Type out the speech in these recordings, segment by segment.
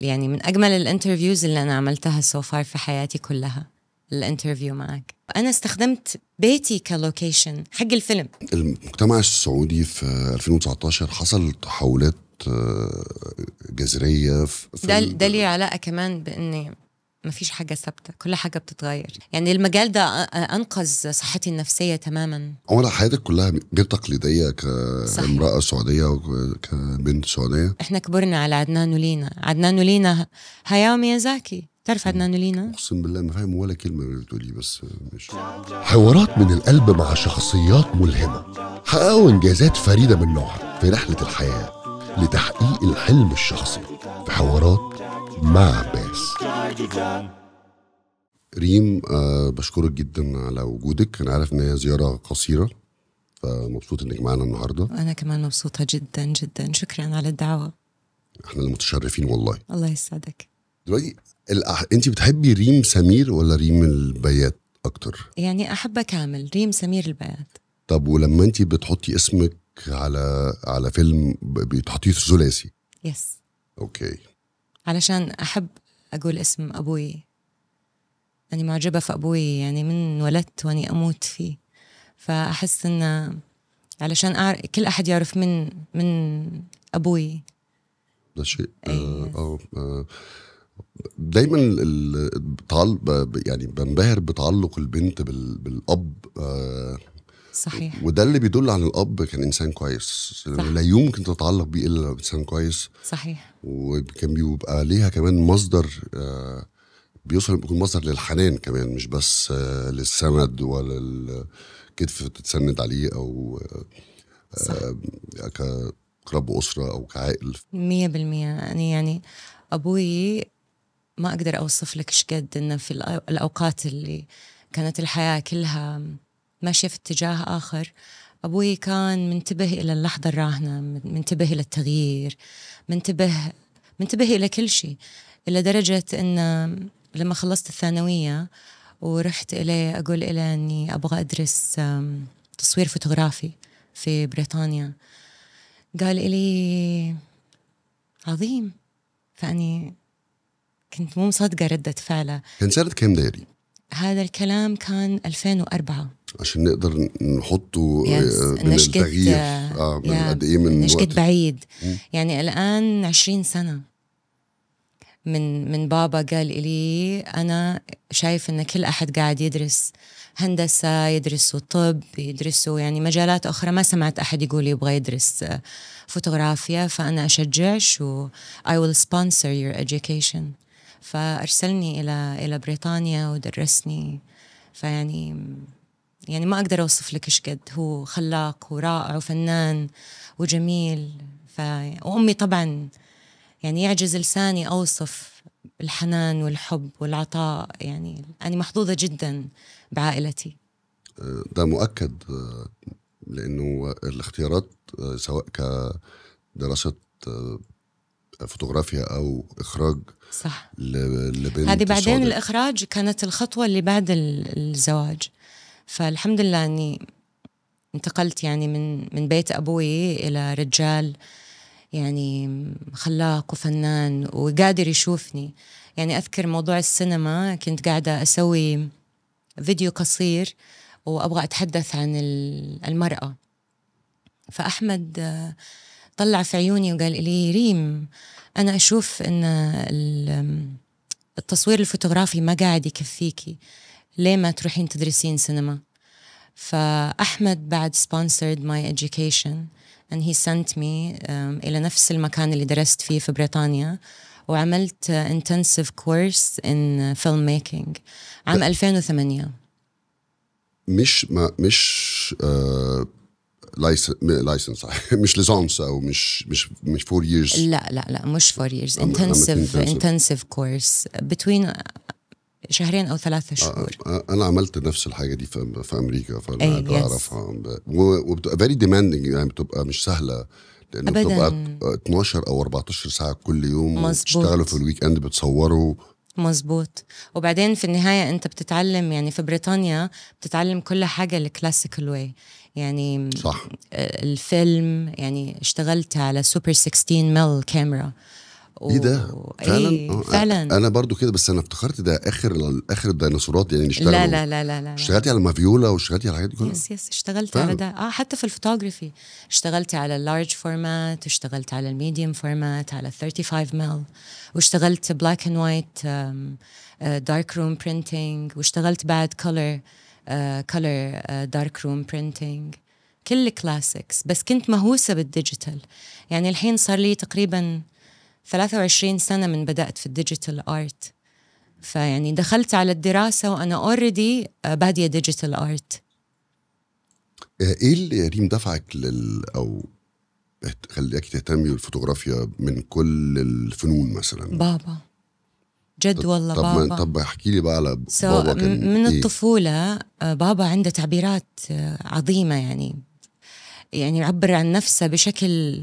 يعني من أجمل ال interviews اللي أنا عملتها so far في حياتي كلها ال interview معك. أنا استخدمت بيتي ك location حق الفيلم. المجتمع السعودي في 2019 حصل تحولات آه، جذرية في ده ده ليه علاقه كمان بإني ما فيش حاجة ثابتة كل حاجة بتتغير. يعني المجال ده أ- أنقذ صحتي النفسية تماما. عمر حياتك كلها غير تقليدية صحيح. كامرأة سعودية وكبنت سعودية؟ إحنا كبرنا على عدنان ولينا عدنان ولينا هياو ميازاكي. تعرف عدنان ولينا أقسم بالله ما فاهم ولا كلمة من اللي بتقولي بس مش حوارات من القلب مع شخصيات ملهمة. حققوا إنجازات فريدة من نوعها في رحلة الحياة لتحقيق الحلم الشخصي في حوارات مع عباس. ريم آه بشكرك جدا على وجودك. أنا عارف إن هي زيارة قصيرة فمبسوط إنك معانا النهارده. وأنا كمان مبسوطة جدا جدا. شكرا على الدعوة. إحنا المتشرفين والله. الله يسعدك. دلوقتي الأح... انت بتحبي ريم سمير ولا ريم البيات أكتر؟ يعني احبها كامل ريم سمير البيات. طب ولما انت بتحطي اسمك على على فيلم بتحطيه ثلاثي yes okay. علشان أحب أقول اسم أبوي. اني معجبة في أبوي يعني من ولدت وأني أموت فيه. فأحس إن علشان أعرف كل أحد يعرف من من أبوي. ده شيء أيوة. آه آه دايما يعني بنبهر بتعلق البنت بال... بالأب آه صحيح. وده اللي بيدل على الأب كان إنسان كويس. صح. لا يمكن تتعلق بيه إلا لو إنسان كويس. صحيح. وكان بيبقى ليها كمان مصدر آه بيوصل بيكون مصدر للحنان كمان مش بس آه للسند ولا الكتف تتسند عليه أو صح. آه كرب أسرة أو كعائل. مية بالمية. يعني يعني أبوي ما أقدر أوصف لك شقد إنه في الأ- الأوقات اللي كانت الحياة كلها ماشية في اتجاه آخر. أبوي كان منتبه إلى اللحظة الراهنة من- منتبه إلى التغيير منتبه منتبه إلى كل شيء إلى درجة إن لما خلصت الثانوية ورحت إليه أقول إليه أني أبغى أدرس تصوير فوتوغرافي في بريطانيا. قال إلي عظيم. فأني كنت مو مصدقة ردة فعله. كان ده يا ريم؟ هذا الكلام كان 2004 عشان نقدر نحطه آه، من إنه شقد، التغيير. آه، آه من قد إيه من وقت؟ شقد بعيد. يعني الآن 20 سنة. من من بابا قال إلي أنا شايف إن كل أحد قاعد يدرس هندسة يدرسوا طب يدرسوا يعني مجالات أخرى. ما سمعت أحد يقول يبغى يدرس آه، فوتوغرافيا فأنا أشجع شو I will sponsor your education. فأرسلني إلى إلى بريطانيا ودرسني. فيعني يعني ما أقدر أوصف لك إيش قد. هو خلاق ورائع وفنان وجميل. ف... وأمي طبعا يعني يعجز لساني أوصف الحنان والحب والعطاء. يعني أنا محظوظة جدا بعائلتي. ده مؤكد لأنه الاختيارات سواء كدراسة فوتوغرافيا أو إخراج صح. لبنت هذه بعدين سعودية. الإخراج كانت الخطوة اللي بعد ال- الزواج. فالحمد لله أني انتقلت يعني من من بيت أبوي إلى رجال يعني خلاق وفنان وقادر يشوفني. يعني أذكر موضوع السينما كنت قاعدة أسوي فيديو قصير وأبغى أتحدث عن ال- المرأة. فأحمد آه، طلع في عيوني وقال لي ريم أنا أشوف أن ال- التصوير الفوتوغرافي ما قاعد يكفيكي. ليه ما تروحين تدرسين سينما؟ فأحمد بعد sponsored my education and he sent me um, إلى نفس المكان اللي درست فيه في بريطانيا وعملت intensive course in filmmaking عام 2008 مش ما مش آه license مش ليسانس أو مش مش مش four years لا لا لا مش عملت intensive intensive. intensive course. Between شهرين أو ثلاثة شهور. أنا عملت نفس الحاجة دي في, في أمريكا فأنا yes. أعرفها. و- وبتبقى very demanding يعني بتبقى مش سهلة لأن أبداً. بتبقى 12 أو 14 ساعة كل يوم مظبوط. بتشتغلوا في ال weekend بتصوروا. مزبوط وبعدين في النهاية أنت بتتعلم يعني في بريطانيا بتتعلم كل حاجة ال classical way يعني صح. الفيلم يعني اشتغلت على سوبر 16 mil camera إيه ده؟ و- فعلا؟ آه، فعلا أنا برضو كده بس أنا افتكرت ده آخر آخر الديناصورات يعني اشتغلوا. لا لا لا لا لا. اشتغلتي على موفيولا واشتغلتي على الحاجات دي كلها؟ yes yes اشتغلت فعلا. على ده. آه حتى في الفوتوغرافي. اشتغلت على ال large format اشتغلت على ال medium format على 35 mil واشتغلت black and white dark room printing واشتغلت بعد color color dark room printing كل classics بس كنت مهووسة بال digital يعني الحين صار لي تقريبا 23 سنة من بدأت في ال digital art فيعني دخلت على الدراسة وأنا already بادية digital art آه، إيه اللي ريم دفعك لل أو خلاكي تهتمي بالفوتوغرافيا من كل الفنون مثلا؟ بابا. جد والله طب بابا. طب احكي لي بقى على so بابا كان من إيه؟ الطفولة آه، بابا عنده تعبيرات آه، عظيمة يعني. يعني يعبر عن نفسه بشكل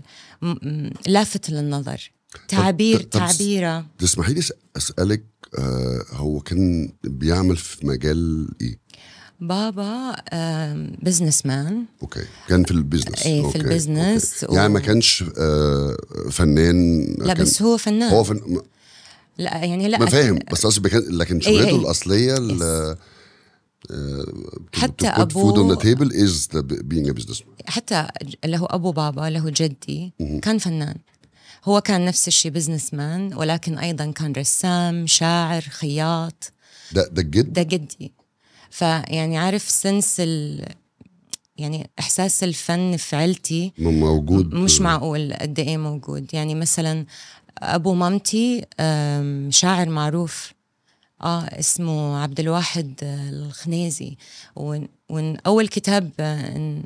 لافت للنظر. تعابير طب- تعبيرة. تسمحي لي أسألك آه هو كان بيعمل في مجال إيه؟ بابا businessman okay. كان في ال business إيه، في ال business okay. يعني ما كانش آه فنان لا كان بس هو فنان. هو فن... لا يعني لا ما فاهم بس قصدي لكن إيه، شغلته إيه. الأصلية ال- Yes. آه، to- حتى is the being a businessman. حتى اللي هو أبو بابا اللي هو جدي كان فنان. هو كان نفس الشيء بزنس مان ولكن أيضا كان رسام شاعر خياط. ده ده الجد ده جدي. فيعني عارف سنس ال يعني إحساس الفن في عيلتي موجود. مش معقول قد إيه موجود. يعني مثلا أبو مامتي شاعر معروف. آه اسمه عبد الواحد آه، الخنيزي وإن وإن أول كتاب آه،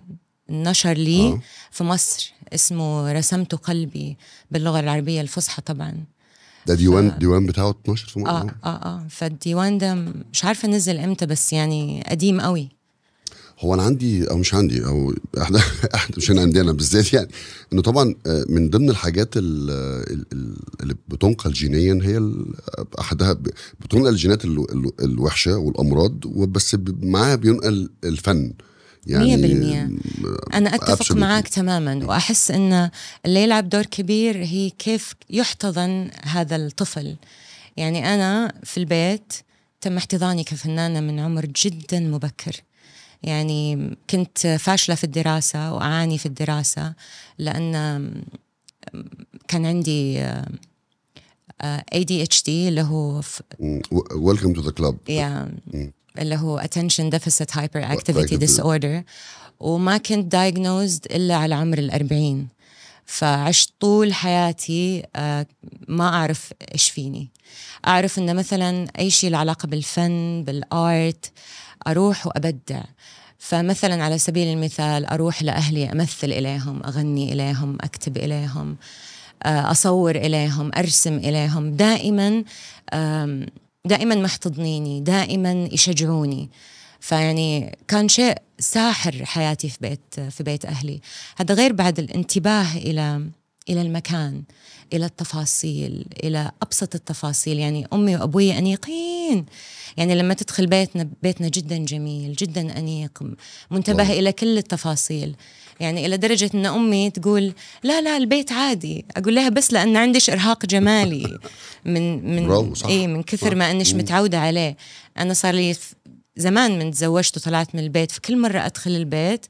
نشر لي آه. في مصر اسمه رسمت قلبي باللغة العربية الفصحى طبعا. ده ديوان ديوان بتاعه 12 في آه مصر آه آه. فالديوان ده مش عارفة نزل إمتى بس يعني قديم قوي. هو أنا عندي أو مش عندي أو إحنا إحنا مش هنا عندنا بالذات يعني إنه طبعا آه، من ضمن الحاجات ال- ال- ال- اللي بتنقل جينيا هي أحدها بتنقل الجينات ال- ال- الوحشة والأمراض وبس معاها بينقل الفن. يعني 100% أنا أتفق absolutely. معك تماما وأحس أن اللي يلعب دور كبير هي كيف يحتضن هذا الطفل. يعني أنا في البيت تم احتضاني كفنانة من عمر جدا مبكر. يعني كنت فاشلة في الدراسة وأعاني في الدراسة لأن كان عندي آه، ADHD اللي هو ويلكم تو ذا كلاب اللي هو attention deficit hyperactivity disorder. وما كنت diagnosed إلا على عمر الأربعين. فعشت طول حياتي آه، ما أعرف إيش فيني. أعرف إنه مثلا أي شيء له علاقة بالفن بالآرت أروح وأبدع. فمثلا على سبيل المثال أروح لأهلي أمثل إليهم أغني إليهم أكتب إليهم آه، أصور إليهم أرسم إليهم. دائما دائما محتضنيني دائما يشجعوني. فيعني كان شيء ساحر حياتي في بيت في بيت أهلي. هذا غير بعد الانتباه إلى إلى المكان إلى التفاصيل إلى أبسط التفاصيل يعني أمي وأبوي أنيقين يعني لما تدخل بيتنا بيتنا جدا جميل جدا أنيق منتبه. إلى كل التفاصيل يعني إلى درجة إن أمي تقول لا لا البيت عادي أقول لها بس لأن عنديش إرهاق جمالي من من. إيه من كثر. ما انش مم. متعودة عليه أنا صار لي زمان من تزوجت وطلعت من البيت فكل مرة أدخل البيت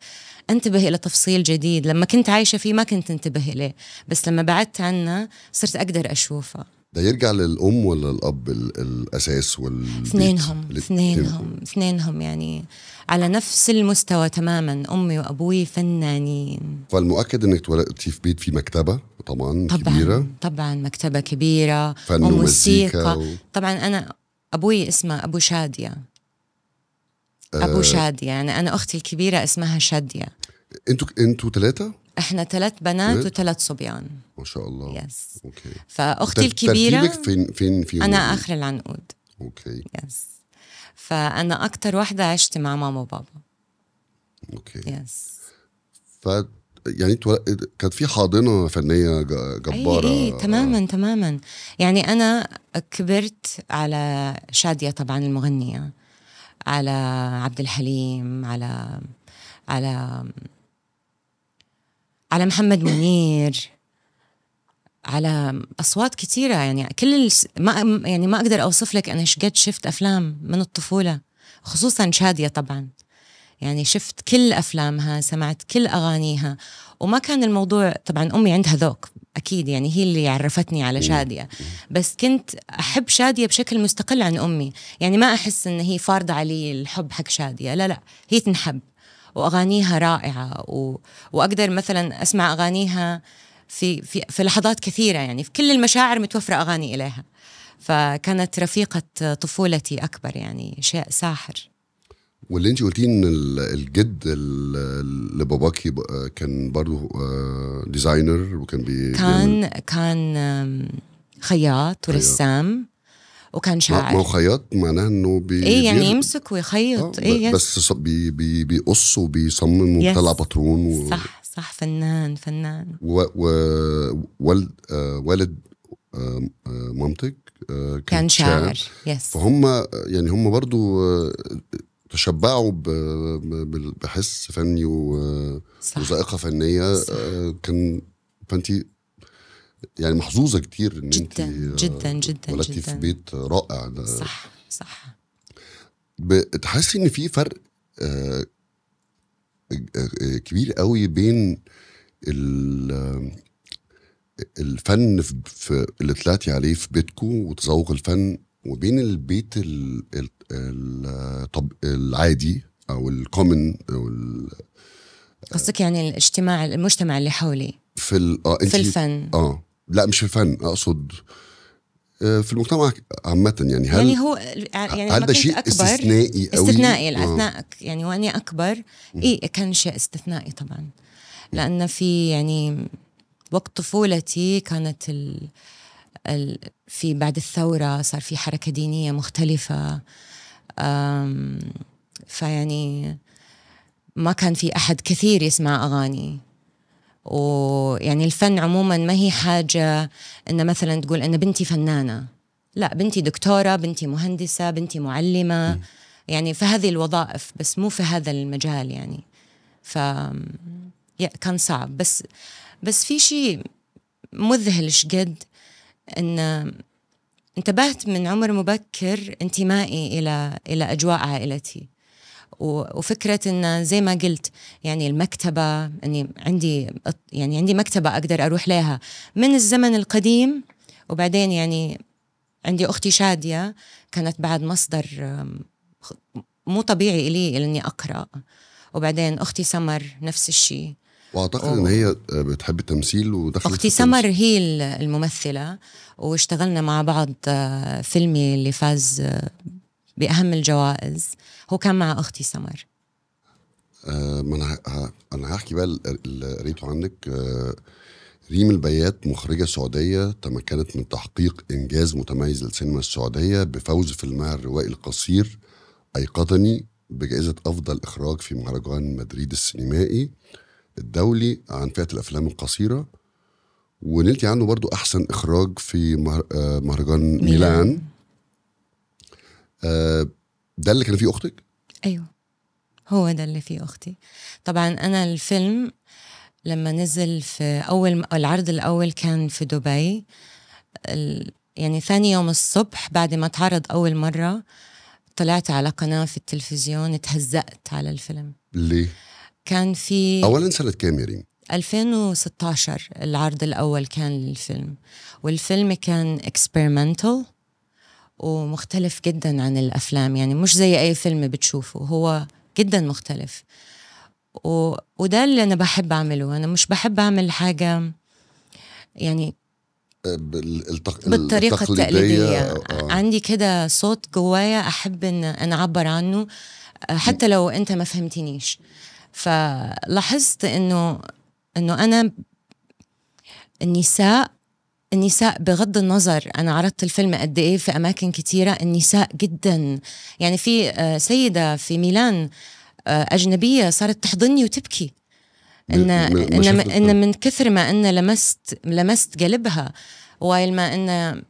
انتبه إلى تفصيل جديد. لما كنت عايشة فيه ما كنت انتبه إليه بس لما بعدت عنه صرت أقدر أشوفه. ده يرجع للأم ولا الأب ال- الأساس وال اثنينهم اثنينهم اثنينهم يعني على نفس المستوى تماما. أمي وأبوي فنانين. فالمؤكد إنك اتولدتي في بيت فيه مكتبة طبعا, طبعا كبيرة. طبعا مكتبة كبيرة. فن وموسيقى و... طبعا أنا أبوي اسمه أبو شادية. أبو آه، شادية. يعني أنا أختي الكبيرة اسمها شادية. أنتوا أنتوا ثلاثة إحنا ثلاث بنات؟ وثلاث صبيان. ما شاء الله. yes okay. فأختي الكبيرة فين فين فين؟ أنا آخر العنقود. okay. yes فأنا أكثر واحدة عشت مع ماما وبابا. okay. yes ف يعني كانت في حاضنة فنية جبارة. اي اي تماما تماما. يعني أنا كبرت على شادية طبعا المغنية. على عبد الحليم على على على محمد منير على أصوات كثيره يعني كل. ما يعني ما أقدر أوصف لك أنا إيش قد شفت أفلام من الطفولة خصوصا شادية طبعا يعني شفت كل أفلامها سمعت كل أغانيها وما كان الموضوع طبعا أمي عندها ذوق أكيد يعني هي اللي عرفتني على شادية. بس كنت أحب شادية بشكل مستقل عن أمي. يعني ما أحس إن هي فارضة علي الحب حق شادية. لا لا هي تنحب. وأغانيها رائعة. و... وأقدر مثلا أسمع أغانيها في في في لحظات كثيرة. يعني في كل المشاعر متوفرة أغاني إليها. فكانت رفيقة طفولتي أكبر يعني شيء ساحر. واللي انت قلتيه ان ال- الجد ال- لباباكي ب- كان برضو آه، designer وكان بي كان كان خياط ورسام وكان ما ما هو شاعر. خياط معناها إنه بي إيه يعني يمسك ويخيط. آه، إيه yes. بس بي بي بيقص وبيصمم وبيطلع. باترون و صح صح فنان فنان. و و والد آه والد آه مامتك آه كان شاعر. yes. فهم يعني هم برضو تشبعوا بحس فني وذائقة فنية صح. آه، كان فانت يعني محظوظة كتير إن انت جدا جدا جدا ولدتي في جدا. بيت رائع. ده صح صح. بتحسي إن في فرق آه، آه، كبير قوي بين ال- الفن في- في اللي طلعتي عليه في بيتكو وتذوق الفن وبين البيت ال ال ال طب العادي أو الكومن أو قصدك يعني الاجتماع المجتمع اللي حولي. في ال أنت في الفن. آه. لا مش في الفن أقصد آه، في المجتمع عامة يعني. هل يعني هو يعني هل ده شيء استثنائي قوي استثنائي آه. الاثناء يعني واني أكبر اي كان شيء استثنائي طبعا. لأن في يعني وقت طفولتي كانت ال ال في بعد الثورة صار في حركة دينية مختلفة. فيعني ما كان في أحد كثير يسمع أغاني. ويعني الفن عموما ما هي حاجة إن مثلا تقول أن بنتي فنانة. لا بنتي دكتورة بنتي مهندسة بنتي معلمة. يعني في هذه الوظائف بس مو في هذا المجال يعني. ف كان صعب. بس بس في شيء مذهل شقد إن انتبهت من عمر مبكر انتمائي إلى إلى أجواء عائلتي. و- وفكرة إن زي ما قلت يعني المكتبة إني عندي يعني عندي مكتبة أقدر أروح لها من الزمن القديم. وبعدين يعني عندي أختي شادية كانت بعد مصدر مو طبيعي إلي إني أقرأ. وبعدين أختي سمر نفس الشيء وأعتقد أوه. إن هي آه، بتحب التمثيل ودخلت أختي سمر. هي ال- الممثلة واشتغلنا مع بعض آه، فيلمي اللي فاز آه، بأهم الجوائز هو كان مع أختي سمر آه ما أنا ه- أنا هحكي بقى ال- اللي قريته عنك آه ريم البيات مخرجة سعودية تمكنت من تحقيق إنجاز متميز للسينما السعودية بفوز فيلمها الروائي القصير أيقظني بجائزة أفضل إخراج في مهرجان مدريد السينمائي الدولي عن فئة الأفلام القصيرة ونلتي عنه برضو أحسن إخراج في. آه، مهرجان ميلان, ميلان. آه ده اللي كان فيه أختك؟ أيوه هو ده اللي فيه أختي طبعا أنا الفيلم لما نزل في أول العرض الأول كان في دبي يعني ثاني يوم الصبح بعد ما تعرض أول مرة طلعت على قناة في التلفزيون تهزأت على الفيلم ليه؟ كان في أولا سنة كام يا ريم؟ 2016 العرض الأول كان للفيلم. والفيلم كان اكسبيرمنتال ومختلف جدا عن الأفلام يعني مش زي أي فيلم بتشوفه هو جدا مختلف. و... وده اللي أنا بحب أعمله. أنا مش بحب أعمل حاجة يعني بال- التق... بالطريقة التقليدية. آه. عندي كده صوت جوايا أحب إن أنا أعبر عنه آه، حتى لو أنت ما فهمتنيش. فلاحظت إنه إنه أنا النساء النساء بغض النظر أنا عرضت الفيلم قد إيه في أماكن كتيرة النساء جدا. يعني في آه، سيدة في ميلان آه، أجنبية صارت تحضني وتبكي. إن إن إن من كثر ما إن لمست لمست قلبها while ما إن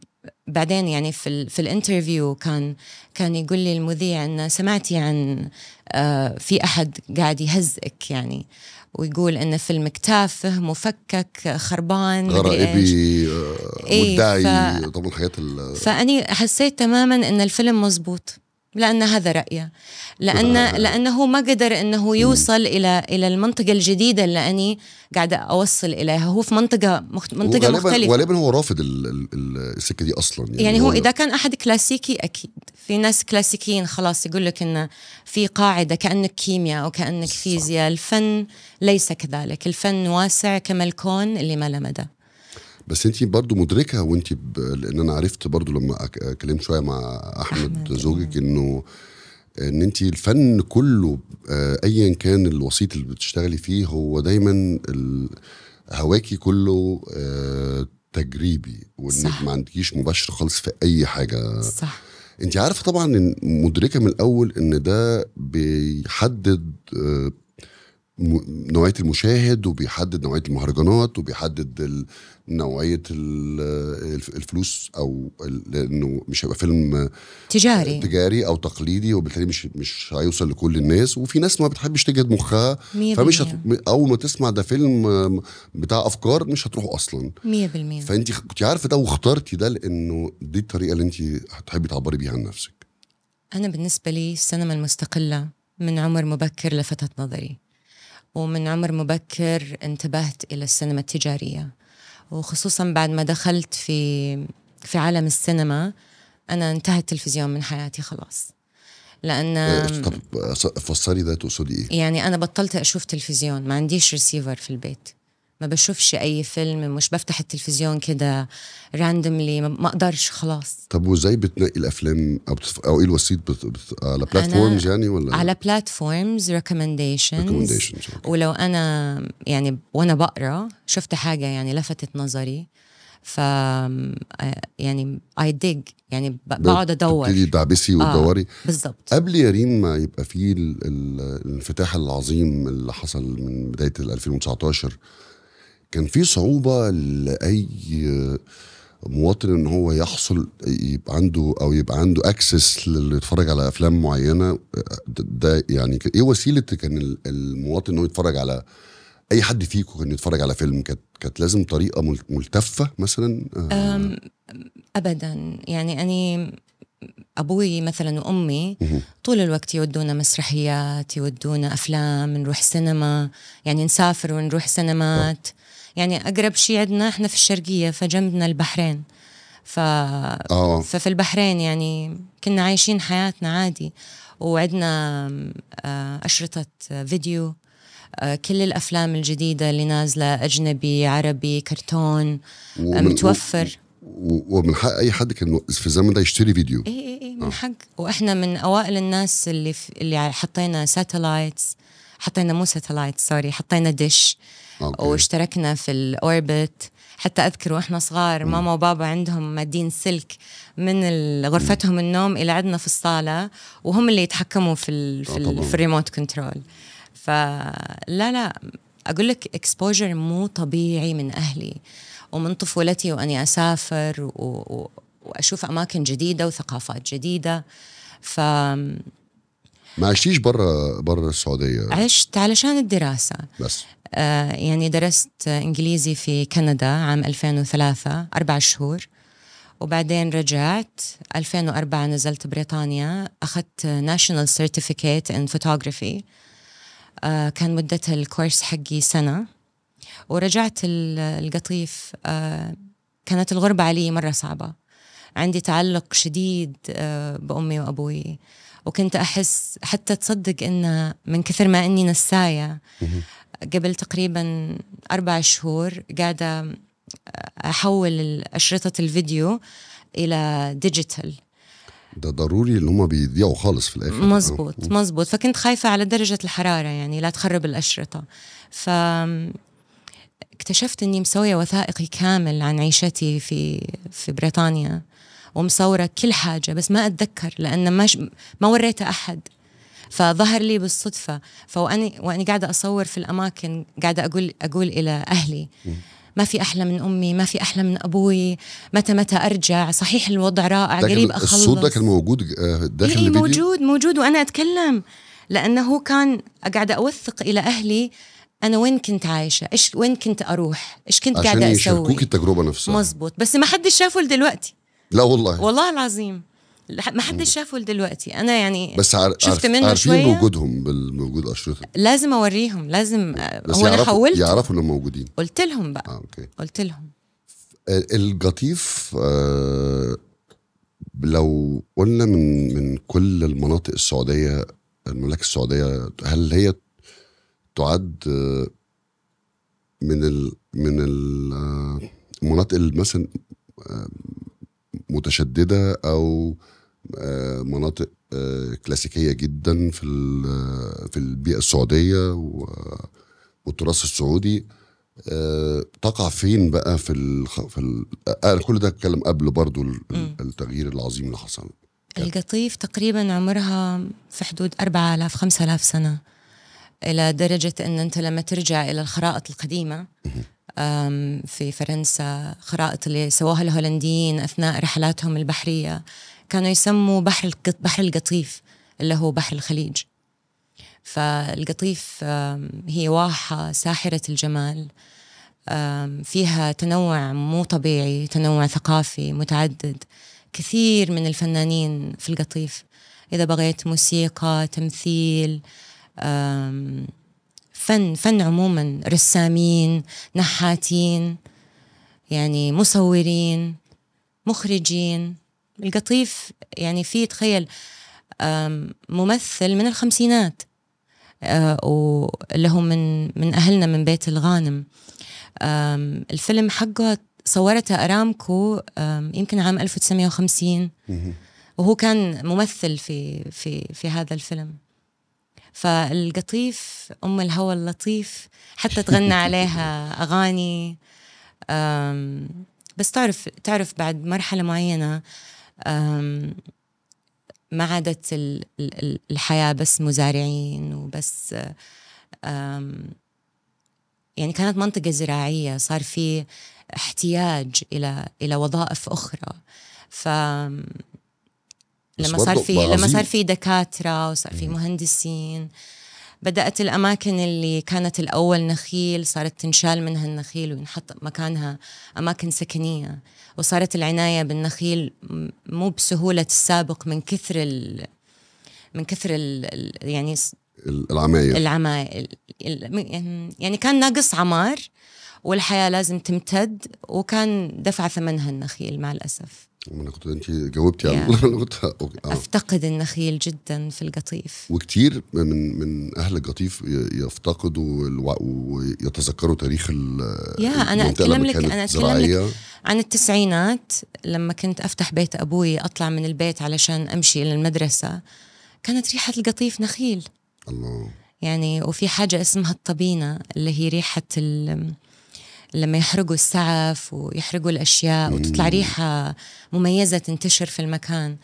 بعدين يعني في في ال interview كان كان يقول لي المذيع انه سمعتي عن آه في أحد قاعد يهزئك يعني ويقول إن فيلمك تافه مفكك خربان. غرائبي إيه، مدعي ف- طبعا الحاجات ال- فأني حسيت تماما إن الفيلم مزبوط لأن هذا رايه لأن لأنه هو ما قدر إنه يوصل إلى إلى المنطقة الجديدة اللي أني قاعدة أوصل إليها. هو في منطقة مخت... منطقة وغالباً- مختلفة. غالبا هو رافض ال- ال- ال- السكة دي أصلا. يعني, يعني هو إذا كان أحد كلاسيكي أكيد. في ناس كلاسيكيين خلاص يقول لك انه في قاعدة كأنك كيمياء أو كأنك فيزياء. الفن ليس كذلك. الفن واسع كما الكون اللي ما له مدى. بس انت برضو مدركة وانت ب... لأن أنا عرفت برضو لما أك- كلمت شوية مع أحمد, أحمد، زوجك إنه إن انت الفن كله آه، ايا كان الوسيط اللي بتشتغلي فيه هو دايما هواكي كله آه، تجريبي وإنك. ما عندكيش مباشرة خالص في أي حاجة. صح. انت عارفة طبعا مدركة من الأول إن ده بيحدد آه، نوعية المشاهد وبيحدد نوعية المهرجانات وبيحدد نوعية ال- الف- الفلوس أو لأنه مش هيبقى فيلم تجاري. تجاري أو تقليدي وبالتالي مش مش هيوصل لكل الناس. وفي ناس ما بتحبش تجهد مخها فمش. هت... أول ما تسمع ده فيلم بتاع أفكار مش هتروح أصلا. مية بالمية. فانت كنت عارفة ده واخترتي ده لأنه دي الطريقة اللي انت هتحبي تعبري بيها عن نفسك. أنا بالنسبة لي السينما المستقلة من عمر مبكر لفتت نظري. ومن عمر مبكر انتبهت إلى السينما التجارية. وخصوصا بعد ما دخلت في في عالم السينما أنا انتهى التلفزيون من حياتي خلاص. لأن آه، طب فسري ده تقصدي إيه؟ يعني أنا بطلت أشوف تلفزيون ما عنديش ريسيفر في البيت. ما بشوفش أي فيلم مش بفتح التلفزيون كده randomly ما أقدرش خلاص. طب وإزاي بتنقي الأفلام أو بتف... أو إيه الوسيط بت... بت... على platforms يعني ولا على platforms recommendations. ولو أنا يعني وأنا بقرأ شفت حاجة يعني لفتت نظري ف آه، يعني I dig يعني بقعد أدور. تبتدي تدعبسي وتدوري. بالضبط قبل يا ريم ما يبقى فيه ال... ال... الانفتاح العظيم اللي حصل من بداية ال 2019 كان في صعوبة لأي مواطن إن هو يحصل يبقى عنده أو يبقى عنده access اللي يتفرج على أفلام معينة. ده- يعني إيه وسيلة كان ال- المواطن انه يتفرج على أي حد فيكم كان يتفرج على فيلم؟ كانت كانت لازم طريقة مل- ملتفة مثلا؟ آه، ابدا. يعني اني أبوي مثلا وأمي. طول الوقت يودونا مسرحيات يودونا أفلام نروح سينما. يعني نسافر ونروح سينمات. يعني أقرب شيء عندنا إحنا في الشرقية فجنبنا البحرين. ف آه. ففي البحرين يعني كنا عايشين حياتنا عادي. وعندنا آه، أشرطة فيديو آه، كل الأفلام الجديدة اللي نازلة أجنبي عربي كرتون آه، ومن- متوفر ومن حق أي حد كان في الزمن ده يشتري فيديو. اي اي اي من حق. وإحنا من أوائل الناس اللي في اللي حطينا satellites حطينا مو satellite sorry حطينا دش okay. واشتركنا في الأوربت حتى أذكر وإحنا صغار ماما وبابا عندهم مادين سلك من غرفتهم النوم إلى عندنا في الصالة وهم اللي يتحكموا في ال في, آه ال طبعاً. في ال remote control فلا لا أقول لك exposure مو طبيعي من أهلي ومن طفولتي وأني أسافر. و... وأشوف أماكن جديدة وثقافات جديدة ف ما عشتيش بره بره السعودية؟ عشت علشان الدراسة. بس. آه يعني درست إنجليزي في كندا عام 2003 أربع شهور. وبعدين رجعت 2004 نزلت بريطانيا أخذت national certificate in photography كان مدتها الكورس حقي سنة. ورجعت ال- القطيف آه كانت الغربة علي مرة صعبة. عندي تعلق شديد آه بأمي وأبوي. وكنت أحس حتى تصدق إن من كثر ما إني نساية قبل تقريبا أربع شهور قاعدة أحول أشرطة الفيديو إلى ديجيتال. ده ضروري اللي هم بيضيعوا خالص في الآخر. مزبوط مزبوط فكنت خايفة على درجة الحرارة يعني لا تخرب الأشرطة. ف اكتشفت إني مسوية وثائقي كامل عن عيشتي في في بريطانيا. ومصورة كل حاجة بس ما أتذكر لأن ما ش... ما وريته أحد. فظهر لي بالصدفة. فوأني وأني قاعدة أصور في الأماكن قاعدة أقول أقول إلى أهلي ما في أحلى من أمي ما في أحلى من أبوي متى متى أرجع؟ صحيح الوضع رائع قريب أخلص. الصوت ده كان موجود آه، داخل الفيديو؟ موجود موجود وأنا أتكلم. لأنه هو كان قاعدة أوثق إلى أهلي أنا وين كنت عايشة؟ إيش وين كنت أروح؟ إيش كنت عشان قاعدة يشاركوك أسوي التجربة نفسها. مزبوط بس ما حدش شافه لدلوقتي. لا والله. والله العظيم. ما حدش شافه لدلوقتي. أنا يعني بس عار... شفت. منه عارفين شوية؟ وجودهم بالموجود اشرطه لازم أوريهم لازم بس هو أنا يعرفوا حولت. يعرفوا إنهم موجودين. قلت لهم بقى. آه أوكي. قلت لهم. آه، القطيف آه لو قلنا من من كل المناطق السعودية المملكه السعودية هل هي تعد آه، من ال من ال- آه، المناطق اللي مثلا آه، متشددة أو آه، مناطق آه، كلاسيكية جدا في ال- في البيئة السعودية والتراث السعودي. آه، تقع فين بقى في ال في ال آه كل ده اتكلم قبل برضو. التغيير العظيم اللي حصل. القطيف تقريبا عمرها في حدود 4000 5000 سنة إلى درجة أن أنت لما ترجع إلى الخرائط القديمة أم، في فرنسا خرائط اللي سواها الهولنديين أثناء رحلاتهم البحرية كانوا يسموا بحر بحر القطيف اللي هو بحر الخليج. فالقطيف هي واحة ساحرة الجمال. فيها تنوع مو طبيعي تنوع ثقافي متعدد. كثير من الفنانين في القطيف. إذا بغيت موسيقى تمثيل فن فن عموما رسامين نحاتين يعني مصورين مخرجين. القطيف يعني في تخيل ممثل من الخمسينات آه، واللي هو من من أهلنا من بيت الغانم. الفيلم حقه صورته أرامكو أم، يمكن عام 1950 وهو كان ممثل في في في هذا الفيلم. فالقطيف أم الهوى اللطيف حتى تغنى عليها أغاني. أم، بس تعرف تعرف بعد مرحلة معينة أم، ما عادت ال- ال- ال- الحياة بس مزارعين وبس أم، يعني كانت منطقة زراعية صار في احتياج إلى إلى وظائف أخرى. ف لما صار في لما. صار في دكاترة وصار في مهندسين بدأت الأماكن اللي كانت الأول نخيل صارت تنشال منها النخيل وينحط مكانها أماكن سكنية. وصارت العناية بالنخيل مو بسهولة السابق من كثر ال من كثر ال يعني العمايل ال- يعني كان ناقص عمار والحياة لازم تمتد وكان دفع ثمنها النخيل مع أنا كنت انت جاوبتي على. أنا أوكي. آه. أفتقد النخيل جدا في القطيف وكتير من من أهل القطيف يفتقدوا ويتذكروا تاريخ ال- يا أتكلم لما لك- أنا أتكلم زراعية. عن التسعينات لما كنت أفتح بيت أبوي أطلع من البيت علشان أمشي إلى المدرسة كانت ريحة القطيف نخيل الله يعني وفي حاجة اسمها الطبينة اللي هي ريحة ال- لما يحرقوا السعف ويحرقوا الأشياء وتطلع ريحة مميزة تنتشر في المكان.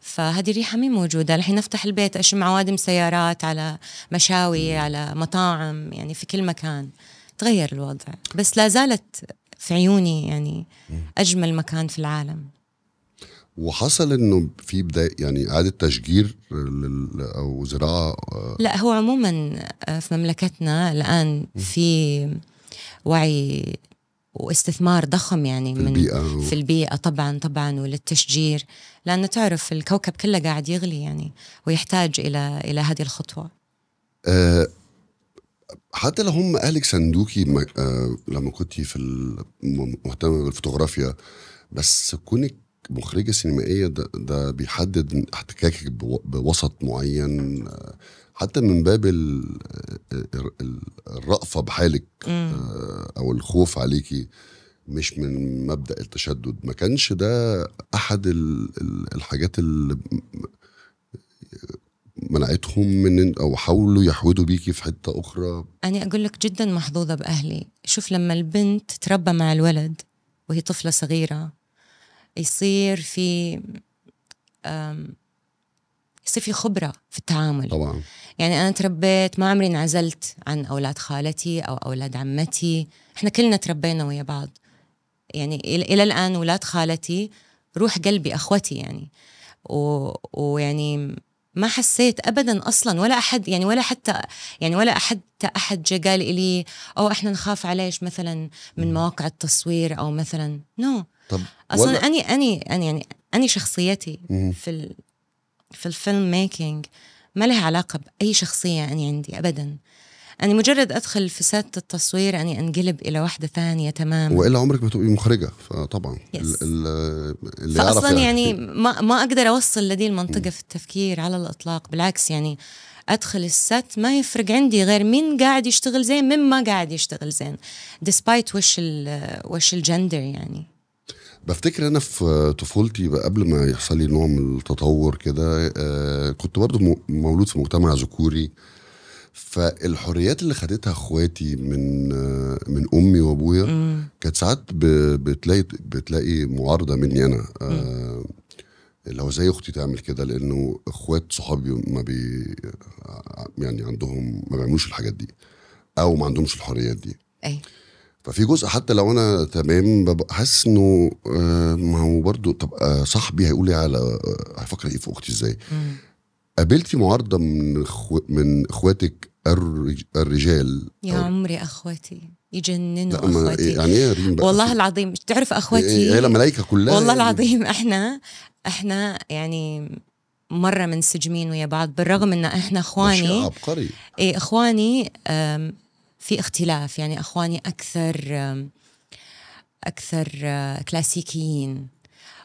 فهذه الريحة مين موجودة. الحين أفتح البيت أشم عوادم سيارات على مشاوي على مطاعم يعني في كل مكان. تغير الوضع. بس لا زالت في عيوني يعني أجمل مكان في العالم. وحصل إنه في بداية يعني إعادة تشجير أو زراعة آه، لا هو عموما آه، في مملكتنا الآن في وعي واستثمار ضخم يعني في من البيئة و- في البيئة طبعا طبعا وللتشجير لأنه تعرف الكوكب كله قاعد يغلي يعني ويحتاج إلى إلى هذه الخطوة. آه، حتى لو هم أهلك صندوقي آه، لما كنت في ال- م- مهتمه بالفوتوغرافيا بس كونك مخرجة سينمائية ده, ده بيحدد احتكاكك بو- بوسط معين آه، حتى من باب ال- ال- ال- الرأفة بحالك مم. آه، أو الخوف عليكي مش من مبدأ التشدد. ما كانش ده ال- الحاجات اللي منعتهم من أو حاولوا يحودوا بيكي في حتة أخرى. أنا أقول لك جدا محظوظة بأهلي. شوف لما البنت تربى مع الولد وهي طفلة صغيرة يصير في يصير في خبرة في التعامل. طبعا. يعني أنا تربيت ما عمري انعزلت عن أولاد خالتي أو أولاد عمتي. إحنا كلنا تربينا ويا بعض. يعني إلى- إلى الآن أولاد خالتي روح قلبي أخوتي يعني. و... ويعني ما حسيت ابدا أصلا ولا أحد يعني ولا حتى يعني ولا حتى أحد جا قال لي أو إحنا نخاف عليش مثلا من مواقع التصوير أو مثلا. no no. طب أصلا أني أني أني يعني أني شخصيتي. في ال في ال filmmaking ما لها علاقة بأي شخصية اني عندي ابدا. اني مجرد أدخل في set التصوير اني انقلب إلى واحدة ثانية تماما. وإلا عمرك ما تبقي مخرجة فطبعا. Yes. ال- ال- اللي يعرف يعني كتير. ما ما أقدر أوصل لذي المنطقة في التفكير على الإطلاق. بالعكس يعني أدخل ال set ما يفرق عندي غير مين قاعد يشتغل زين مين ما قاعد يشتغل زين. despite وش ال وش الجندر يعني. بفتكر أنا في طفولتي قبل ما يحصل لي نوع من التطور كده آه، كنت برضو مولود في مجتمع ذكوري. فالحريات اللي خدتها اخواتي من آه، من أمي وأبويا. كانت ساعات بتلاقي بتلاقي معارضة مني أنا. آه، اللي هو زي أختي تعمل كده؟ لأنه إخوات صحابي ما بي يعني عندهم ما بيعملوش الحاجات دي أو ما عندهمش الحريات دي. أي. ففي جزء حتى لو أنا تمام ببقى حاسس إنه آه، ما هو برضه طب آه، صاحبي هيقول لي على آه، هيفكر إيه في أختي إزاي. قابلتي معارضة من إخو من إخواتك الرج- الرجال؟ يا عمري اخوتي يجننوا اخوتي يعني إيه والله العظيم تعرف اخوتي هي ملايكه كلها والله يعني. العظيم إحنا إحنا يعني مرة منسجمين ويا بعض بالرغم إن إحنا إخواني. عبقري. إيه إخواني في اختلاف. يعني أخواني أكثر أكثر كلاسيكيين.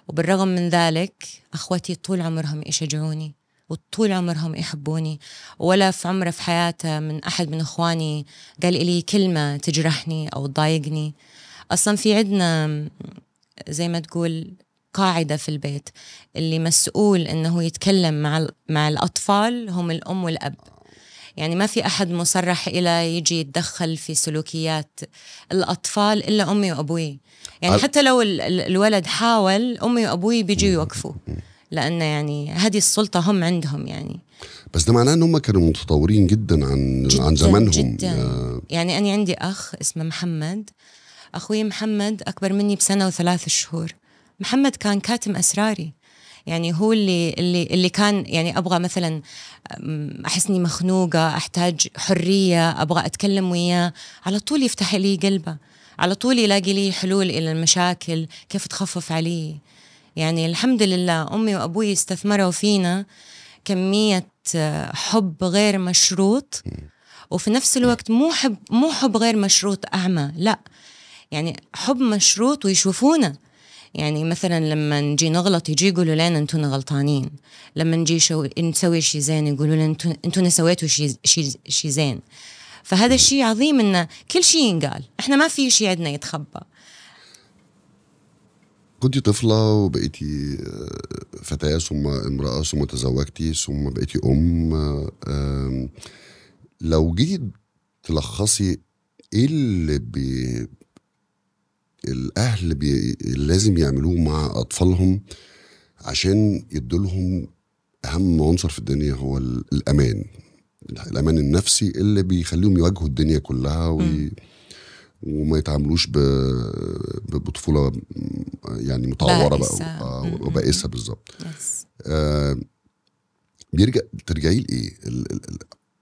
وبالرغم من ذلك أخوتي طول عمرهم يشجعوني وطول عمرهم يحبوني. ولا في عمره في حياته من أحد من أخواني قال لي كلمة تجرحني أو تضايقني. أصلا في عندنا زي ما تقول قاعدة في البيت. اللي مسؤول إنه يتكلم مع مع الأطفال هم الأم والأب. يعني ما في أحد مصرح إلى يجي يتدخل في سلوكيات الأطفال إلا أمي وأبوي. يعني حتى لو ال- ال- الولد حاول أمي وأبوي بيجوا يوقفوا. لأن يعني هذه السلطة هم عندهم يعني. بس ده معناه إن هم كانوا متطورين جدا عن جداً عن زمانهم. جدا. آه، يعني أنا عندي أخ اسمه محمد. أخوي محمد أكبر مني بسنة وثلاث شهور. محمد كان كاتم أسراري. يعني هو اللي اللي اللي كان يعني أبغى مثلا أحس إني مخنوقة أحتاج حرية أبغى أتكلم وياه. على طول يفتح لي قلبه. على طول يلاقي لي حلول إلى المشاكل كيف تخفف علي. يعني الحمد لله أمي وأبوي استثمروا فينا كمية آه، حب غير مشروط. وفي نفس الوقت مو حب مو حب غير مشروط أعمى. لا. يعني حب مشروط ويشوفونا. يعني مثلا لما نجي نغلط يجي يقولوا لنا أنتم غلطانين. لما نجي شو... نسوي شيء زين يقولوا لنا أنتم سويتوا شيء شيء شي زين. فهذا الشيء عظيم إنه كل شيء ينقال. إحنا ما في شيء عندنا يتخبى. كنت طفلة وبقيتي فتاة ثم امرأة ثم تزوجتي ثم بقيتي أم لو جيتي تلخصي إيه اللي بي الأهل بي لازم يعملوه مع أطفالهم عشان يدولهم أهم عنصر في الدنيا هو ال- الأمان. الأمان النفسي اللي بيخليهم يواجهوا الدنيا كلها وي... وما يتعاملوش ب... ب- بطفولة يعني متعورة بقى. آه، وبائسة بالظبط. آه، بيرجع ترجعي لإيه؟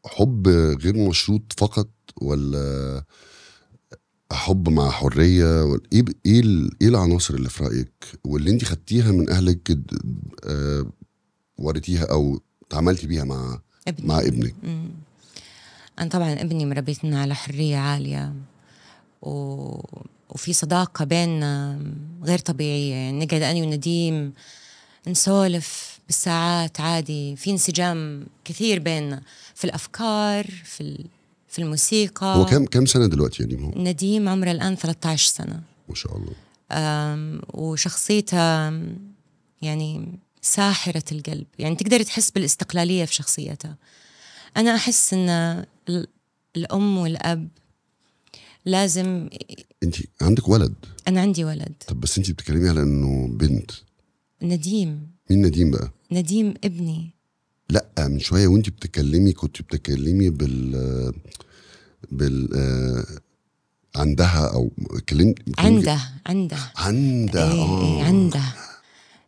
حب غير مشروط فقط ولا حب مع حرية إيه إيه إيه العناصر اللي في رأيك واللي انت خدتيها من أهلك آه، وريتيها أو تعاملتي بيها مع ابني مع ابنك مم. أنا طبعا ابني مربيتنا على حرية عالية و... وفي صداقة بيننا غير طبيعية يعني نقعد أنا ونديم نسولف بالساعات عادي في انسجام كثير بيننا في الأفكار في. في الموسيقى. هو كم كم سنة دلوقتي يعني؟ هو نديم عمره الآن 13 سنة. ما شاء الله. أم، وشخصيته أم، يعني ساحرة القلب. يعني تقدر تحس بالاستقلالية في شخصيتها أنا أحس أن ال- الأم والأب لازم انت عندك ولد؟ أنا عندي ولد. طب بس انت بتتكلمي على انه بنت. نديم. مين نديم بقى؟ نديم ابني. لأ من شوية وانت بتتكلمي كنت بتتكلمي بال بال آه، عندها أو اتكلمت عنده عنده عنده إيه إيه آه عنده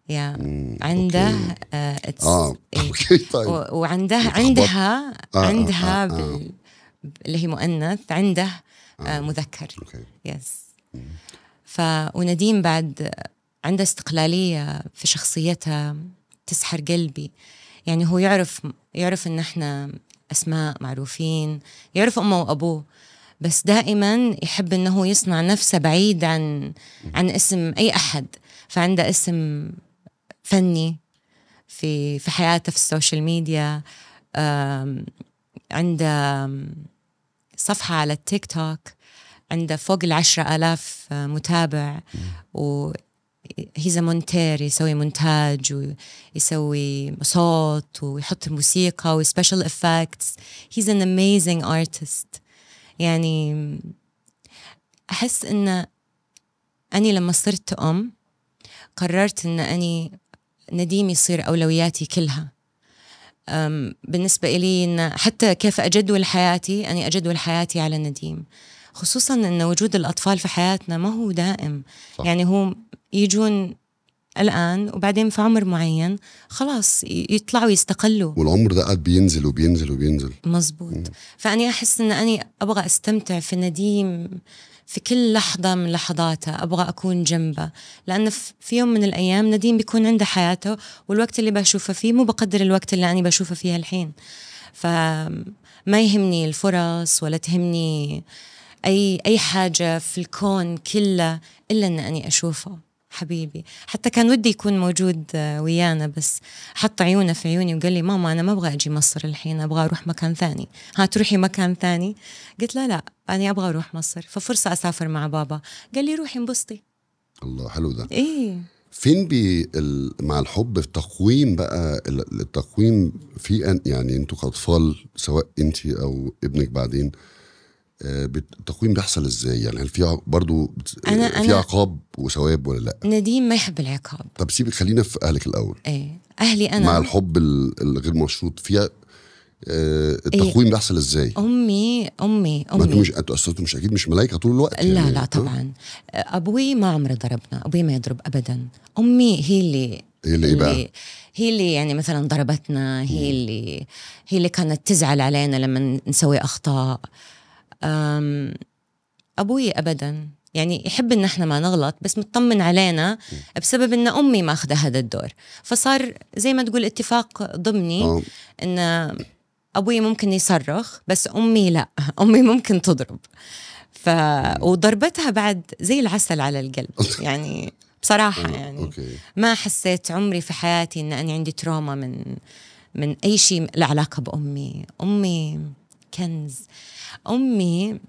يا عنده okay. آه آه إيه. okay طيب وعندها. عندها آه، آه، عندها آه، آه. اللي هي مؤنث عنده آه آه. مذكر yes ف ونديم بعد عنده استقلالية في شخصيتها تسحر قلبي يعني هو يعرف يعرف إن إحنا أسماء معروفين يعرف أمه وأبوه بس دائما يحب إنه يصنع نفسه بعيد عن عن اسم أي أحد فعنده اسم فني في في حياته في ال social media عنده صفحة على التيك توك عنده فوق العشرة آلاف متابع و he's مونتير يسوي مونتاج ويسوي صوت ويحط موسيقى و special effects he's an amazing artist يعني أحس إن أني لما صرت أم قررت إن أني نديم يصير أولوياتي كلها. أم، بالنسبة إلي إن حتى كيف أجدول حياتي أني أجدول حياتي على نديم. خصوصا أن وجود الأطفال في حياتنا ما هو دائم. صح. يعني هو يجون الآن وبعدين في عمر معين خلاص يطلعوا يستقلوا. والعمر ده قاعد بينزل وبينزل وبينزل. مزبوط فأني أحس أن أني أبغى أستمتع في نديم في كل لحظة من لحظاته أبغى أكون جنبه. لأن ف- في يوم من الأيام نديم بيكون عنده حياته والوقت اللي بشوفه فيه مو بقدر الوقت اللي أنا بشوفه فيه الحين. فما يهمني الفرص ولا تهمني أي أي حاجة في الكون كله إلا أن أني أشوفه حبيبي. حتى كان ودي يكون موجود ويانا بس حط عيونه في عيوني وقال لي ماما أنا ما أبغى أجي مصر الحين أبغى أروح مكان ثاني. ها تروحي مكان ثاني؟ قلت له لا أنا أبغى أروح مصر ففرصة أسافر مع بابا. قال لي روحي انبسطي. الله حلو ده. إيه فين بي ال- مع الحب في تقويم بقى ال- التقويم في يعني أنتوا كاطفال سواء انت أو ابنك بعدين التقويم بيحصل إزاي؟ يعني هل في بت- أنا- آه، في أنا- عقاب وثواب ولا لأ؟ نديم ما يحب العقاب. طب سيبك خلينا في أهلك الأول. إيه أهلي أنا. مع الحب ال- الغير مشروط فيها آه، التقويم بيحصل إزاي؟ أمي أمي ما أنتوا مش أنتوا مش أكيد مش ملايكة طول الوقت لا يعني. لا آه، طبعا. أبوي ما عمره ضربنا أبوي ما يضرب ابدا. أمي هي اللي هي اللي إيه بقى؟ هي اللي يعني مثلا ضربتنا هي اللي هي اللي كانت تزعل علينا لما نسوي أخطاء. أبوي ابدا. يعني يحب إن إحنا ما نغلط بس مطمن علينا بسبب إن أمي ماخذه هذا الدور. فصار زي ما تقول اتفاق ضمني آه. إن أبوي ممكن يصرخ بس أمي لا. أمي ممكن تضرب. ف وضربتها بعد زي العسل على القلب. يعني بصراحة يعني okay. ما حسيت عمري في حياتي إن أنا عندي trauma من من أي شيء له علاقة بأمي. أمي كنز. أمي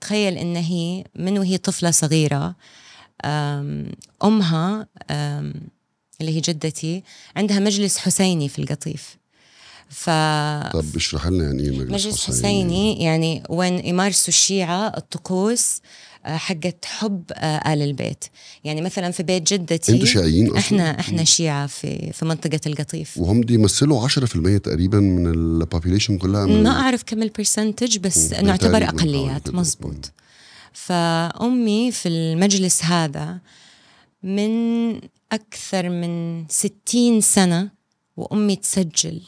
تخيل إن هي من وهي طفلة صغيرة أمها أم، اللي هي جدتي عندها مجلس حسيني في القطيف. ف طب اشرح لنا يعني إيه مجلس, مجلس حسيني. يعني وين يمارسوا الشيعة الطقوس حقت حب آه، آل البيت. يعني مثلا في بيت جدتي أنتوا شيعيين أصلا؟ إحنا إحنا شيعة في في منطقة القطيف. وهم دي يمثلوا 10% تقريبا من ال population كلها من ما أعرف كم ال percentage بس نعتبر أقليات. مزبوط فأمي في المجلس هذا من أكثر من ستين سنة وأمي تسجل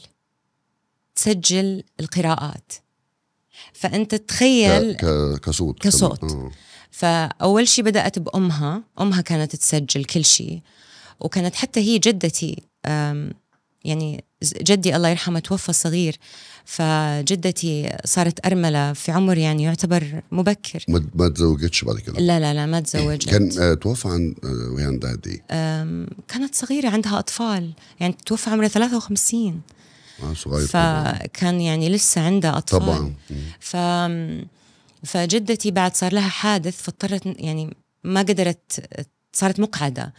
تسجل القراءات. فأنت تخيل ك... كصوت كصوت. آه. فأول شي بدأت بأمها أمها كانت تسجل كل شيء وكانت حتى هي جدتي يعني جدي الله يرحمه توفى صغير فجدتي صارت أرملة في عمر يعني يعتبر مبكر. ما تزوجتش بعد كده؟ لا لا لا ما تزوجت. كان آه توفى عن آه وهي عندها قد إيه؟ أم، كانت صغيرة عندها أطفال يعني توفى عمرها 53 آه صغير فكان يعني لسه عندها أطفال. طبعا. ف فجدتي بعد صار لها حادث فاضطرت يعني ما قدرت صارت مقعدة.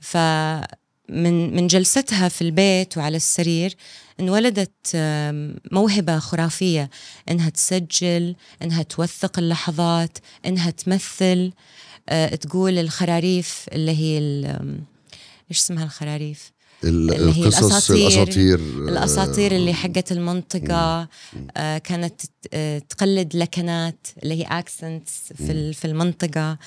فمن من جلستها في البيت وعلى السرير انولدت آم، موهبة خرافية إنها تسجل إنها توثق اللحظات إنها تمثل. آه، تقول الخراريف اللي هي إيش اسمها الخراريف؟ القصص الأساطير الأساطير اللي حقت المنطقة. آه كانت آه تقلد لكنات اللي هي accents في ال- في المنطقة.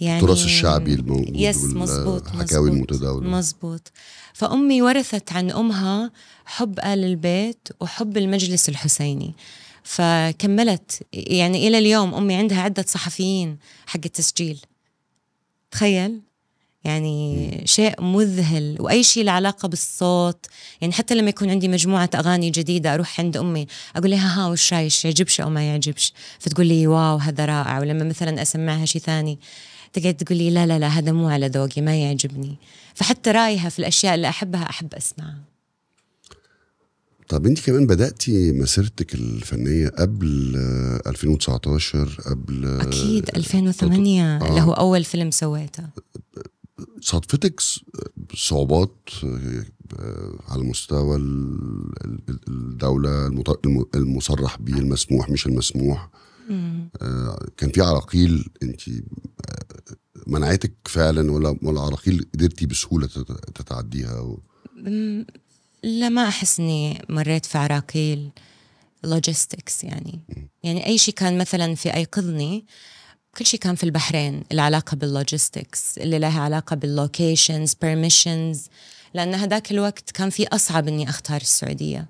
يعني التراث الشعبي الموجود yes مزبوط والحكاوي مزبوط المتداولة. مزبوط فأمي ورثت عن أمها حب آل البيت وحب المجلس الحسيني. فكملت يعني إلى اليوم أمي عندها عدة صحفيين حق التسجيل. تخيل؟ يعني شيء مذهل وأي شيء له علاقة بالصوت. يعني حتى لما يكون عندي مجموعة أغاني جديدة أروح عند أمي أقول لها ها وش رايش؟ يعجبش أو ما يعجبش. فتقول لي واو هذا رائع. ولما مثلا أسمعها شيء ثاني تقعد تقول لي لا لا لا هذا مو على ذوقي ما يعجبني. فحتى رأيها في الأشياء اللي أحبها أحب أسمعها. طب أنت كمان بدأتي مسيرتك الفنية قبل آه، 2019 قبل آه، أكيد 2008 اللي آه. هو أول فيلم سويته. صادفتك صعوبات آه، آه، على مستوى ال- ال- الدولة المصرح به المسموح مش المسموح. آه، كان في عراقيل انت آه، منعتك فعلا ولا ولا عراقيل قدرتي بسهولة تت- تتعديها؟ و- لا ما أحس إني مريت في عراقيل لوجيستكس يعني. يعني أي شيء كان مثلا في ايقظني كل شيء كان في البحرين العلاقه بال logistics اللي لها علاقة بال locations permissions لأن هذاك الوقت كان في أصعب إني أختار السعودية.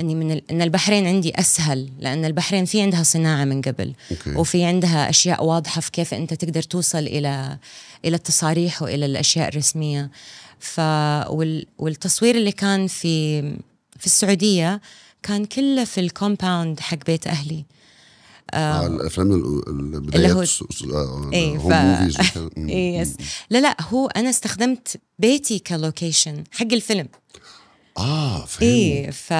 إني من ال... إن البحرين عندي أسهل لأن البحرين في عندها صناعة من قبل. okay. وفي عندها أشياء واضحة في كيف أنت تقدر توصل إلى إلى التصاريح وإلى الأشياء الرسمية. ف وال... والتصوير اللي كان في في السعودية كان كله في ال compound حق بيت أهلي. آه الأفلام ال- البدايات هو- س- س- آه، إيه، home ف-. إيه، yes. لا لا هو أنا استخدمت بيتي ك location حق الفيلم. آه فهمت. إيه ف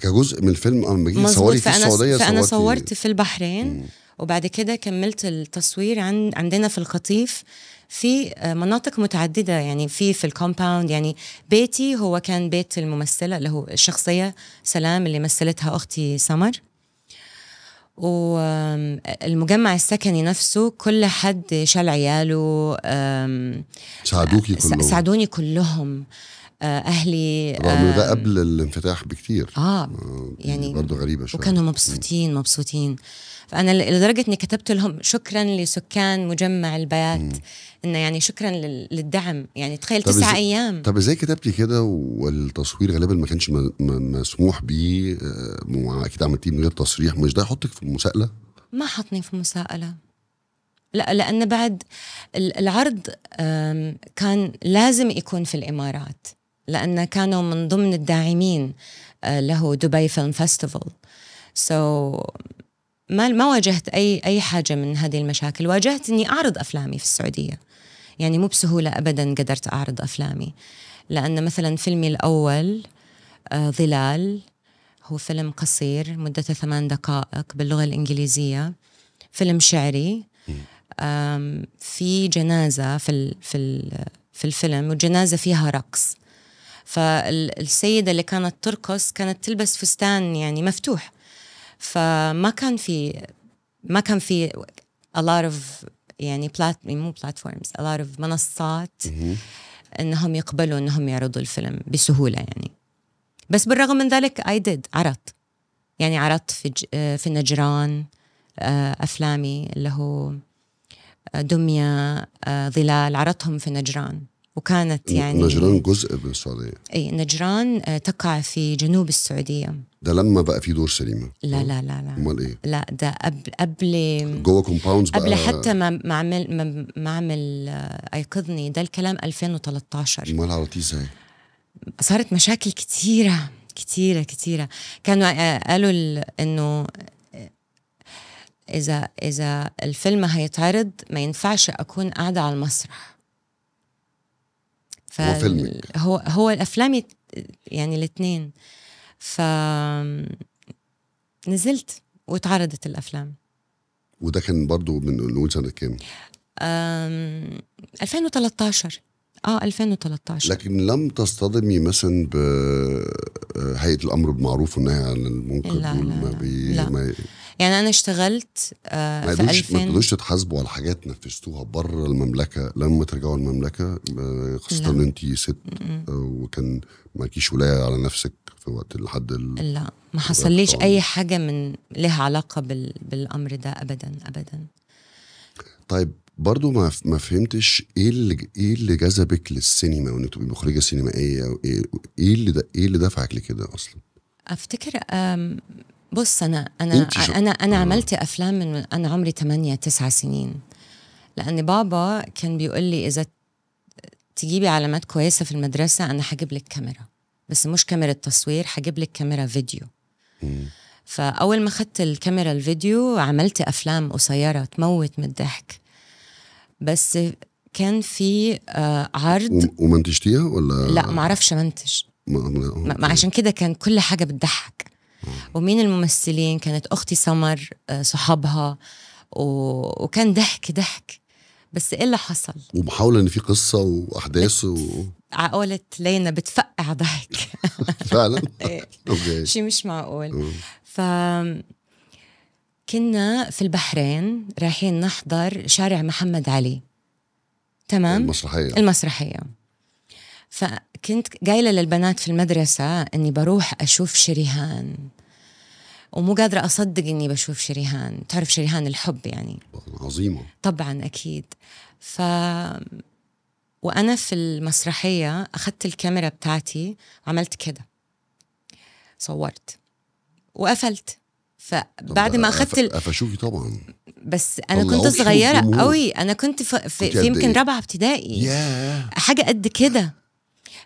كجزء من الفيلم آه لما تصوري في السعوديه فأنا صورت في البحرين مم. وبعد كده كملت التصوير عن عندنا في القطيف في آه، مناطق متعددة يعني في في ال compound. يعني بيتي هو كان بيت الممثلة اللي هو الشخصية سلام اللي مثلتها أختي سمر. والمجمع السكني نفسه كل حد شال عياله ساعدوكي كلهم؟ ساعدوني كلهم. آه، أهلي رغم ده قبل الانفتاح بكتير. آه دي يعني برضه غريبة شوية. وكانوا مبسوطين مبسوطين. فأنا لدرجة إني كتبت لهم شكرا لسكان مجمع البيات. إنه يعني شكرا لل- للدعم. يعني تخيل تسعة أيام. طب إزاي كتبتي كده والتصوير غالبا ما كانش مسموح بيه؟ آه، أكيد عملتيه من غير تصريح. مش ده يحطك في مساءلة؟ ما حطني في مساءلة. لا لأن بعد ال- العرض كان لازم يكون في الإمارات. لأن كانوا من ضمن الداعمين آه، له دبي film festival so ما ما واجهت أي أي حاجة من هذه المشاكل. واجهت إني أعرض أفلامي في السعودية. يعني مو بسهولة ابدا قدرت أعرض أفلامي. لأن مثلا فيلمي الأول آه، ظلال هو فيلم قصير مدته ثمان دقائق باللغة الإنجليزية. فيلم شعري. في جنازة في ال في ال في الفيلم والجنازة فيها رقص. فالسيده اللي كانت ترقص كانت تلبس فستان يعني مفتوح. فما كان في ما كان في a lot of يعني بلات مو platforms a lot of منصات إنهم يقبلوا إنهم يعرضوا الفيلم بسهولة يعني. بس بالرغم من ذلك I did عرضت. يعني عرضت في ج... في نجران آه، أفلامي اللي هو آه، دمية آه، ظلال عرضتهم في نجران. وكانت يعني نجران جزء من السعودية. إي نجران آه، تقع في جنوب السعودية. ده لما بقى في دور سينما لا لا لا لا. أمال إيه؟ لا ده قبل قبل جوه كومباوندز بقى. قبل حتى ما ما اعمل ما ما اعمل آه، أيقظني. ده الكلام 2013 أمال عرفتيه إزاي؟ صارت مشاكل كثيرة كثيرة كثيرة كانوا آه، قالوا ال- إنه آه، اذا إذا الفيلم هيتعرض ما ينفعش أكون قاعدة على المسرح. هو فيلمك. هو هو الأفلام يت- يعني الاثنين ف نزلت واتعرضت الأفلام وده كان برضو من نقول سنة كام أم، 2013 آه 2013 لكن لم تصطدمي مثلا بهيئه الأمر بالمعروف والنهي عن المنكر لا، لا، ما لا. بي لا. ما يعني أنا اشتغلت آه ما في تقدروش ما 2000 تقدروش تتحاسبوا على حاجات نفذتوها بره المملكة لما ترجعوا المملكة آه، خاصة. إن أنت ست آه، وكان مالكيش ولاية على نفسك في وقت لحد ال... لا ما حصليش. أي حاجة من لها علاقة بال... بالأمر ده ابدا ابدا طيب برضو ما ما فهمتش إيه اللي إيه اللي جذبك للسينما وانك تبقي مخرجة سينمائية أو إيه اللي د- إيه اللي دفعك لكده أصلا؟ أفتكر أم، بص أنا أنا أنا أنا. عملت أفلام من أنا عمري 8 9 سنين. لأن بابا كان بيقول لي إذا تجيبي علامات كويسة في المدرسة أنا حجيب لك كاميرا. بس مش كاميرا تصوير حجيب لك كاميرا فيديو. مم. فأول ما اخذت الكاميرا الفيديو عملت أفلام قصيرة تموت من الضحك. بس كان في آه، عرض. وم- ومنتجتيها ولا؟ لا ما أعرفش منتج. ما عشان كده كان كل حاجة بتضحك. ومين الممثلين؟ كانت أختي سمر آه، صحابها و... وكان ضحك ضحك. بس إيه اللي حصل؟ ومحاولة إن في قصة وأحداث و... عقولة لينا بتفقع ضحك. فعلا؟ إيه، أوكي. شيء مش معقول. ف كنا في البحرين رايحين نحضر شارع محمد علي. تمام؟ المسرحية. المسرحية. فكنت قايلة للبنات في المدرسة إني بروح أشوف شريهان. ومو قادرة أصدق إني بشوف شريهان. تعرف شريهان الحب يعني. عظيمة. طبعا أكيد. ف وأنا في المسرحية أخذت الكاميرا بتاعتي وعملت كده. صورت. وقفلت. فبعد ما أخذت ال... قفشوكي طبعا. بس أنا طلعوك كنت الجمهور؟ قوي أنا كنت في, في, كنت في يمكن إيه؟ رابعة ابتدائي. ياه. حاجة قد كده.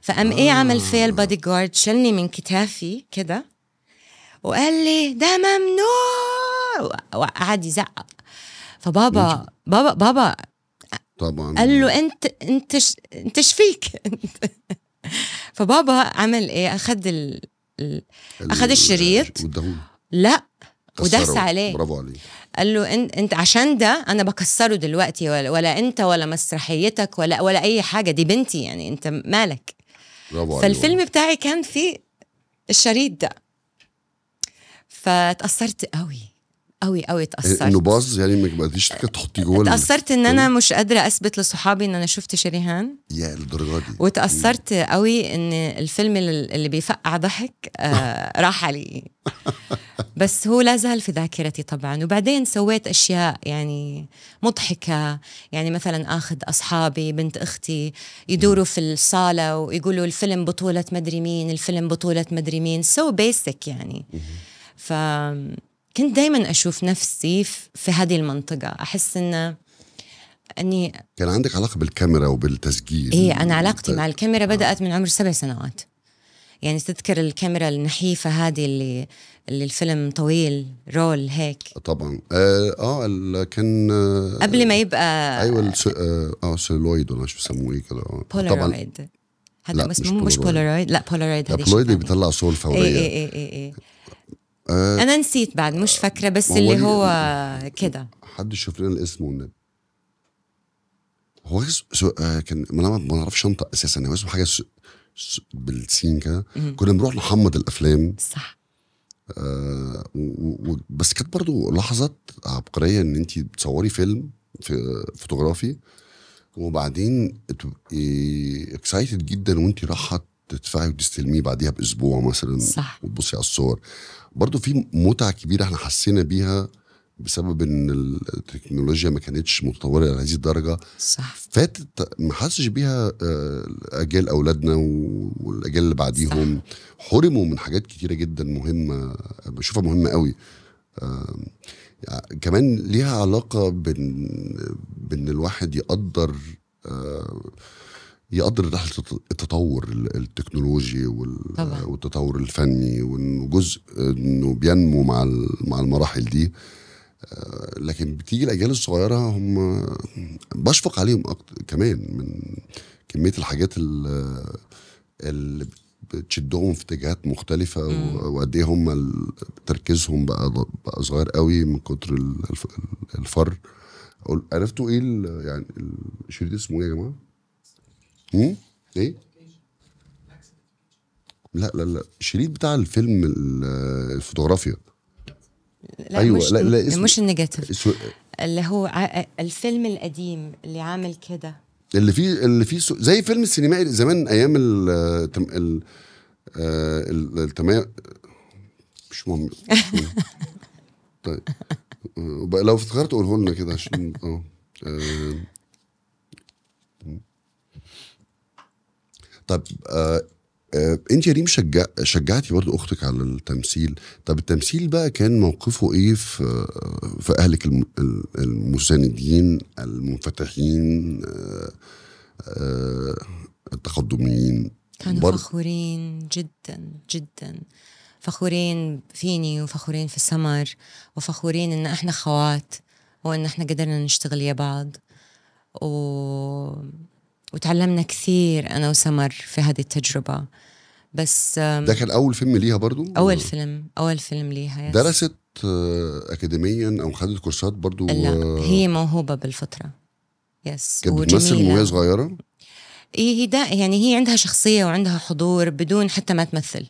فقام إيه آه. عمل فيا البادي جارد شلني من كتافي كده وقال لي ده ممنوع. وقعد يزعق. فبابا بابا بابا طبعا. قال له أنت أنت ش... أنت إيش فيك؟ فبابا عمل إيه؟ أخذ ال... ال... أخد الشريط. لا وداس. عليه. برافو عليه قال له انت أنت عشان ده أنا بكسره دلوقتي ولا, ولا أنت ولا مسرحيتك ولا ولا أي حاجة. دي بنتي يعني أنت مالك؟ فالفيلم بتاعي كان فيه الشريط ده. فتأثرت قوي. قوي قوي إيه، تأثرت. إنه باظ؟ يعني ما بقيتيش تحطيه جوه تأثرت إن أنا مش قادرة أثبت لصحابي إن أنا شفت شريهان. يا الدرجه دي؟ وتأثرت قوي إن الفيلم اللي اللي بيفقع ضحك آه راح علي. بس هو لا زال في ذاكرتي طبعا. وبعدين سويت أشياء يعني مضحكة. يعني مثلا آخذ أصحابي بنت أختي يدوروا في الصالة ويقولوا الفيلم بطولة مدري مين الفيلم بطولة مدري مين. so so basic يعني. ف كنت دائما أشوف نفسي في هذه المنطقة. أحس إن أني كان عندك علاقة بالكاميرا وبالتسجيل؟ إيه أنا علاقتي مع الكاميرا بدأت من عمر سبع سنوات. يعني تذكر الكاميرا النحيفة هذه اللي اللي الفيلم طويل roll هيك. طبعا. آه, آه كان آه قبل ما يبقى أيوه آه, آه سيلويد ولا شو بيسموه إيه كده آه. بولارويد. هذا بس مش بولارويد. بولارويد. لا بولارويد هذه الابلويد اللي بيطلع صور إيه فورية. إيه إيه إيه, إيه. آه. أنا نسيت بعد مش فاكرة بس اللي هو كده. حد يشوف لنا الاسم والنبي هو سو... آه كان ما أنا ما نعرفش انطق أساسا هو اسمه حاجة س... س... بالسين كده. كنا بنروح نحمض الأفلام. صح. آه و... و... بس كانت برضو لحظات عبقرية إن انت بتصوري فيلم في فوتوغرافي وبعدين تبقي excited جدا وانت رايحة تدفعي وتستلميه بعديها بأسبوع مثلا صح. وتبصي على الصور. برضو في متعة كبيرة إحنا حسينا بيها بسبب إن التكنولوجيا ما كانتش متطورة إلى هذه الدرجة. صح. فاتت ما حسش بيها آه، أجيال أولادنا والأجيال اللي بعديهم. حرموا من حاجات كتيرة جدا مهمة بشوفها مهمة قوي. كمان ليها علاقة بان بإن الواحد يقدر آه، يقدر رحلة الت- التطور ال- التكنولوجي. والتطور الفني وانه جزء إنه بينمو مع مع المراحل دي آه، لكن بتيجي الأجيال الصغيرة هم بشفق عليهم كمان من كمية الحاجات ال- اللي بتشدهم في اتجاهات مختلفة و- وقد إيه هم تركيزهم بقى بقى صغير قوي من كتر ال- الف- الفر عرفتوا إيه يعني الشريط اسمه إيه يا جماعة؟ إيه؟ لا لا لا. الشريط بتاع الفيلم ال- الفوتوغرافيا. لا أيوة، مش لا- لا، اسمه- مش النيجاتيف. اسمه- اللي هو ع- الفيلم القديم اللي عامل كده. اللي فيه اللي فيه سو- زي فيلم السينمائي زمان أيام ال التم- ال آه، ال- التما مش مهم. طيب. آه، لو افتكرت قوله لنا كده عشان آه. طب آه آه انت يا ريم شجع شجعتي برضه أختك على التمثيل. طب التمثيل بقى كان موقفه إيه في في اهلك الم- ال- المساندين المنفتحين آه آه التقدميين؟ كانوا برضه- فخورين جدا جدا. فخورين فيني وفخورين في سمر وفخورين إن إحنا خوات وإن إحنا قدرنا نشتغل يا بعض. و... وتعلمنا كثير أنا وسمر في هذه التجربة. بس ده كان أول فيلم ليها برضو؟ أول فيلم أول فيلم ليها يس. درست آه، اكاديميا أو خدت كورسات برضو لا آه، هي موهوبة بالفطره يس كانت بتمثل. وهي صغيرة؟ هي دا يعني هي عندها شخصية وعندها حضور بدون حتى ما تمثل.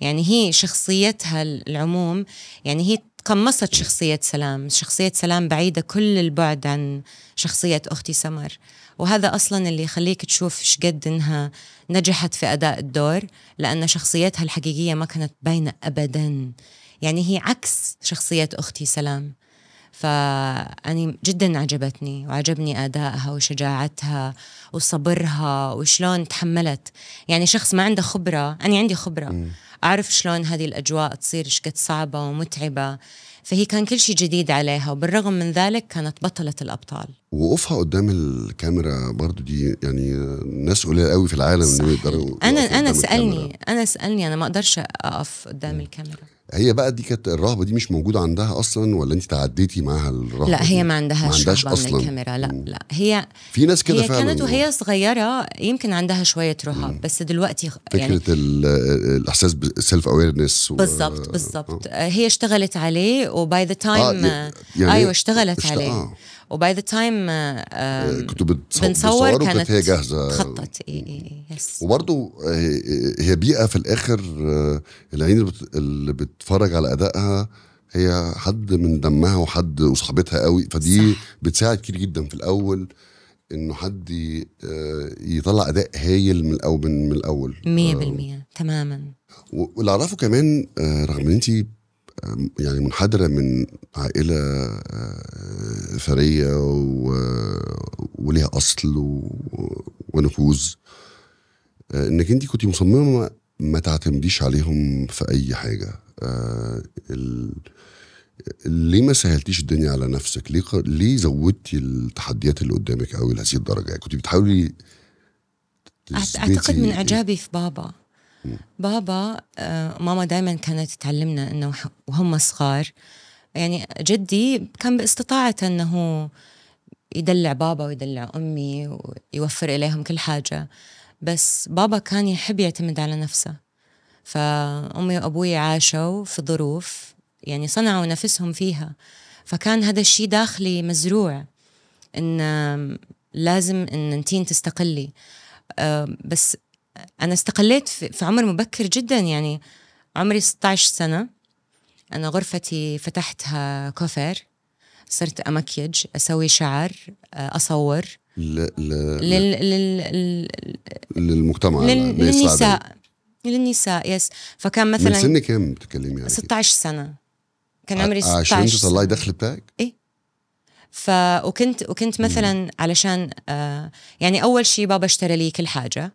يعني هي شخصيتها العموم يعني هي تقمصت شخصية سلام. شخصية سلام بعيدة كل البعد عن شخصية أختي سمر. وهذا أصلا اللي يخليك تشوف شقد إنها نجحت في أداء الدور لأن شخصيتها الحقيقية ما كانت باينة أبدا. يعني هي عكس شخصية أختي سلام. فأني جدا عجبتني وعجبني أدائها وشجاعتها وصبرها وشلون تحملت. يعني شخص ما عنده خبرة أنا عندي خبرة. أعرف شلون هذه الأجواء تصير شقد صعبة ومتعبة. فهي كان كل شيء جديد عليها وبالرغم من ذلك كانت بطلة الأبطال. وقوفها قدام الكاميرا برضو دي يعني ناس قليلة قوي في العالم إنه يقدروا أنا أنا قدام الكاميرا. سألني أنا سألني أنا ما أقدرش أقف قدام الكاميرا. هي بقى دي كانت الرهبة دي مش موجودة عندها أصلا ولا أنت تعديتي معاها الرهبة لا؟ هي ما عندهاش ما عندهاش رهبة من. الكاميرا لا. لا هي في ناس كده هي فعلا كانت وهي صغيرة يمكن عندها شوية رهاب بس دلوقتي فكره يعني ال- الإحساس بال self awareness بالضبط بالضبط هي اشتغلت عليه و by the time آه، يعني أيوه اشتغلت اشت- عليه آه. و by the time كنتوا بنصور بتصوروا كانت هي جاهزة. خطت. اي اي yes وبرضو آه، هي بيئة في الآخر آه، العين اللي بت- اللي بتتفرج على أدائها هي حد من دمها وحد وصاحبتها قوي. فدي صح. بتساعد كتير جدا في الأول إنه حد آه، يطلع أداء هايل من الأول من, الأول. مية بالمية تماما. واللي أعرفه كمان آه، رغم إن أنت يعني منحدرة من عائلة آه، ثرية و- وليها أصل ونفوذ. آه، إنك انت كنت مصممة ما تعتمديش عليهم في آه ال... ليه ما سهلتيش الدنيا على نفسك؟ ليه. ليه زودتي التحديات اللي قدامك قوي لهذه الدرجة؟ يعني كنت بتحاولي أعتقد من إعجابي في بابا. بابا آه، ماما دائما كانت تعلمنا إنه وهم صغار. يعني جدي كان باستطاعته إنه يدلع بابا ويدلع أمي ويوفر إليهم كل حاجة. بس بابا كان يحب يعتمد على نفسه. فأمي وأبوي عاشوا في ظروف يعني صنعوا نفسهم فيها. فكان هذا الشيء داخلي مزروع. إن لازم إن أنتين تستقلي. بس أنا استقليت في عمر مبكر جدا يعني عمري 16 سنة. أنا غرفتي فتحتها كوفر صرت امكيج أسوي شعر آه، أصور. ل... ل... لل... لل... لل... للمجتمع لل... للنساء. للنساء يس فكان من مثلا سن كام بتتكلمي يعني؟ 16 سنة. كان عمري 16 عشان تطلعي. الدخل بتاعك؟ ف وكنت وكنت مثلا علشان آه يعني أول شيء بابا اشترى لي كل حاجة.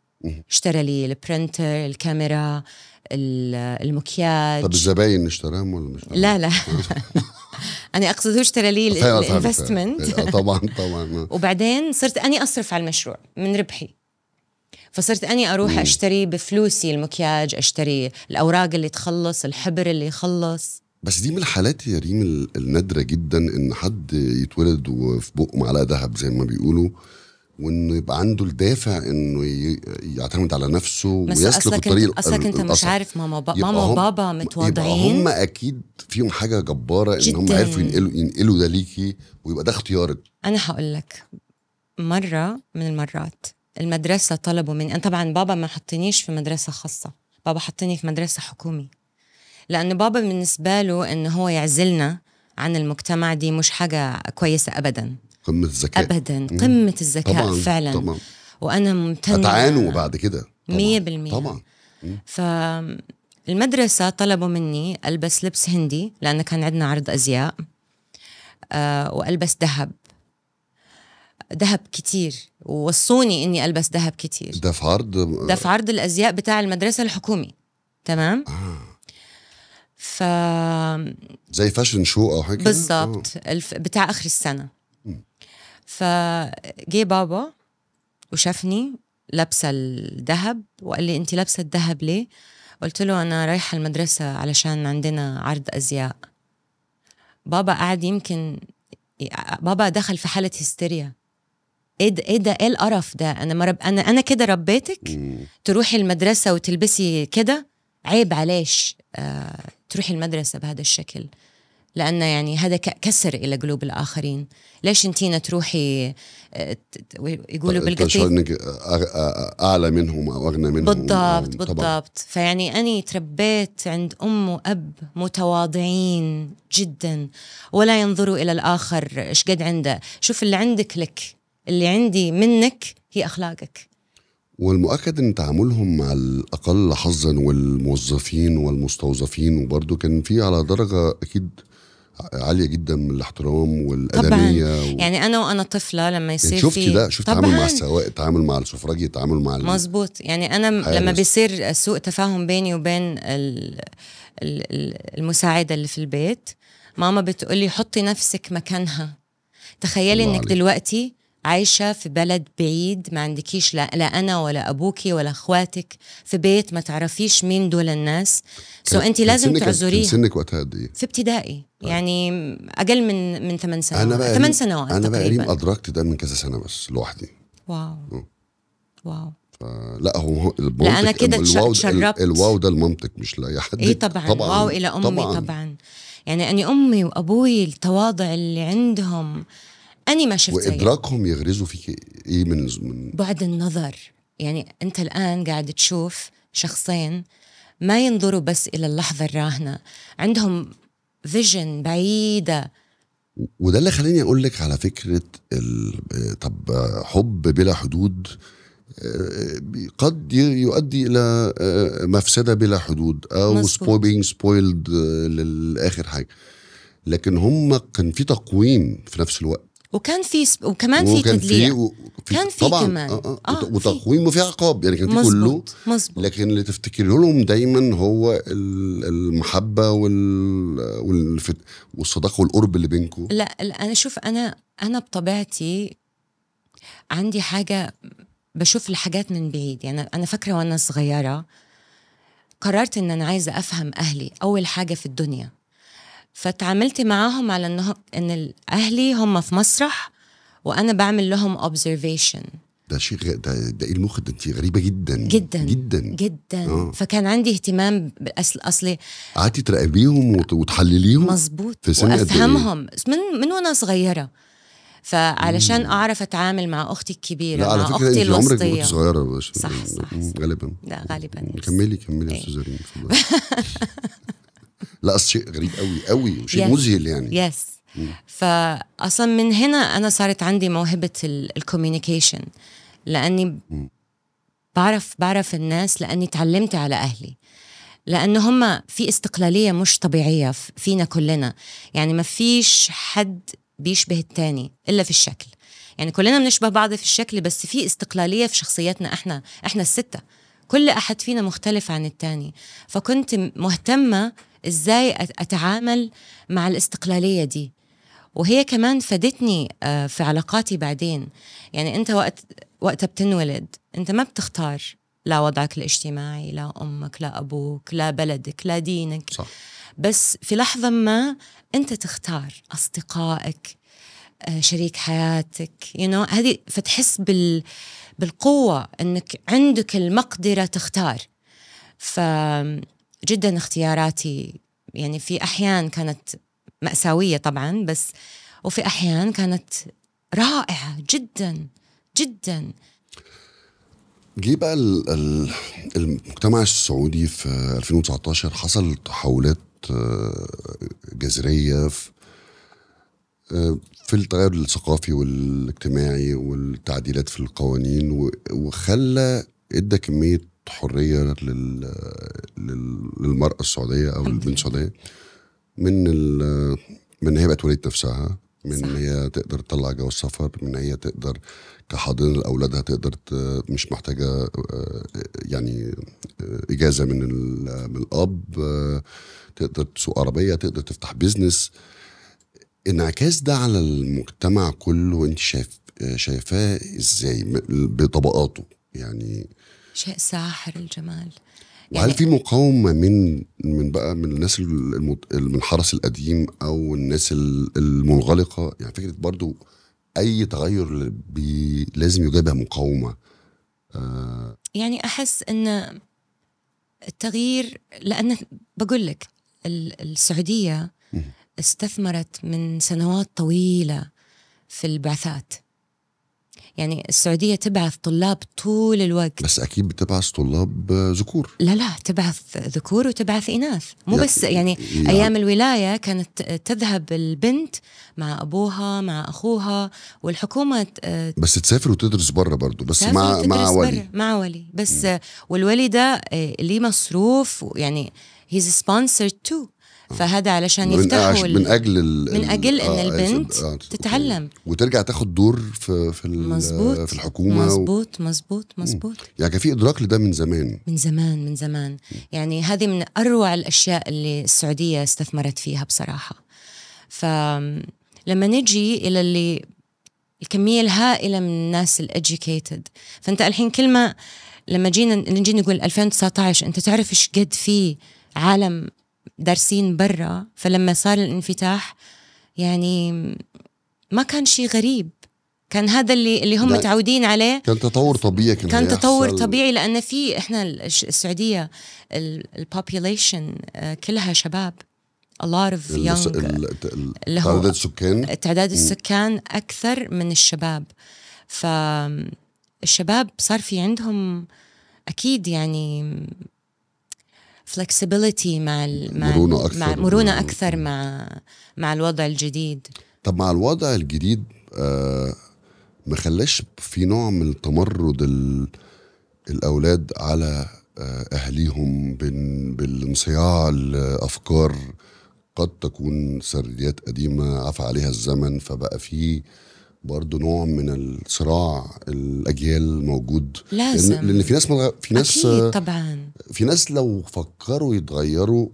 اشترى لي ال printer الكاميرا ال- المكياج. طب الزباين اشتراهم ولا مش لا لا. أنا أقصد هو اشترى لي. ال investment آه، طبعا طبعا. آه. وبعدين صرت أني أصرف على المشروع من ربحي. فصرت أني أروح أشتري بفلوسي المكياج أشتري الأوراق اللي تخلص الحبر اللي يخلص. بس دي من الحالات يا ريم ال- النادرة جدا إن حد يتولد وفي بقه معلقة ذهب زي ما بيقولوا. وإنه يبقى عنده الدافع إنه يعتمد على نفسه بس ويسلك الطريق أصلك أنت مش. عارف ماما با... ماما وبابا يبقى متواضعين هم أكيد فيهم حاجة جبارة إن هم جداً. عرفوا ينقلوا ينقلوا ده ليكي ويبقى ده اختيارك أنا هقول لك مرة من المرات المدرسة طلبوا مني أنا طبعا بابا ما حطنيش في مدرسة خاصة بابا حطني في مدرسة حكومي لأنه بابا بالنسبة له إنه هو يعزلنا عن المجتمع دي مش حاجة كويسة أبدا قمة الذكاء. أبدا. قمة الذكاء طبعا فعلا. طبعا. وأنا ممتنة. هتعانوا بعد كده. طبعاً. مية بالمية. طبعا. فالمدرسة طلبوا مني ألبس لبس هندي لأن كان عندنا عرض أزياء آه وألبس ذهب. ذهب كتير. ووصوني إني ألبس ذهب كتير. ده في عرض ده في عرض الأزياء بتاع المدرسة الحكومي. تمام؟ آه. ف زي فاشن شو أو حاجة كده؟ بالضبط. الف... بتاع آخر السنة. فجي بابا وشافني لابسة الذهب وقال لي انت لابسة الذهب ليه؟ قلت له أنا رايحة المدرسة علشان عندنا عرض أزياء. بابا قعد يمكن بابا دخل في حالة هستيريا. إيه ده إيه ده إيه القرف ده؟ أنا مرب... أنا أنا كده ربيتك. تروحي المدرسة وتلبسي كده؟ عيب عليش. آه تروحي المدرسة بهذا الشكل. لأن يعني هذا كسر إلى قلوب الآخرين. ليش انتينا تروحي آه، يقولوا شعور بالقطيف انك أعلى منهم أو أغنى منهم؟ بالضبط. بالضبط. فيعني أني تربيت عند أم وأب متواضعين جدا ولا ينظروا إلى الآخر إيش قد عنده. شوف اللي عندك لك اللي عندي منك هي أخلاقك. والمؤكد إن تعاملهم مع الأقل حظا والموظفين والمستوظفين وبرضه كان في على درجة أكيد عالية جدا من الاحترام والأدمية و... يعني أنا وأنا طفلة لما يصير يعني شفتي؟ في ده شفت تعامل مع السواق تعامل مع السفراجي تعامل مع ال... مزبوط يعني أنا حارس. لما بيصير سوء تفاهم بيني وبين ال- ال- ال- المساعدة اللي في البيت ماما بتقولي حطي نفسك مكانها. تخيلي إنك عليك. دلوقتي عايشة في بلد بعيد ما عندكيش لا, لا أنا ولا أبوكي ولا أخواتك في بيت ما تعرفيش مين دول الناس. so كان- أنت لازم تعذريها. سنك وقتها قد إيه؟ في ابتدائي. يعني أقل من من ثمان سنوات. أنا بقى ثمان سنوات أنا بقى ريم أدركت ده من كذا سنة بس لوحدي. wow. مم. wow. لا هو المنطق أنا كده تشربت. ال wow ده المنطق مش لأي حد. إيه طبعا, طبعاً. wow إلى أمي طبعا, طبعا. يعني أني أمي وأبوي التواضع اللي عندهم أني ما شفت زيه. وإدراكهم يغرزوا فيك إيه من من بعد النظر. يعني أنت الآن قاعد تشوف شخصين ما ينظروا بس إلى اللحظة الراهنة. عندهم vision بعيدة. وده اللي خلاني أقول لك على فكرة ال... طب حب بلا حدود آه، قد يؤدي إلى آه، مفسدة بلا حدود أو مظبوط. being spoiled للآخر حاجة. لكن هم كان في تقويم في نفس الوقت. وكان في سب... وكمان في تدليع. و- كان في طبعا كمان. آه آه آه، وت- في. وتقويم وفي عقاب يعني كان في كله. مزبوط لكن اللي تفتكر لهم دايما هو ال- المحبة وال... والفت... والصداقة والقرب اللي بينكم لا, لا أنا شوف أنا أنا بطبيعتي عندي حاجة بشوف الحاجات من بعيد. يعني أنا فاكرة وأنا صغيرة قررت إن أنا عايزة أفهم أهلي أول حاجة في الدنيا. فتعاملت معاهم على انه إن أهلي هم في مسرح وأنا بعمل لهم observation. ده شيء غ... ده, ده إيه المخ ده؟ أنت غريبة جدا. جدا. جدا. جدا. آه. فكان عندي اهتمام بالاصل اصلي قعدتي تراقبيهم وت... وتحلليهم مظبوط. في سن إيه؟ وأفهمهم. من من وأنا صغيرة. فعلشان أعرف أتعامل مع أختي الكبيرة لا على مع فكرة أختي أنت عمرك الوسطية. صغيرة بس صح، صح، مم، صح. غالبا. لا غالبا. كملي كملي يا إيه. استاذه ريم. لا شيء غريب قوي قوي وشيء Yes. مذهل يعني. yes فأصلا من هنا أنا صارت عندي موهبة ال communication لأني بعرف بعرف الناس لأني تعلمت على أهلي. لأنه هم في استقلالية مش طبيعية فينا كلنا. يعني ما فيش حد بيشبه التاني إلا في الشكل. يعني كلنا بنشبه بعض في الشكل بس في استقلالية في شخصياتنا إحنا إحنا الستة. كل أحد فينا مختلف عن التاني. فكنت مهتمة إزاي أتعامل مع الاستقلالية دي. وهي كمان فادتني آه، في علاقاتي بعدين. يعني أنت وقت وقتها بتنولد أنت ما بتختار لا وضعك الاجتماعي لا أمك لا أبوك لا بلدك لا دينك. صح. بس في لحظة ما أنت تختار أصدقائك آه، شريك حياتك. You know, هذه فتحس بال بالقوة أنك عندك المقدرة تختار. فجدا اختياراتي. يعني في أحيان كانت مأساوية طبعا بس وفي أحيان كانت رائعة جدا جدا. جه بقى ال- ال- المجتمع السعودي في 2019 حصل تحولات آه، جذرية في آه، في التغير الثقافي والاجتماعي والتعديلات في القوانين وخلى إدى كمية حرية لل لل- للمرأة السعودية أو البنت السعودية. من ال- من هي بقت وليده نفسها من صح. هي تقدر تطلع جواز سفر من هي تقدر كحاضنه لاولادها تقدر ت- مش محتاجة يعني إجازة من ال- من الأب تقدر تسوق عربية تقدر تفتح بيزنس انعكاس ده على المجتمع كله انت شايف شايفاه إزاي؟ بطبقاته. يعني شيء ساحر الجمال. وهل يعني- في مقاومة من من بقى من الناس المنحرس القديم أو الناس ال- المنغلقة؟ يعني فكرة برضو أي تغير بي لازم يجابه مقاومة. آه يعني أحس إن التغيير لأن بقول لك ال- السعودية. استثمرت من سنوات طويلة في البعثات. يعني السعودية تبعث طلاب طول الوقت. بس أكيد بتبعث طلاب آه، ذكور. لا لا تبعث ذكور وتبعث إناث. مو بس يعني يعني- أيام الولاية كانت تذهب البنت مع أبوها مع أخوها والحكومة آه، بس تسافر وتدرس بره برضو بس مع مع ولي. مع ولي. بس والولي ده آه، ليه مصروف يعني he's sponsored too فهذا علشان من, يفتحوا من أجل ال من أجل إن آه، البنت آه، تتعلم. وترجع تاخد دور في في مزبوط في الحكومة و... مزبوط مزبوط مزبوط يعني كان في إدراك لده من زمان. من زمان من زمان. يعني هذه من أروع الأشياء اللي السعودية استثمرت فيها بصراحة. فلما نجي إلى اللي الكمية الهائلة من الناس الأديوكيتد فأنت الحين كلمة لما جينا نجي نقول 2019 أنت تعرف إيش قد في عالم دارسين برا فلما صار الانفتاح يعني ما كان شيء غريب. كان هذا اللي اللي هم لا. متعودين عليه. كان تطور طبيعي كان, كان تطور. طبيعي لأن في إحنا السعودية البوبيوليشن كلها شباب. A lot of young اللي هو- تعداد السكان. تعداد السكان أكثر من الشباب. فالشباب صار في عندهم أكيد يعني flexibility مع ال- مع مرونة أكثر. مع مرونة أكثر مع مع الوضع الجديد طب مع الوضع الجديد آه ما خلاش في نوع من التمرد ال- الأولاد على آه أهليهم بال- بالانصياع لافكار قد تكون سرديات قديمة عفى عليها الزمن فبقى في برضه نوع من الصراع الأجيال موجود. لازم. لأن, لأن في ناس ملغ... في ناس أكيد آه، طبعا. في ناس لو فكروا يتغيروا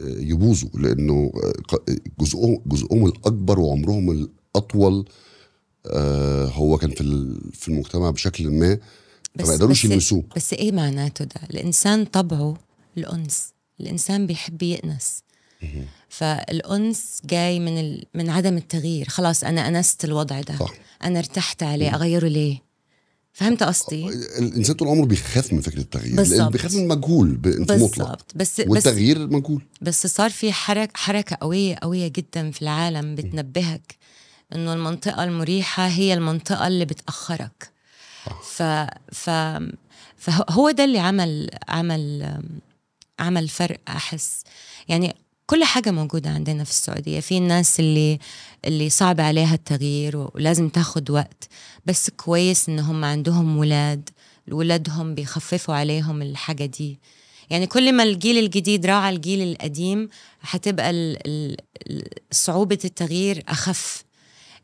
يبوظوا لأنه جزءهم جزءهم الأكبر وعمرهم الأطول آه، هو كان في في المجتمع بشكل ما فما يقدروش يلمسوه. بس إيه معناته ده؟ الإنسان طبعه الأنس. الإنسان بيحب يأنس فالأنس جاي من ال... من عدم التغيير. خلاص أنا أنست الوضع ده. صح. أنا ارتحت عليه. أغيره ليه؟ فهمت قصدي؟ الإنسان طول عمره بيخاف من فكرة التغيير بالظبط. بيخاف من المجهول ب- في مطلق. بالضبط بس بس والتغيير مجهول. بس صار في حركة حركة قوية قوية جدا في العالم بتنبهك إنه المنطقة المريحة هي المنطقة اللي بتأخرك. ف ف فهو ده اللي عمل عمل عمل فرق أحس. يعني كل حاجة موجودة عندنا في السعودية. في الناس اللي اللي صعب عليها التغيير ولازم تاخد وقت. بس كويس إن هم عندهم ولاد ولادهم بيخففوا عليهم الحاجة دي. يعني كل ما الجيل الجديد راعى الجيل القديم ال- صعوبة التغيير أخف.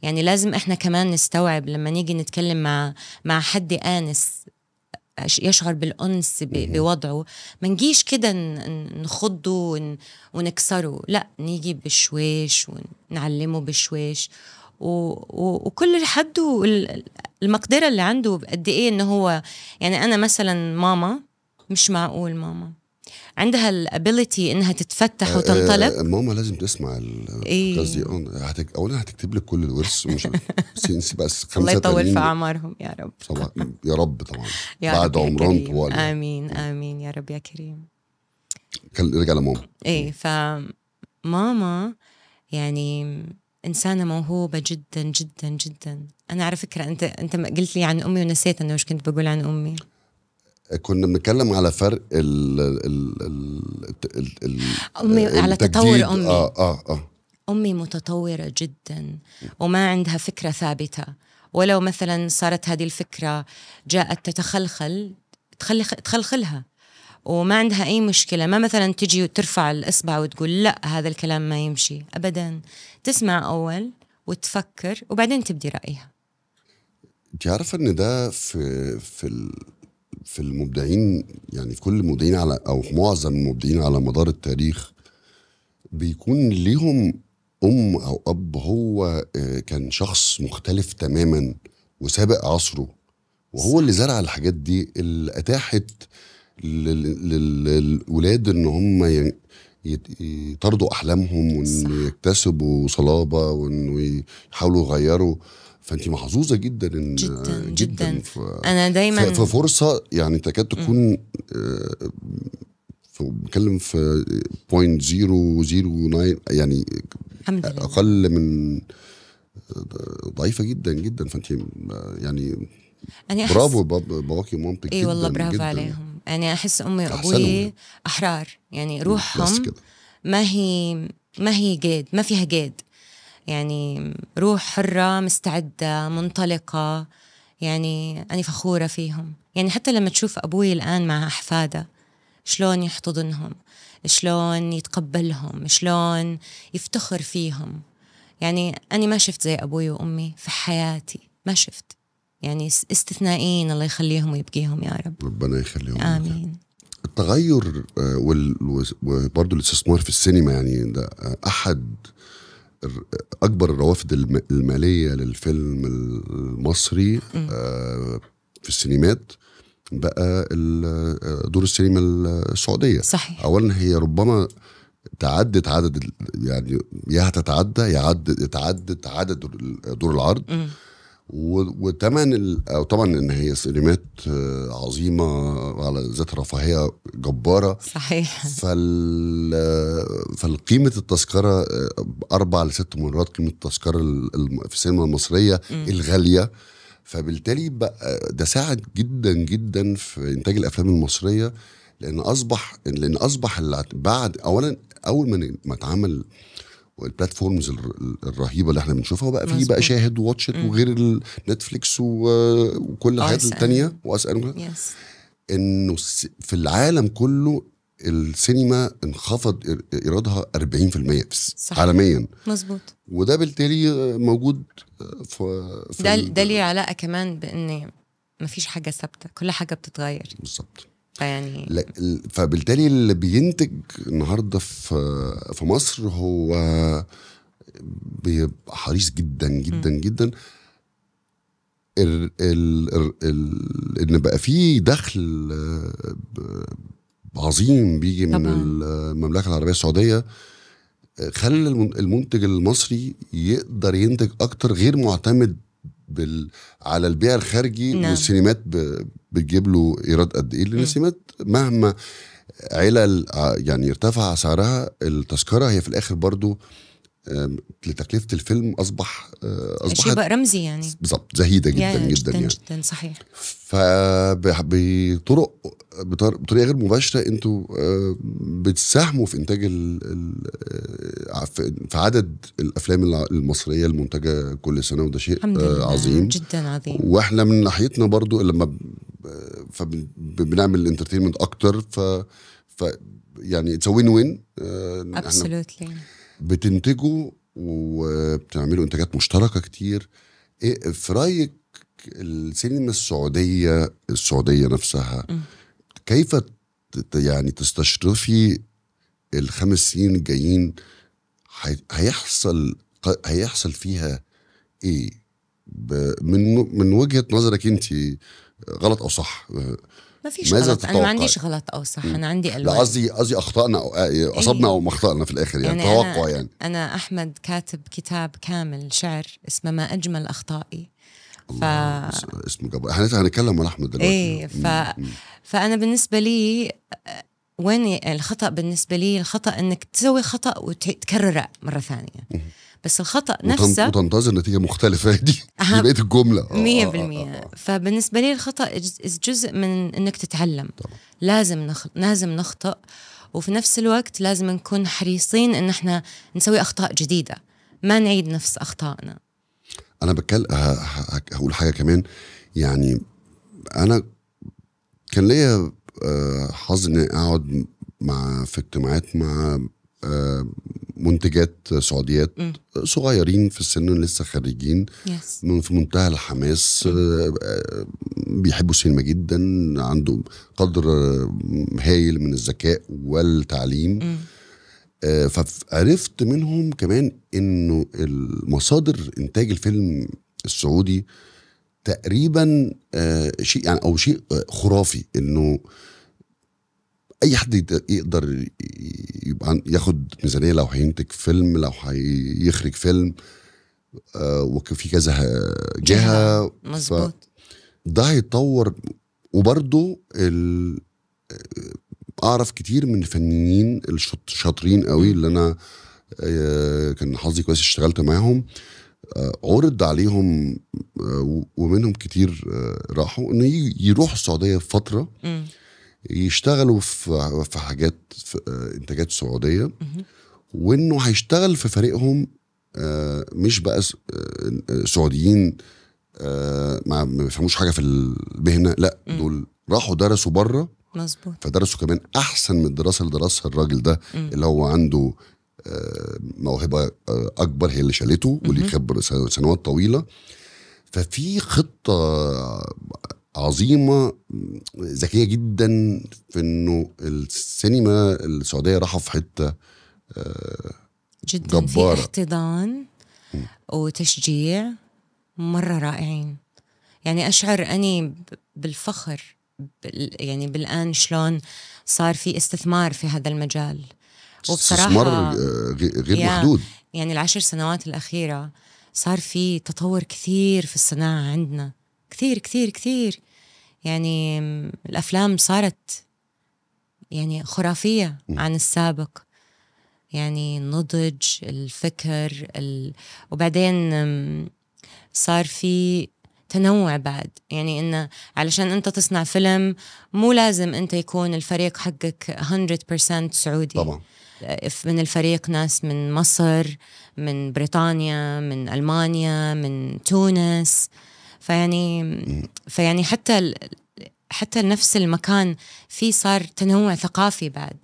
يعني لازم إحنا كمان نستوعب لما نيجي نتكلم مع مع حد آنس يشعر بالأنس بوضعه. ما نجيش كده نخضه ون- ونكسره. لا نيجي بشويش ونعلمه بشويش و... و... وكل حد المقدرة اللي عنده قد إيه انه هو يعني أنا مثلا ماما مش معقول ماما. عندها الابيليتي إنها تتفتح وتنطلق؟ آه، ماما لازم تسمع ال- إيه. قصدي آه هتك... اولا هتكتب لك كل الورث مش بس نسي بس الله يطول 85 في اعمارهم يا رب. طبعا يا رب طبعا. يا بعد رب عمران. طوال. آمين آمين يا رب يا كريم. كان رجع لماما. إيه فماما يعني إنسانة موهوبة جدا جدا جدا. أنا على فكرة أنت أنت ما قلت لي عن أمي ونسيت انه إيش كنت بقول عن أمي. كنا بنتكلم على فرق ال ال ال ال أمي على. تطور أمي. آه آه آه. أمي متطورة جدا وما عندها فكرة ثابتة. ولو مثلا صارت هذه الفكرة جاءت تتخلخل تخلخ تخلخلها. وما عندها أي مشكلة. ما مثلا تجي وترفع الإصبع وتقول لا هذا الكلام ما يمشي. ابدا. تسمع أول وتفكر وبعدين تبدي رأيها. انت عارفه إن ده في في ال في المبدعين يعني في كل المبدعين على أو معظم المبدعين على مدار التاريخ بيكون ليهم أم أو أب هو آه، كان شخص مختلف تماما وسابق عصره وهو اللي زرع الحاجات دي اللي أتاحت لل- لل- للولاد إن هم يطاردوا أحلامهم وإن. يكتسبوا صلابة وإنه يحاولوا يغيروا فانت محظوظة جدا إن جداً، جداً. في أنا دائما في فرصه يعني تكاد تكون آه، في- بتكلم في 0.009 يعني الحمد لله. أقل من ضعيفة جدا جدا. فانت يعني أنا أحس برافو باب- باباكي ومامتك إي جدا والله برافو جداً. عليهم. يعني أحس أمي وأبوي يعني. أحرار. يعني روحهم ما هي ما هي قيد ما فيها قيد يعني روح حرة مستعدة منطلقة يعني أنا فخورة فيهم. يعني حتى لما تشوف أبوي الآن مع أحفاده شلون يحتضنهم؟ شلون يتقبلهم؟ شلون يفتخر فيهم؟ يعني أنا ما شفت زي أبوي وأمي في حياتي ما شفت. يعني اس- استثنائيين الله يخليهم ويبقيهم يا رب. ربنا يخليهم. آمين. التغير آه، وبرضه الاستثمار في السينما يعني ده الر- أكبر الروافد الم- المالية للفيلم المصري آه، في السينمات بقى آه، دور السينما السعودية. صحيح. اولا هي ربما تعدت عدد يعني يا هتتعدى يا عد تعدت عدد دور العرض. مم. و- وتمن ال- أو طبعا إن هي سينمات آه، عظيمة على ذات رفاهية جبارة. صحيح. فال فالقيمه التذكرة آه، أربع لست مرات قيمة التذكرة في السينما المصرية الغالية. فبالتالي بقى ده ساعد جدا جدا في إنتاج الأفلام المصرية لأن أصبح لأن أصبح بعد اولا أول ما ما اتعمل ال platforms الر- الرهيبة اللي إحنا بنشوفها وبقى في. بقى شاهد و Watch It وغير ال Netflix وكل الحاجات OSN. التانية واسال yes إنه في العالم كله السينما انخفض إيرادها 40% في الس- صح. عالميا. مظبوط. وده بالتالي موجود في, في ده ده لي علاقة كمان باني ما فيش حاجة ثابتة كل حاجة بتتغير. بالظبط. فيعني فبالتالي اللي بينتج النهارده في في مصر هو بيبقى حريص جدا جدا جدا ال ال ال ال إن بقى في دخل عظيم بيجي من طبعاً. المملكة العربية السعودية خلى الم- المنتج المصري يقدر ينتج أكتر غير معتمد بال على البيع الخارجي نعم. والسينمات ب- بتجيب له إيراد قد إيه لأن. السينمات مهما علل يعني ارتفع سعرها التذكرة هي في الآخر برضو لتكلفة الفيلم أصبح آه، شيء أصبحت بقى رمزي يعني. بالظبط زهيدة جدا جدا, جدا يعني. جدا صحيح. فبطرق بطريقة غير مباشرة أنتوا آه، بتساهموا في إنتاج ال آه، في عدد الأفلام المصرية المنتجة كل سنة وده شيء الحمد لله عظيم. جدا عظيم. وإحنا من ناحيتنا برضو لما فبنعمل انترتينمنت أكتر ف ف يعني it's win win إحنا absolutely بتنتجوا وبتعملوا انتاجات مشتركة كتير. إيه في رأيك السينما السعودية السعودية نفسها م. كيف يعني تستشرفي الخمس سنين الجايين؟ هي- هيحصل هيحصل فيها إيه؟ من من وجهة نظرك انت غلط أو صح ما فيش ماذا غلط. أنا ما؟ عنديش غلط. أو صح أنا عندي لا ألوان. قصدي قصدي أخطأنا أو آه، أصبنا أو ما اخطانا في الآخر يعني, يعني توقع أنا يعني. أنا أحمد كاتب كتاب كامل شعر اسمه ما أجمل أخطائي. ف... اس- اسمه جبار. هنتكلم عن أحمد دلوقتي. إيه ف... فأنا بالنسبة لي وين الخطأ؟ بالنسبة لي الخطأ إنك تسوي خطأ وتكرره مرة ثانية. بس الخطأ نفسه وتنتظر نتيجة مختلفة دي. دي. بقيه الجملة. آه، مية آه، آه، بالمية. آه. فبالنسبة لي الخطأ إج- جزء من إنك تتعلم. طبعا. لازم نخ... لازم نخطأ. وفي نفس الوقت لازم نكون حريصين إن إحنا نسوي أخطاء جديدة. ما نعيد نفس أخطائنا. أنا بتكلم ه- ه- هقول حاجة كمان. يعني أنا كان ليا آه، حظ إني أقعد مع في اجتماعات مع آه، منتجات سعوديات. صغيرين في السن لسه خريجين يس من في منتهى الحماس آه، آه، بيحبوا السينما جدا عنده قدر آه، هايل من الذكاء والتعليم. آه، فعرفت منهم كمان إنه المصادر إنتاج الفيلم السعودي تقريبا آه، شيء يعني أو شيء آه، خرافي إنه أي حد يقدر يبقى ياخد ميزانية لو هينتج فيلم لو هيخرج فيلم آه، وفي كذا جهة مزبوط ده هيتطور وبرضه ال... أعرف كتير من الفنانين الشاطرين قوي اللي أنا آه، كان حظي كويس اشتغلت معاهم. آه، عرض عليهم آه، ومنهم كتير آه، راحوا انه يروحوا السعودية فترة. يشتغلوا في في حاجات في إنتاجات سعودية. وإنه هيشتغل في فريقهم آه، مش بقى آه، سعوديين آه، ما بيفهموش حاجة في المهنه لا. دول راحوا درسوا بره مزبوط فدرسوا كمان أحسن من الدراسه اللي درسها الراجل ده. اللي هو عنده موهبة أكبر هي اللي شالته وليه. خبره سن- سنوات طويلة ففي خطة عظيمة ذكية جدا في إنه السينما السعودية راحة في حتة جدا في جبارة. احتضان وتشجيع مرة رائعين. يعني أشعر أني ب- بالفخر بال يعني بالآن شلون صار في استثمار في هذا المجال. استثمار وبصراحة آه، غير محدود. يعني العشر سنوات الأخيرة صار في تطور كثير في الصناعة عندنا. كثير كثير كثير. يعني م، الأفلام صارت يعني خرافية عن السابق. يعني النضج الفكر ال... وبعدين صار في تنوع بعد. يعني انه علشان أنت تصنع فيلم مو لازم أنت يكون الفريق حقك 100% سعودي. طبعا. من الفريق ناس من مصر من بريطانيا من ألمانيا من تونس. فيعني فيعني حتى حتى نفس المكان في صار تنوع ثقافي بعد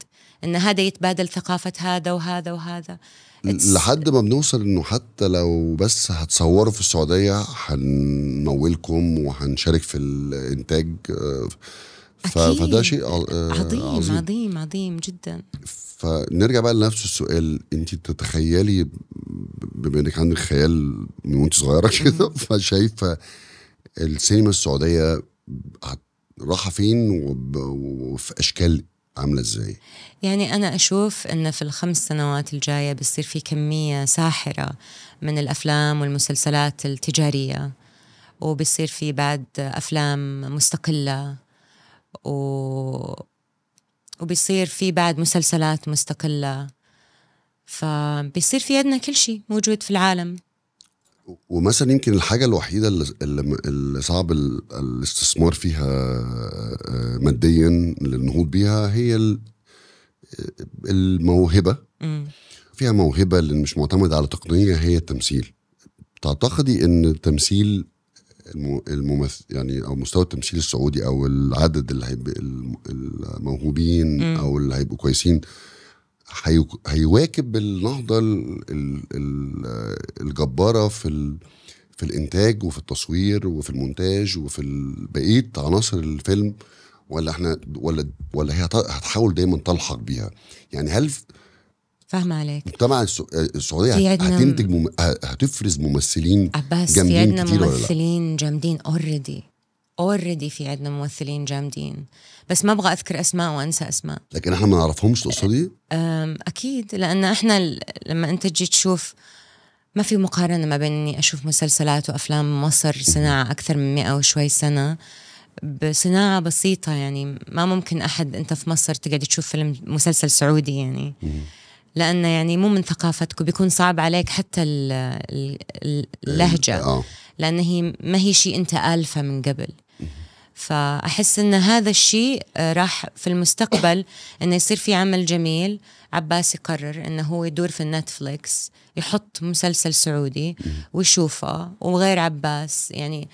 إن هذا يتبادل ثقافة هذا وهذا وهذا. لحد ما بنوصل إنه حتى لو بس هتصوروا في السعودية هنمولكم وهنشارك في الإنتاج آه، أكيد. فده شيء آه، عظيم عظيم. عظيم عظيم جدا. فنرجع بقى لنفس السؤال انت تتخيلي بما إنك عندك خيال من وانت صغيرة كده فشايفة السينما السعودية رايحه فين وفي أشكال عاملة إزاي؟ يعني أنا أشوف أن في الخمس سنوات الجاية بيصير في كمية ساحرة من الأفلام والمسلسلات التجارية وبيصير في بعد أفلام مستقلة و... وبيصير في بعد مسلسلات مستقلة فبيصير في عندنا كل شيء موجود في العالم ومثلا يمكن الحاجة الوحيدة اللي, اللي صعب ال- الاستثمار فيها آه، ماديا للنهوض بيها هي ال- الموهبة. فيها موهبة اللي مش معتمدة على تقنية هي التمثيل تعتقدي إن التمثيل الم- الممثل يعني أو مستوى التمثيل السعودي أو العدد اللي هيبقى الم- الموهوبين. أو اللي هيبقوا كويسين هيواكب النهضة ال- ال- ال- الجبارة في في الإنتاج وفي التصوير وفي المونتاج وفي بقية عناصر الفيلم ولا إحنا ولا ولا هي هت- هتحاول دايما تلحق بيها. يعني هل فاهمة عليك. مجتمع السع- السعودية في هت- عندنا- هتنتج مم... هتفرز ممثلين عباس في جامدين عندنا ولا لأ؟ ممثلين جامدين already already في عندنا ممثلين جامدين. بس ما أبغى أذكر أسماء وأنسى أسماء. لكن إحنا ما نعرفهمش تقصدي أم، أكيد. لأن إحنا لما أنت تجي تشوف ما في مقارنة ما بين إني أشوف مسلسلات وأفلام مصر صناعة أكثر من مئة وشوي سنة. بصناعة بسيطة يعني ما ممكن أحد أنت في مصر تقعد تشوف فيلم مسلسل سعودي يعني. لأن يعني مو من ثقافتك وبيكون صعب عليك حتى ال- ال- ال- اللهجة. آه. لأن هي ما هي شيء أنت آلفة من قبل. فأحس أن هذا الشيء آه، راح في المستقبل أنه يصير في عمل جميل. عباس يقرر أنه هو يدور في النتفليكس يحط مسلسل سعودي ويشوفه وغير عباس. يعني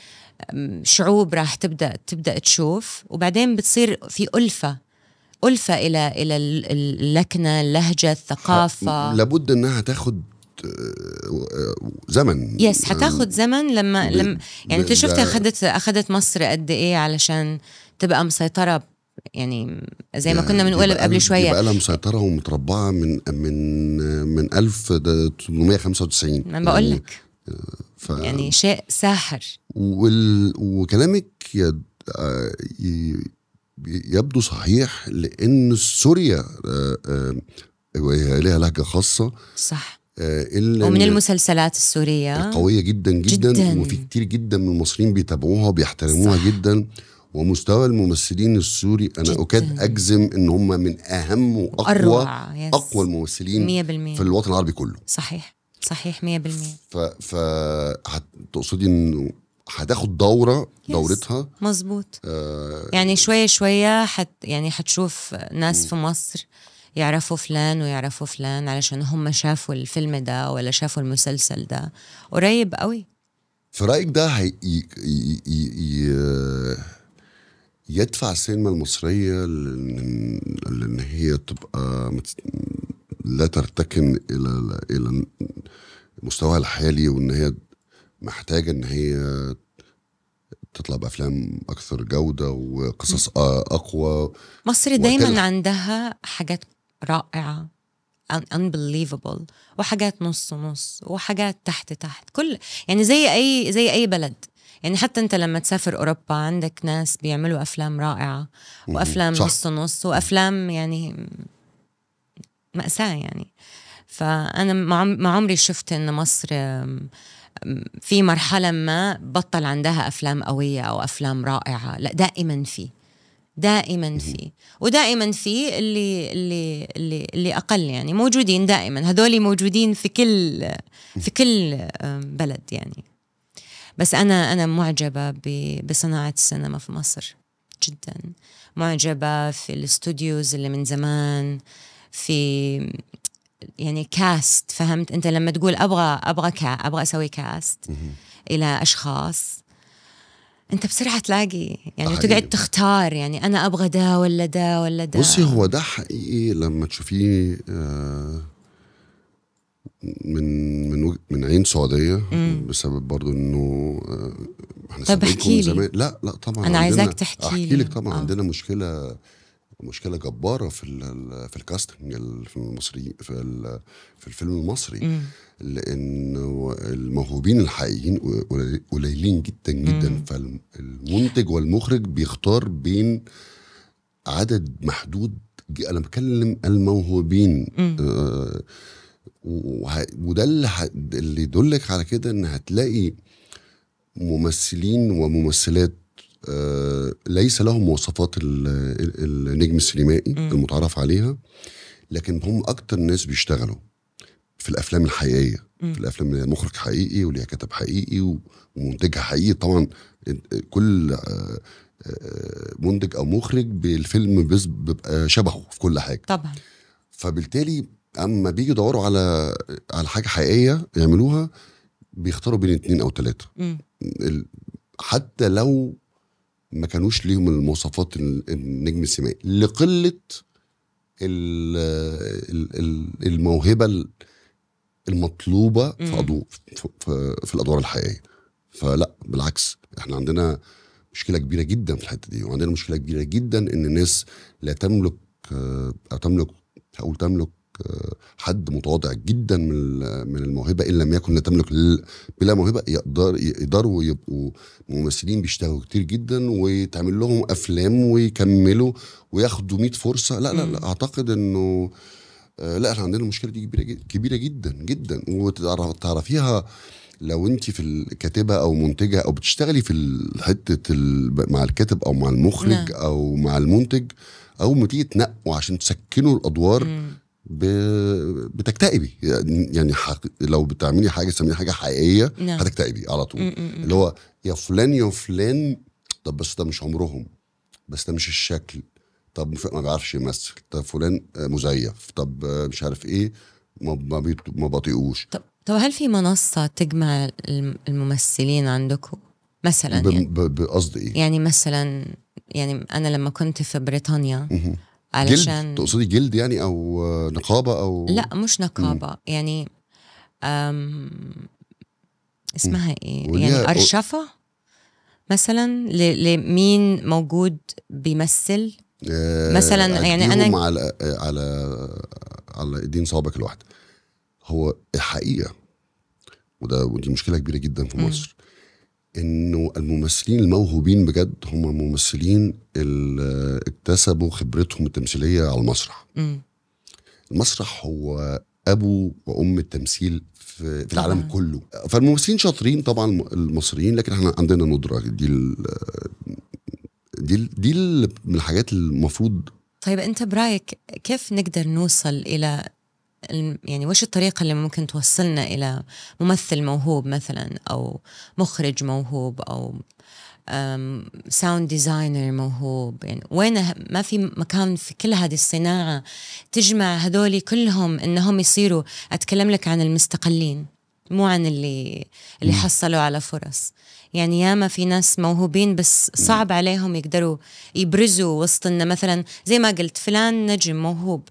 شعوب راح تبدأ تبدأ تشوف. وبعدين بتصير في ألفة ألفة إلى إلى ال- اللكنة اللهجة الثقافة. لابد إنها تاخد آه، زمن. يس حتاخد زمن لما ب- لما يعني انت شفت اخذت اخذت مصر قد إيه علشان تبقى مسيطرة يعني زي ما كنا بنقول قبل شوية. يبقى لها مسيطرة ومتربعة من من من 1895 ما بقول يعني لك. ف... يعني شيء ساحر. وال... وكلامك يد... آه، يبدو صحيح لأن سوريا آه، لها لهجة خاصة. صح. ومن إن- المسلسلات السورية. قوية جدا جدا, جداً. وفي كتير جدا من المصريين بيتابعوها وبيحترموها صح. جدا. ومستوى الممثلين السوري أنا جداً. اكاد أجزم إن هم من أهم وأقوى يس أقوى الممثلين 100% في الوطن العربي كله. صحيح. صحيح 100% ف ف تقصدي انه هتاخد دورة Yes. دورتها؟ مزبوط آه. يعني شوية شوية حت يعني حتشوف ناس في مصر يعرفوا فلان ويعرفوا فلان علشان هم شافوا الفيلم ده ولا شافوا المسلسل ده قريب قوي في رأيك ده هي ي... ي... ي... ي... يدفع السينما المصرية لأن لأن هي تبقى مت... لا ترتكن إلى إلى مستواها الحالي وإن هي محتاجة إن هي تطلع بأفلام أكثر جودة وقصص أقوى مصر دايما وتلح. عندها حاجات رائعة. Un- unbelievable. وحاجات نص نص وحاجات تحت تحت. كل يعني زي أي زي أي بلد. يعني حتى أنت لما تسافر أوروبا عندك ناس بيعملوا أفلام رائعة وأفلام صح. نص نص وأفلام يعني مأساة يعني. فأنا ما عم- ما عمري شفت إن مصر في مرحلة ما بطل عندها أفلام قوية أو أفلام رائعة. لا دائما في. دائما في ودائما في اللي اللي اللي اللي أقل يعني. موجودين دائما. هذول موجودين في كل في كل بلد يعني. بس أنا أنا معجبة بصناعة السينما في مصر جدا. معجبة في ال studios اللي من زمان في يعني cast فهمت؟ أنت لما تقول أبغى أبغى كا أبغى أسوي cast إلى أشخاص انت بسرعة تلاقي يعني. تقعد تختار يعني أنا أبغى ده ولا ده ولا ده بصي هو ده حقيقي لما تشوفيه آه، من من من عين سعودية بسبب برضو إنه آه، إحنا طب سابقينكم احكي لي. لا لا طبعا عندنا- عايزاك تحكي احكي لي. لك طبعا آه. عندنا مشكلة مشكلة جبارة في ال- في الكاستنج ال- في المصري في ال- في الفيلم المصري. مم. لأنه الموهوبين الحقيقيين قليل- قليلين جدا جدا. فالمنتج والمخرج بيختار بين عدد محدود أنا بكلم الموهوبين. آه وده اللي, اللي يدلك على كده إن هتلاقي ممثلين وممثلات ليس لهم مواصفات ال- ال- النجم السينمائي المتعارف عليها لكن هم أكتر ناس بيشتغلوا في الأفلام الحقيقية في الأفلام اللي مخرج حقيقي وليها كاتب حقيقي ومنتجها حقيقي. طبعا كل آه، آه، منتج أو مخرج بالفيلم بيبقى شبهه في كل حاجة. طبعا. فبالتالي أما بيجي يدوروا على على حاجة حقيقية يعملوها بيختاروا بين اتنين أو تلاتة. ال- حتى لو ما كانوش ليهم المواصفات ال- النجم السينمائي لقلة ال- ال- ال- الموهبة ال- المطلوبة في. أضو في, الأدوار الحقيقية فلا بالعكس إحنا عندنا مشكلة كبيرة جدا في الحتة دي وعندنا مشكلة كبيرة جدا إن الناس لا تملك آه، أو تملك أو تملك حد متواضع جدا من من الموهبة إن لم يكن لا تملك بلا موهبة يقدر يقدروا يبقوا ممثلين بيشتغلوا كتير جدا ويتعمل لهم أفلام ويكملوا وياخدوا 100 فرصة لا لا لا أعتقد إنه آه، لا إحنا عندنا المشكلة دي كبيره كبيرة جدا جدا وتعرفيها لو أنت في الكاتبة أو منتجة أو بتشتغلي في حتة مع الكاتب أو مع المخرج نعم. أو مع المنتج أو ما تيجي تنقوا عشان تسكنوا الأدوار مم. بتكتئبي. يعني حق... لو بتعملي حاجة تسميها حاجة حقيقية نعم. هتكتئبي على طول. م- م- م. اللي هو يا فلان يا فلان طب بس ده مش عمرهم. بس ده مش الشكل. طب ما بيعرفش يمثل. طب فلان آه، مزيف. طب آه، مش عارف إيه. ما ما, بيط- ما بطيقوش. طب طب هل في منصة تجمع الم- الممثلين عندكم؟ مثلا يعني, بقصد إيه؟ يعني مثلا يعني أنا لما كنت في بريطانيا. علشان جلد تقصدي جلد يعني أو آه، نقابة أو لا مش نقابة. يعني أم اسمها إيه؟ يعني أرشفة مثلا لمين موجود بيمثل؟ آه، مثلاً يعني أديهم على على على ايدين صوابعك الواحده هو الحقيقة وده ودي مشكلة كبيرة جدا في مم. مصر إنه الممثلين الموهوبين بجد هم الممثلين اللي اكتسبوا خبرتهم التمثيلية على المسرح مم. المسرح هو أبو وأم التمثيل في, في. العالم كله فالممثلين شاطرين طبعا المصريين لكن إحنا عندنا ندرة دي ال دي ال دي ال من الحاجات المفروض طيب أنت برأيك كيف نقدر نوصل الم- يعني وش الطريقة اللي ممكن توصلنا إلى ممثل موهوب مثلا أو مخرج موهوب أو sound designer موهوب؟ يعني وين ما في مكان في كل هذه الصناعة تجمع هذولي كلهم إنهم يصيروا أتكلم لك عن المستقلين مو عن اللي اللي حصلوا على فرص. يعني ياما في ناس موهوبين بس صعب عليهم يقدروا يبرزوا وسط إنه مثلا زي ما قلت فلان نجم موهوب.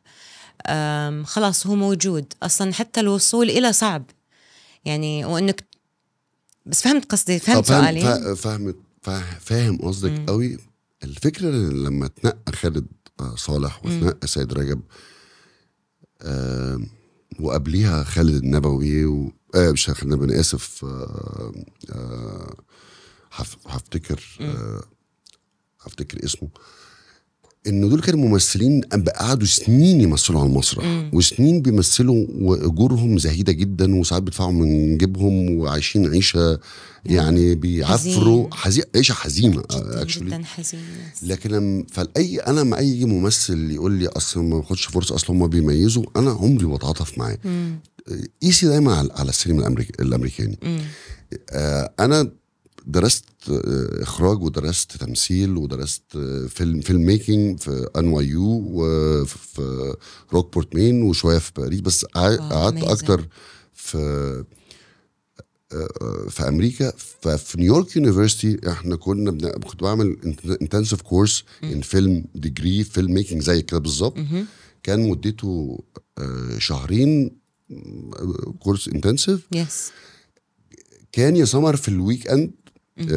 خلاص هو موجود. أصلا حتى الوصول إلى صعب. يعني وإنك بس فهمت قصدي فهمت سؤالي؟ فا- فاهم فا- فاهم قصدك. قوي. الفكرة لما تنقى خالد آه، صالح وتنقى سيد رجب آه وقبليها خالد النبوي و... آه مش خالد النبوي أنا آسف آه آه هف- هفتكر آه هفتكر اسمه. إنه دول كانوا ممثلين قعدوا سنين يمثلوا على المسرح مم. وسنين بيمثلوا وأجورهم زهيدة جدا وساعات بيدفعوا من جيبهم وعايشين عيشة يعني بيعفروا حزين عيشة حزينة جدا, actually جدا حزين yes. لكن لما فاي أنا ما أي ممثل يقول لي أصلا ما باخدش فرصة أصلا هم بيميزوا أنا عمري ما اتعاطف معاه. قيسي دايما على, السينما الأمريك... الأمريكاني مم. آه أنا درست آه، إخراج ودرست تمثيل ودرست آه، film filmmaking في NYU وفي Rockport Maine وشوية في باريس بس قعدت. أكتر في آه، في أمريكا ففي New York University إحنا كنا. كنت بعمل intensive course in film degree filmmaking زي كده بالظبط. كان مدته شهرين كورس intensive yes كان يا سمر في ال weekend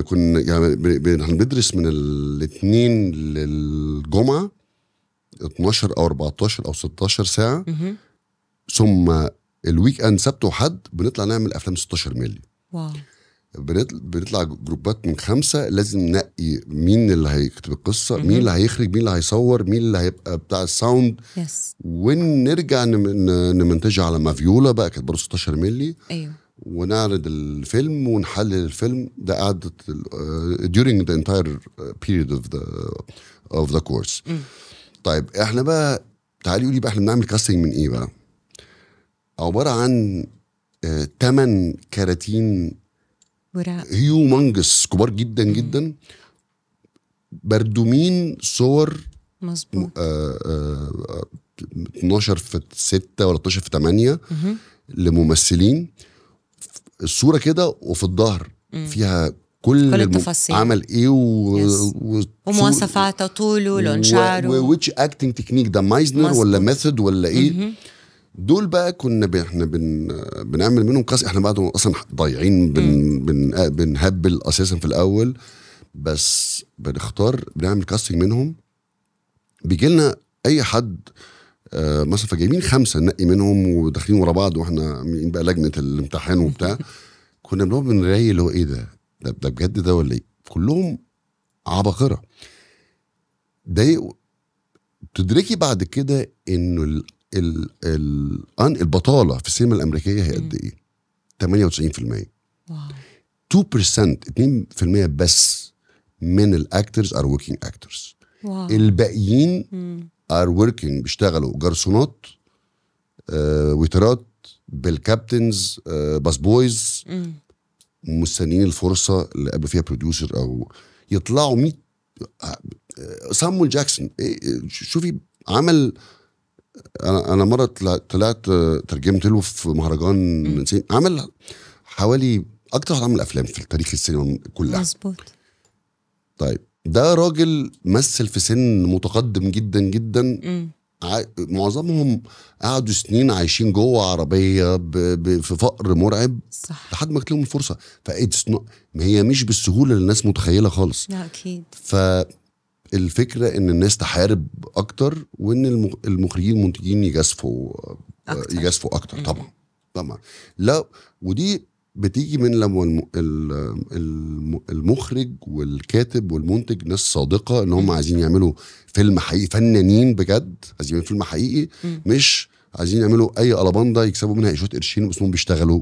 كنا يعني إحنا بندرس من الاثنين للجمعة 12 أو 14 أو 16 ساعة. مهم. ثم ال weekend سبت وحد بنطلع نعمل أفلام 16 مللي wow. بنطلع, جروبات من خمسة لازم ننقي مين اللي هيكتب القصة. مين اللي هيخرج مين اللي هيصور مين اللي هيبقى بتاع ال sound. Yes ونرجع نمنتجها على موفيولا بقى كانت برضه 16 مللي أيوه. ونعرض الفيلم ونحلل الفيلم. ده قعدت uh, during the entire period of the of the course. مم. طيب إحنا بقى تعالي قولي بقى إحنا بنعمل كاستنج من إيه بقى؟ عبارة عن آه، تمن كراتين وراء هيومنجس كبار جدا جدا بردومين صور مظبوط. آه، آه، 12 في 6 ولا 12 في 8 مهم. لممثلين. الصورة كده وفي الظهر فيها كل, كل التفاصيل. عمل إيه و... و... ومواصفاته طوله لون شعره و which acting technique ده مايزنر. ولا method ولا إيه؟ مهم. دول بقى كنا ب... إحنا بن... بنعمل منهم قص إحنا بعد أصلا ضايعين بن... بن... بنهبل أساسا في الأول بس بنختار بنعمل casting منهم. بيجي لنا أي حد مثلا فجايبين خمسة ننقي منهم وداخلين ورا بعض وإحنا بقى لجنة الامتحان وبتاع. كنا بنقعد بنراي اللي هو إيه ده؟ ده, ده بجد ده ولا إيه؟ كلهم عباقرة. ده تدركي بعد كده إنه ال ال ال الآن البطالة في السينما الأمريكية هي قد إيه؟ 98% واو. 2% 2% بس من ال actors are working actors الباقيين مم. are working بيشتغلوا جرسونات آه waiterات بالكابتنز آه bus boys. مستنيين الفرصة اللي قبل فيها producer أو يطلعوا 100 سامويل جاكسون شوفي عمل أنا أنا مرة طلع- طلعت آه، ترجمت له في مهرجان عمل حوالي أكتر عمل أفلام في تاريخ السينما كلها. مظبوط. طيب. ده راجل مثل في سن متقدم جدا جدا. مم. معظمهم قعدوا سنين عايشين جوه عربية ب... ب... في فقر مرعب صح. لحد ما جات لهم الفرصه نو... ما هي مش بالسهولة اللي الناس متخيلة خالص. لا أكيد. فالفكرة إن الناس تحارب أكتر وإن الم- المخرجين المنتجين يجازفوا. يجازفوا أكتر. طبعا. طبعا. لا ودي بتيجي من لما الم- ال- الم- المخرج والكاتب والمنتج ناس صادقة إن هم. عايزين يعملوا فيلم حقيقي فنانين بجد عايزين يعملوا فيلم حقيقي. مش عايزين يعملوا أي أي ألابندا يكسبوا منها شوية قرشين بس هم بيشتغلوا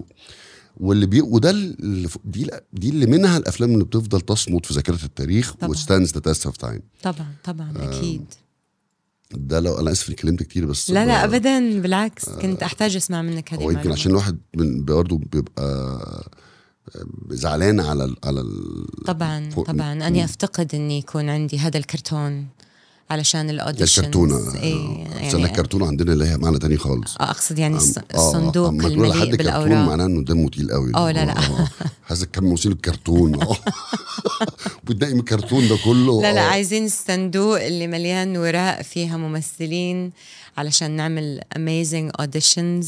واللي بي وده اللي دي دي اللي منها الأفلام اللي بتفضل تصمد في ذاكرة التاريخ طبعاً. و stands the test of time طبعا طبعا أكيد ده لو أنا آسف إني اتكلمت كتير بس لا لا ابدا بالعكس كنت أحتاج أسمع منك هذه هو يمكن المعلومة. عشان الواحد برضه بيبقى زعلان على ال على ال طبعا طبعا اني أفتقد إني يكون عندي هذا الكرتون علشان الاوديشنز الكرتونه إيه يعني الكرتونه عندنا لها معنى تاني خالص. آه، أقصد يعني أم- آه، الصندوق لحد المليء كرتون بالاوراق معناه إنه دمه تقيل قوي. آه، لا، لا. آه، هذا كم موسيقى الكرتون آه. بتنقي من الكرتون ده كله. لا لا آه. عايزين الصندوق اللي مليان وراق فيها ممثلين علشان نعمل amazing auditions.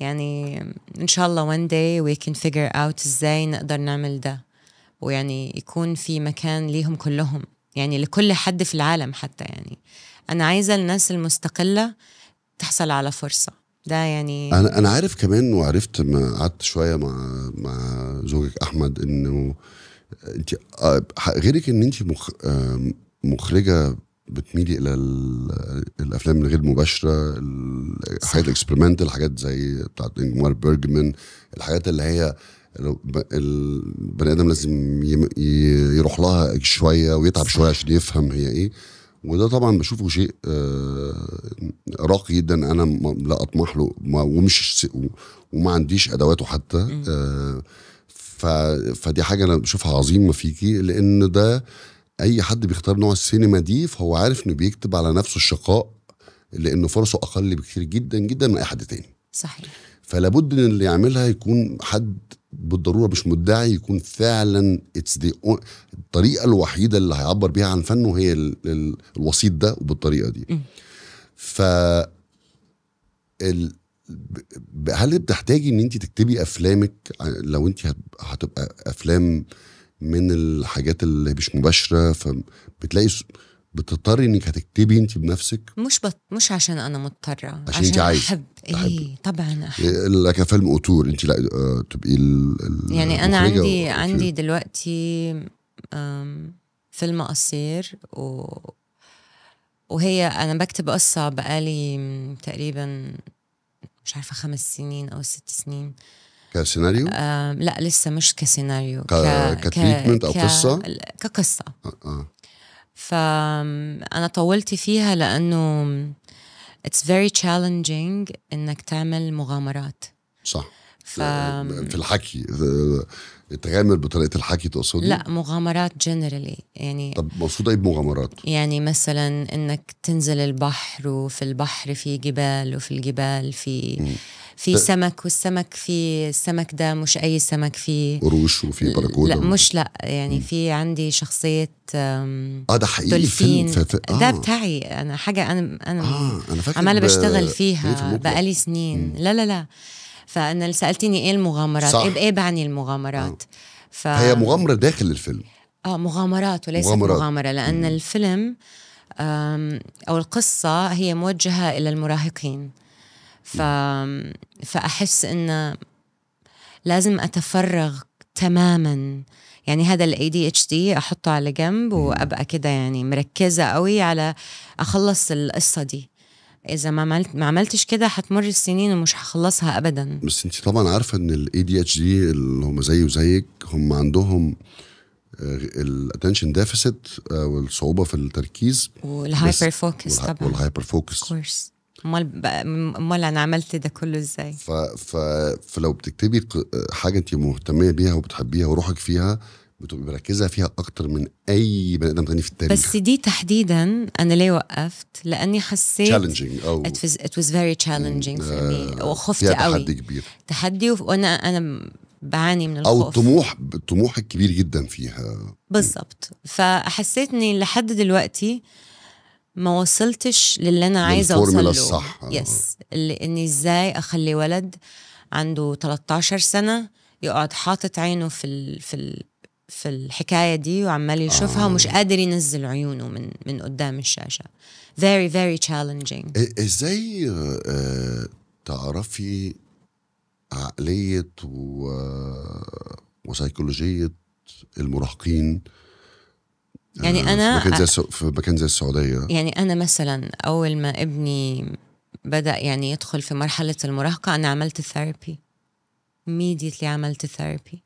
يعني إن شاء الله one day we can figure out إزاي نقدر نعمل ده. ويعني يكون في مكان ليهم كلهم. يعني لكل حد في العالم حتى يعني. أنا عايزة الناس المستقلة تحصل على فرصة. ده يعني أنا أنا عارف كمان وعرفت ما قعدت شوية مع مع زوجك أحمد إنه أنت آه، غيرك إن أنت مخ آه، مخرجة بتميلي إلى ال- الأفلام الغير مباشرة الحاجات الاكسبيرمنتال حاجات زي بتاعت إنجمار بيرجمان الحاجات اللي هي البني آدم لازم يروح لها شوية ويتعب. شوية عشان يفهم هي إيه. وده طبعا بشوفه شيء آه، راقي جدا. أنا لا أطمح له ومش وما عنديش أدواته حتى آه، فدي حاجة أنا بشوفها عظيمة فيكي لأن ده أي حد بيختار نوع السينما دي فهو عارف إنه بيكتب على نفسه الشقاء لأنه فرصه أقل بكتير جدا جدا من أي حد تاني. صحيح. فلابد إن اللي يعملها يكون حد بالضرورة مش مدعي يكون فعلا اتس الطريقة الوحيدة اللي هيعبر بيها عن فنه هي ال- ال- الوسيط ده وبالطريقة دي م. ف ال... هل بتحتاجي إن انت تكتبي أفلامك ع- لو انت هت- هتبقى أفلام من الحاجات اللي مش مباشرة فبتلاقي بتضطري إنك هتكتبي أنت بنفسك؟ مش بط... مش عشان أنا مضطرة عشان أنت عايزة. أحب. إيه طبعا أحب. لك فيلم أوتور أنت لا آه، تبقي ال... ال- يعني أنا عندي و- عندي دلوقتي فيلم قصير و وهي أنا بكتب قصة بقالي تقريبا مش عارفة خمس سنين أو ست سنين. كسيناريو؟ أم، لا لسه مش كسيناريو ك- كتريتمنت أو قصة؟ كقصة. آه، آه. فأنا طولت فيها لأنه it's very challenging إنك تعمل مغامرات. صح. ف... في الحكي تغامر بطريقة الحكي تقصدي؟ لا مغامرات generally يعني طب مقصود إيه بمغامرات؟ يعني مثلا إنك تنزل البحر وفي البحر في جبال وفي الجبال في مم. في سمك والسمك في السمك ده مش أي سمك في قروش وفي باراكودا لا مش لا يعني في عندي شخصية أم، آه ده حقيقي الفيلم دولفين. في... في... آه. ده بتاعي. أنا حاجة أنا أنا آه أنا فاكر عمالة ب- بشتغل إيه في فيها؟ بقالي سنين. لا لا لا. فأنا اللي سألتني إيه المغامرات؟ صح. إيه إيه بعني المغامرات؟ ف... هي مغامرة داخل الفيلم. آه مغامرات وليست مغامرات. مغامرة لأن الفيلم آم، أو القصة هي موجهة إلى المراهقين. ف... فأحس إن لازم أتفرغ تماما. يعني هذا اتش دي أحطه على جنب وأبقى كده يعني مركزة قوي على أخلص القصة دي. إذا ما عملت ما عملتش كده حتمر السنين ومش هخلصها ابدا. بس أنت طبعا عارفة إن ال ADHD اللي هم زي وزيك هم عندهم ال attention deficit والصعوبة في التركيز. وال hyperfocus طبعا. وال hyperfocus أمال أمال أنا عملت ده كله إزاي؟ ف... ف... فلو بتكتبي حاجة انت مهتمية بيها وبتحبيها وروحك فيها بتبقي مركزة فيها أكتر من أي بني آدم تاني في التاريخ. بس دي تحديدا أنا ليه وقفت؟ لأني حسيت challenging أو it was, it was very challenging for me. وخفت قوي. تحدي كبير. تحدي وأنا أنا بعاني من أو الخوف. الطموح الطموح الكبير جدا فيها. بالضبط فحسيت إني لحد دلوقتي ما وصلتش للي أنا عايزة أوصل له الصح. آه. yes اللي اني إزاي أخلي ولد عنده 13 سنة يقعد حاطط عينه في ال في ال في الحكاية دي وعمال يشوفها آه. ومش قادر ينزل عيونه من من قدام الشاشة very very challenging إزاي آه، تعرفي عقلية و... وسيكولوجية المراهقين يعني آه، أنا- في مكان زي في السعودية. يعني أنا مثلا أول ما ابني بدأ يعني يدخل في مرحلة المراهقة أنا عملت ثيرابي immediately عملت ثيرابي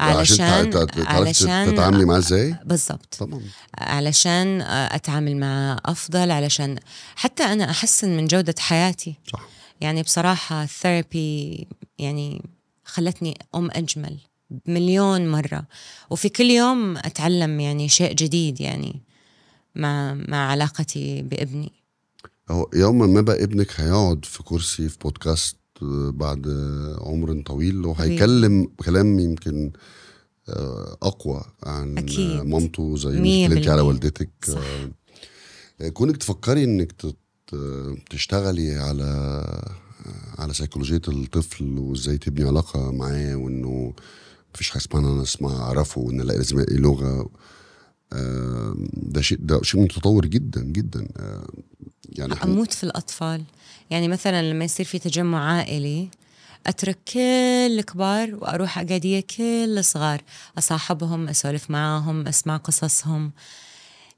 علشان- علشان- تتعاملي معاه إزاي؟ بالضبط. طبعا علشان أتعامل معه أفضل علشان حتى أنا أحسن من جودة حياتي. صح. يعني بصراحة الثيرابي يعني خلتني أم أجمل. مليون مرة وفي كل يوم أتعلم يعني شيء جديد يعني مع مع علاقتي بابني هو يوما ما بقى ابنك هيقعد في كرسي في بودكاست آه، بعد آه، عمر طويل وهيكلم كلام يمكن آه، أقوى عن أكيد. آه، مامته زي اتكلمتي على. والدتك صح. آه، كونك تفكري إنك تشتغلي على على سيكولوجية الطفل وإزاي تبني علاقة معاه وإنه مفيش حاجة اسمها أنا اسمها أعرفه وإن لا لازم ألاقي لغة. آه، ده شيء ده شيء متطور جدا جدا. آه، يعني أموت في الأطفال. يعني مثلا لما يصير في تجمع عائلي أترك كل الكبار وأروح أقعدية كل الصغار. أصاحبهم أسولف معاهم أسمع قصصهم.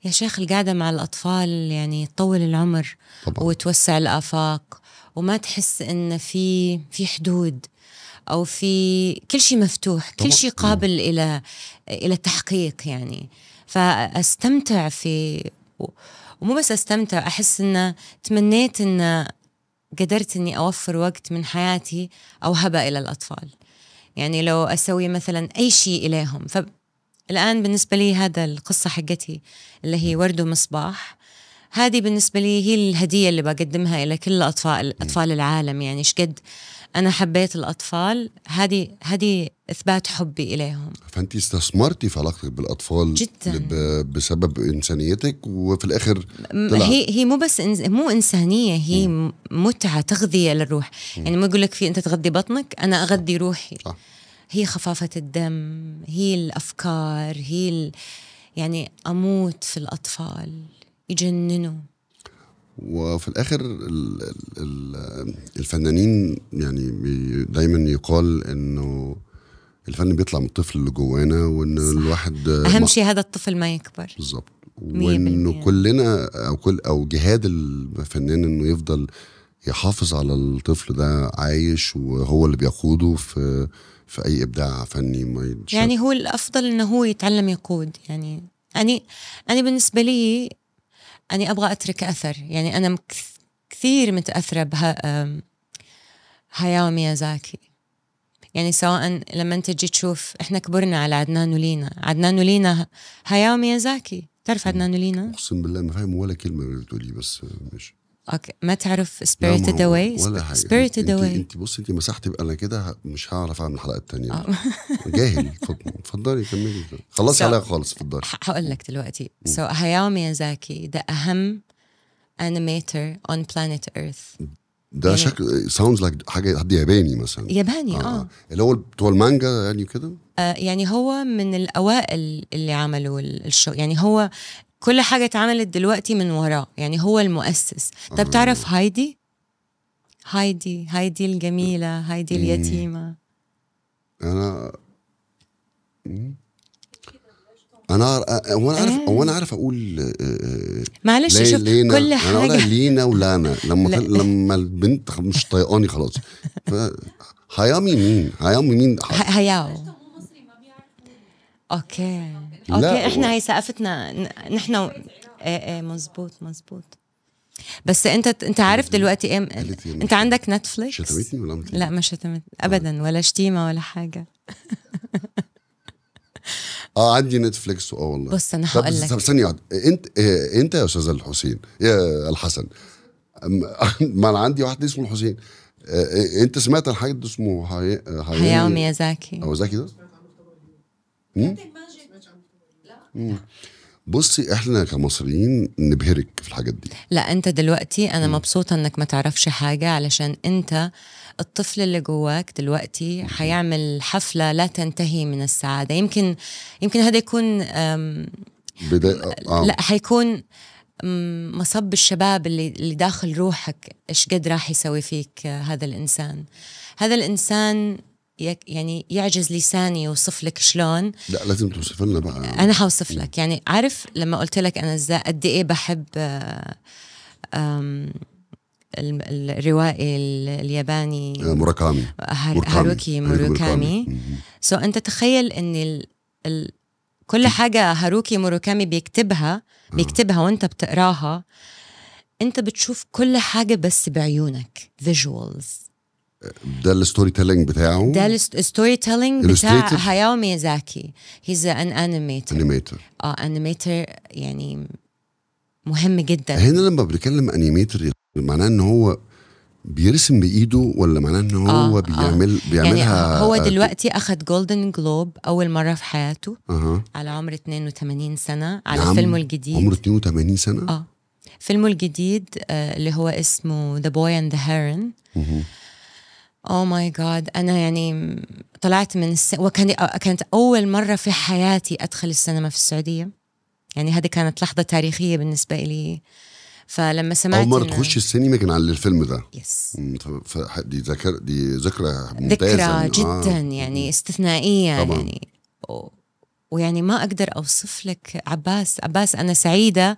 يا شيخ القعدة مع الأطفال يعني تطول العمر طبعا. وتوسع الآفاق وما تحس إن في في حدود. أو في كل شيء مفتوح كل. شيء قابل إلى إلى التحقيق يعني. فأستمتع في ومو بس أستمتع أحس إن تمنيت إن قدرت إني أوفر وقت من حياتي أوهبه إلى الأطفال. يعني لو أسوي مثلا أي شيء إليهم. فالآن بالنسبة لي هذا القصة حقتي اللي هي ورد ومصباح. هذه بالنسبة لي هي الهدية اللي بقدمها إلى كل أطفال أطفال العالم. يعني إيش أنا حبيت الأطفال. هذه هذه إثبات حبي إليهم. فانت استثمرتي في علاقتك بالأطفال جداً. بسبب إنسانيتك وفي الآخر م- طلع. هي هي مو بس إنس مو إنسانية هي م- متعة تغذية للروح. يعني ما أقول لك في أنت تغذي بطنك أنا أغذي روحي. صح. هي خفافة الدم هي الأفكار هي ال... يعني أموت في الأطفال يجننوا. وفي الآخر ال- ال- ال- الفنانين يعني دايما يقال إنه الفن بيطلع من الطفل اللي جوانا وإن الواحد أهم شيء هذا الطفل ما يكبر بالظبط وإنه. كلنا أو كل أو جهاد الفنان إنه يفضل يحافظ على الطفل ده عايش وهو اللي بيقوده في في أي إبداع فني ما. يعني هو الأفضل إنه هو يتعلم يقود يعني اني أنا بالنسبة لي أني أبغى أترك أثر. يعني مكث- كثير متأثرة بها هاياو ميازاكي يعني سواء لما أنت تجي تشوف إحنا كبرنا على عدنان ولينا. عدنان ولينا هاياو ميازاكي تعرف عدنان ولينا؟ أقسم بالله ما فاهم ولا كلمة اللي بتقوليه بس مش okay. ما تعرف هو- away ولا حاجة. انت, away. أنت بصي أنت مسحتي بقى أنا كده مش هعرف أعمل الحلقة التانية آه. جاهل. اتفضل- اتفضلي كملي. خلصي So- عليها خالص اتفضلي. هقول لك دلوقتي. So هاياو ميازاكي ده أهم animator on planet earth. ده يعني- شكل sounds like حاجة حد ياباني مثلا. ياباني آه, اللي هو بتوع المانجا يعني كده آه يعني هو من الأوائل اللي عملوا ال- ال show يعني هو كل حاجة اتعملت دلوقتي من وراه يعني هو المؤسس. طب تعرف هايدي؟ هايدي هايدي الجميلة هايدي. اليتيمة. أنا. أنا هو أنا عارف هو أنا عارف أقول آه، آه، معلش لي- شوف لينا. كل أنا اقولها حاجة. لينا ولانا لما لا. لما البنت مش طايقاني خلاص. هيامي مين؟ هيامي مين؟ هياو. Okay. Okay إحنا هي ثقافتنا ن- نحن إيه إيه مزبوط مزبوط بس أنت أنت عارف دلوقتي إيه أنت عندك نتفليكس شتمتني ولا عملت؟ لا ما شتمت ابدا ولا شتيمة ولا حاجة. آه عندي نتفليكس آه والله. بص أنا هقول لك. طب ثانية واحدة. أنت إيه أنت يا أستاذ الحسين يا الحسن. ما أنا عندي واحد اسمه الحسين. آه، إيه، أنت سمعت عن حاجة اسمه هاي حياة ميازاكي أو زكي ده؟ مم؟ بصي إحنا كمصريين نبهرك في الحاجات دي. لا انت دلوقتي أنا مبسوطة انك ما تعرفش حاجة علشان انت الطفل اللي جواك دلوقتي حيعمل حفلة لا تنتهي من السعادة. يمكن يمكن هذا يكون أم، بداية آه. لا حيكون مصب الشباب اللي اللي داخل روحك إيش قد راح يسوي فيك هذا الإنسان؟ هذا الإنسان يعني يعجز لساني يوصف لك شلون. لا لازم توصف لنا بقى. أنا حوصف لك. يعني عارف لما قلت لك أنا إزاي قد إيه بحب آه، الروائي ال- الياباني. آه، موراكامي هار- موراكامي. هاروكي موروكامي مم. So أنت تخيل إن ال ال كل حاجة هاروكي موروكامي بيكتبها بيكتبها وأنت بتقراها أنت بتشوف كل حاجة بس بعيونك visuals ده ال storytelling بتاعه. ده ال storytelling بتاع؟ هاياو ميازاكي he's an animator animator آه animator يعني مهم جدا. هنا لما بنتكلم animator معناه إن هو بيرسم بإيده ولا معناه إن هو آه، بيعمل يعني بيعملها هو آه، دلوقتي اخذ Golden Globe أول مرة في حياته أها. على عمر 82 سنة على نعم. فيلمه الجديد. عمره 82 سنة؟ آه. فيلمه الجديد آه اللي هو اسمه The Boy and the Heron oh my God أنا يعني طلعت من الس... وكان آه، كانت أول مرة في حياتي أدخل السينما في السعودية. يعني هذه كانت لحظة تاريخية بالنسبة لي. فلما سمعت اول مره تخش السينما كان على الفيلم ده. يس ف- دي ذكر دي ذكرى ممتازة. ذكرى آه. جدا يعني استثنائية طبعاً. يعني. و- ويعني ما أقدر أوصف لك عباس. عباس أنا سعيدة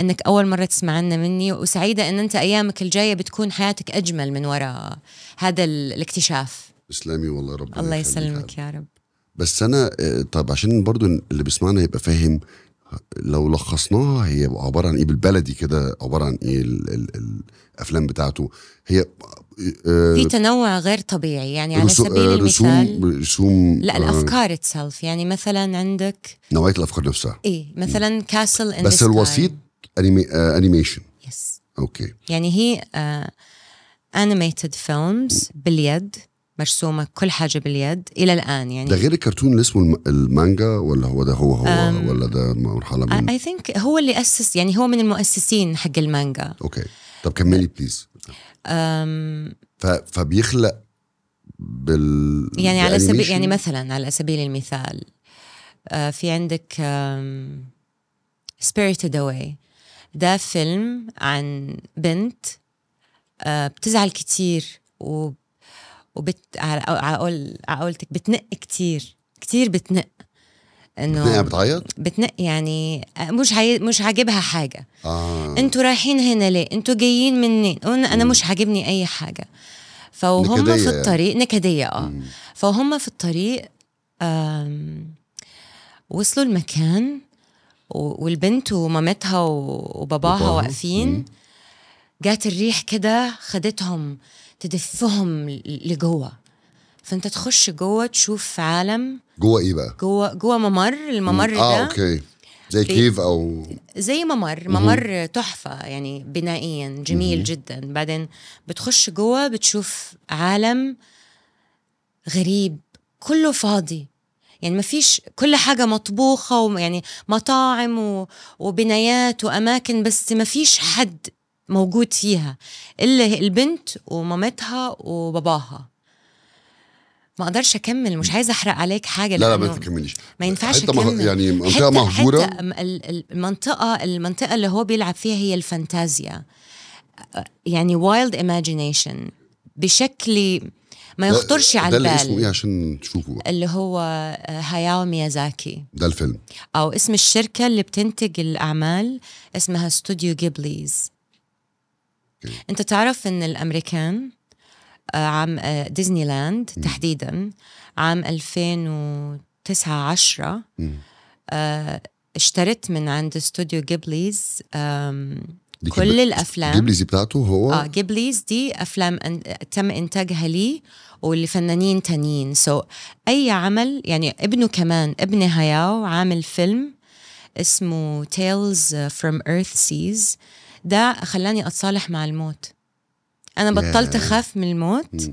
إنك أول مرة تسمع عنا مني وسعيدة إن أنت أيامك الجاية بتكون حياتك أجمل من وراء هذا ال- الاكتشاف. اسلامي والله ربنا الله يسلمك يا رب. بس أنا آه، طب عشان برضو اللي بيسمعنا يبقى فاهم لو لخصناها هي عبارة عن إيه بالبلدي كده عبارة عن إيه ال ال الأفلام بتاعته. هي آه، في تنوع غير طبيعي يعني على رسو- سبيل آه، المثال رسوم رسوم لا آه، الأفكار اتسلف يعني مثلا عندك نوعية الأفكار نفسها. إيه مثلا castle بس الوسيط أنيمي... آه، animation yes okay يعني هي animated films باليد مرسومة كل حاجة باليد إلى الآن. ده يعني غير الكرتون اللي اسمه الم- المانجا ولا هو ده هو هو أم، ولا ده مرحلة من I think هو اللي أسس يعني هو من المؤسسين حق المانجا. okay طب كملي please ف... فبيخلق بال يعني على سبيل؟ يعني مثلا على سبيل المثال آه، في عندك Spirited Away ده فيلم عن بنت آه، بتزعل كتير و وبت على عقول عقولتك بتنق كتير كتير بتنق. إنه بتعيط؟ بتنق يعني مش عاي... مش عاجبها حاجة. آه. أنتوا رايحين هنا ليه؟ أنتوا جايين منين؟ أنا أنا مش عاجبني أي حاجة. نكدية في يعني. الطريق نكدية آه. مم. فهم في الطريق وصلوا المكان. والبنت ومامتها وباباها باباها. واقفين. مم. جات الريح كده خدتهم تدفهم لجوه. فانت تخش جوه تشوف عالم. جوه إيه بقى؟ جوه جوه ممر. الممر آه ده أوكي. زي كيف أو زي ممر. ممر تحفة يعني بنائيا. جميل جدا. بعدين بتخش جوه بتشوف عالم غريب. كله فاضي. يعني ما فيش كل حاجة مطبوخة ويعني مطاعم و- وبنايات وأماكن بس ما فيش حد موجود فيها إلا البنت ومامتها وباباها. ما أقدرش أكمل مش عايزة أحرق عليك حاجة لا لا ما تكمليش. ما ينفعش حتة مه... يعني منطقة حتى مهجورة؟ حتى ال- ال- المنطقة المنطقة اللي هو بيلعب فيها هي الفانتازيا. يعني wild imagination بشكل ما يخطرش على ده اللي اسمه إيه البال عشان تشوفه اللي هو آه، هاياو ميازاكي. ده الفيلم. أو اسم الشركة اللي بتنتج الأعمال اسمها استوديو جيبليز. أنت تعرف إن الأمريكان آه، عام آه، ديزني لاند تحديدا عام 2009 10 مم. آه، اشتريت من عند استوديو جيبليز دي كل الأفلام. جيبليز بتاعته هو آه جيبليز دي أفلام أن... تم إنتاجها ليه ولفنانين تانيين so so, أي عمل يعني ابنه كمان ابن هياو عامل فيلم اسمه Tales from Earthsea ده خلاني أتصالح مع الموت أنا بطلت. أخاف من الموت.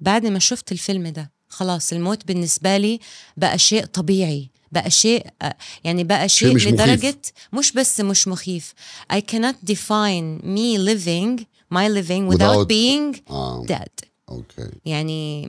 بعد ما شفت الفيلم ده خلاص الموت بالنسبة لي بقى شيء طبيعي بقى شيء آه، يعني بقى شيء شيء مش مخيف. لدرجة مش بس مش مخيف I cannot define me living my living without, Without- being آه dead okay يعني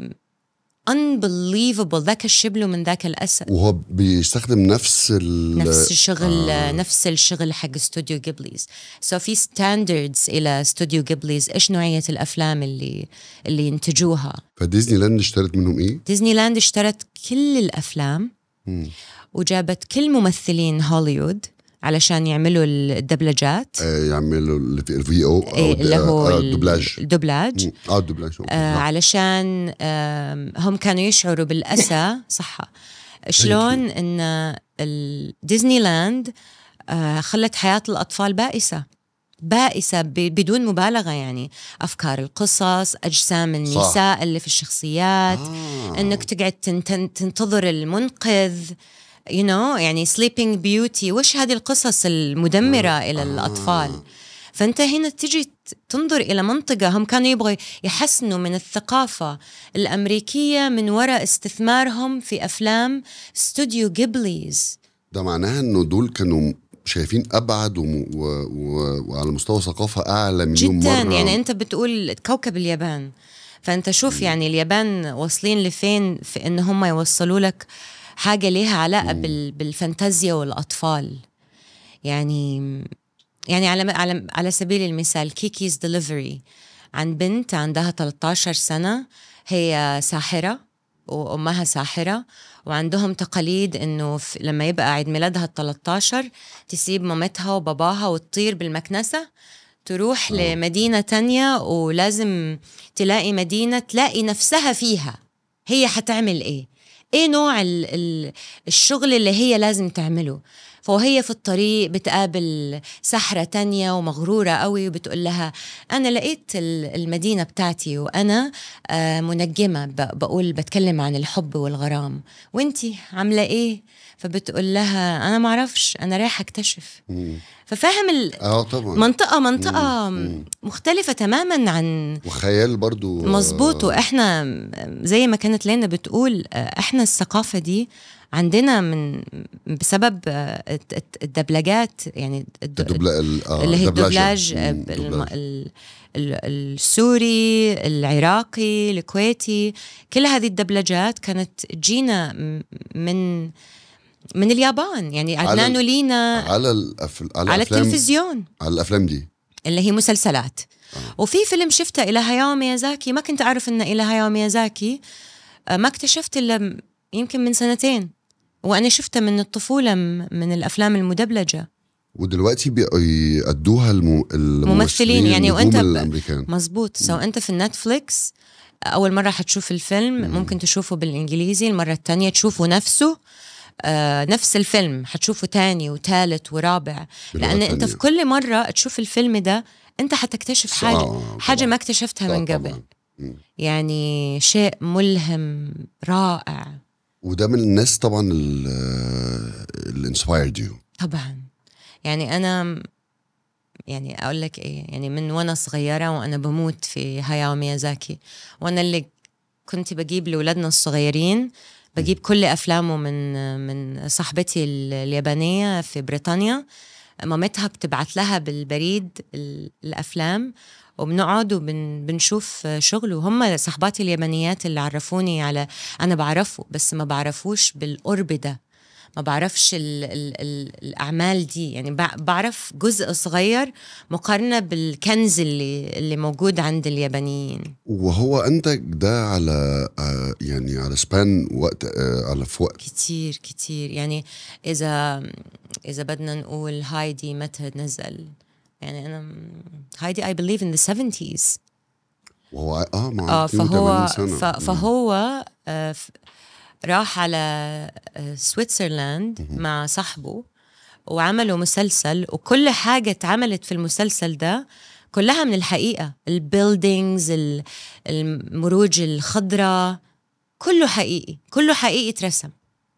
unbelievable ذاك الشبل من ذاك الأسد وهو بيستخدم نفس ال نفس الشغل آه. آه. نفس الشغل حق استوديو جيبليز so so في standards إلى استوديو جيبليز إيش نوعية الأفلام اللي اللي ينتجوها فديزني لاند اشترت منهم إيه؟ ديزني لاند اشترت كل الأفلام مم. وجابت كل ممثلين هوليوود علشان يعملوا الدبلجات آه يعملوا ال VO إيه، اللي هو ال- الدوبلاج الدبلاج مم. آه الدوبلاج okay. آه نعم. علشان هم كانوا يشعروا بالأسى صح شلون إن ديزني لاند آه، خلت حياة الأطفال بائسة بائسة بدون مبالغة يعني. أفكار القصص أجسام النساء اللي في الشخصيات آه. إنك تقعد تنتظر المنقذ you know يعني sleeping beauty. وش هذه القصص المدمرة إلى الأطفال؟ فأنت هنا تجي تنظر إلى منطقة هم كانوا يبغوا يحسنوا من الثقافة الأمريكية من وراء استثمارهم في أفلام استوديو جيبليز ده معناها إنه دول كانوا شايفين أبعد وم- و... و... وعلى مستوى ثقافة أعلى مليون جدا. مرة. يعني أنت بتقول كوكب اليابان. فأنت شوف يعني اليابان واصلين لفين في إن هم يوصلوا لك حاجة ليها علاقة بال بالفانتازيا والأطفال. يعني يعني على على على سبيل المثال Kiki's Delivery عن بنت عندها 13 سنة هي ساحرة وأمها ساحرة وعندهم تقاليد في- لما يبقى عيد ميلادها ال 13 تسيب مامتها وباباها وتطير بالمكنسة تروح لمدينة تانية ولازم تلاقي مدينة تلاقي نفسها فيها. هي حتعمل إيه؟ إيه نوع ال ال الشغل اللي هي لازم تعمله؟ فوهي في الطريق بتقابل سحرة تانية ومغرورة قوي وبتقول لها أنا لقيت ال- المدينة بتاعتي وأنا آه، منجمة بقول بتكلم عن الحب والغرام. وأنتي عاملة إيه؟ فبتقول لها أنا معرفش أنا رايحة أكتشف. ففاهم آه طبعا. منطقة منطقة مختلفة تماما عن وخيال برضو آه، مظبوط. وإحنا زي ما كانت لينا بتقول إحنا الثقافة دي عندنا من بسبب الدبلجات يعني الد- الدبلا... ال... آه اللي هي. الدبلاج السوري العراقي الكويتي كل هذه الدبلجات كانت تجينا م- من من اليابان. يعني عدنان ولينا على الأفل... على, على الأفلام... التلفزيون. على الأفلام دي. اللي هي مسلسلات. وفي فيلم شفته إلى هاياو ميازاكي ما كنت أعرف إنه إلى هاياو ميازاكي آه، ما اكتشفت إلا م- يمكن من سنتين. وأنا شفته من الطفولة م- من الأفلام المدبلجة ودلوقتي بقوا يأدوها الم... الممثلين يعني ب- الأمريكان مزبوط so أنت في النتفليكس أول مرة حتشوف الفيلم ممكن تشوفه بالإنجليزي المرة الثانية تشوفه نفسه آه نفس الفيلم حتشوفه تاني وثالث ورابع أنت تانية. في كل مرة تشوف الفيلم ده أنت حتكتشف حاجة طبعاً. ما اكتشفتها من قبل. مم. يعني شيء ملهم رائع وده من الناس طبعا الانسبايرد يو طبعا. يعني أنا يعني أقول لك إيه يعني من وأنا صغيرة وأنا بموت في هاياو ميازاكي وأنا اللي كنت بجيب لاولادنا الصغيرين بجيب كل أفلامه من من صاحبتي ال- اليابانية في بريطانيا. مامتها بتبعت لها بالبريد ال- الأفلام وبنقعد وبنشوف شغله هم صاحباتي اليابانيات اللي عرفوني على أنا بعرفه بس ما بعرفوش بالقرب ده. ما بعرفش ال ال ال الأعمال دي. يعني بع- بعرف جزء صغير مقارنة بالكنز اللي اللي موجود عند اليابانيين وهو أنتج ده على آه، يعني على سبان وقت آه، على في وقت. كتير كتير. يعني إذا إذا بدنا نقول هايدي متى نزل. يعني أنا هايدي I believe in the 70s وهو آه مع آه 82 فهو سنة. فهو آه، راح على آه، سويسرلاند مع صاحبه وعملوا مسلسل وكل حاجة اتعملت في المسلسل ده كلها من الحقيقة. ال buildings المروج الخضراء كله حقيقي كله حقيقي اترسم.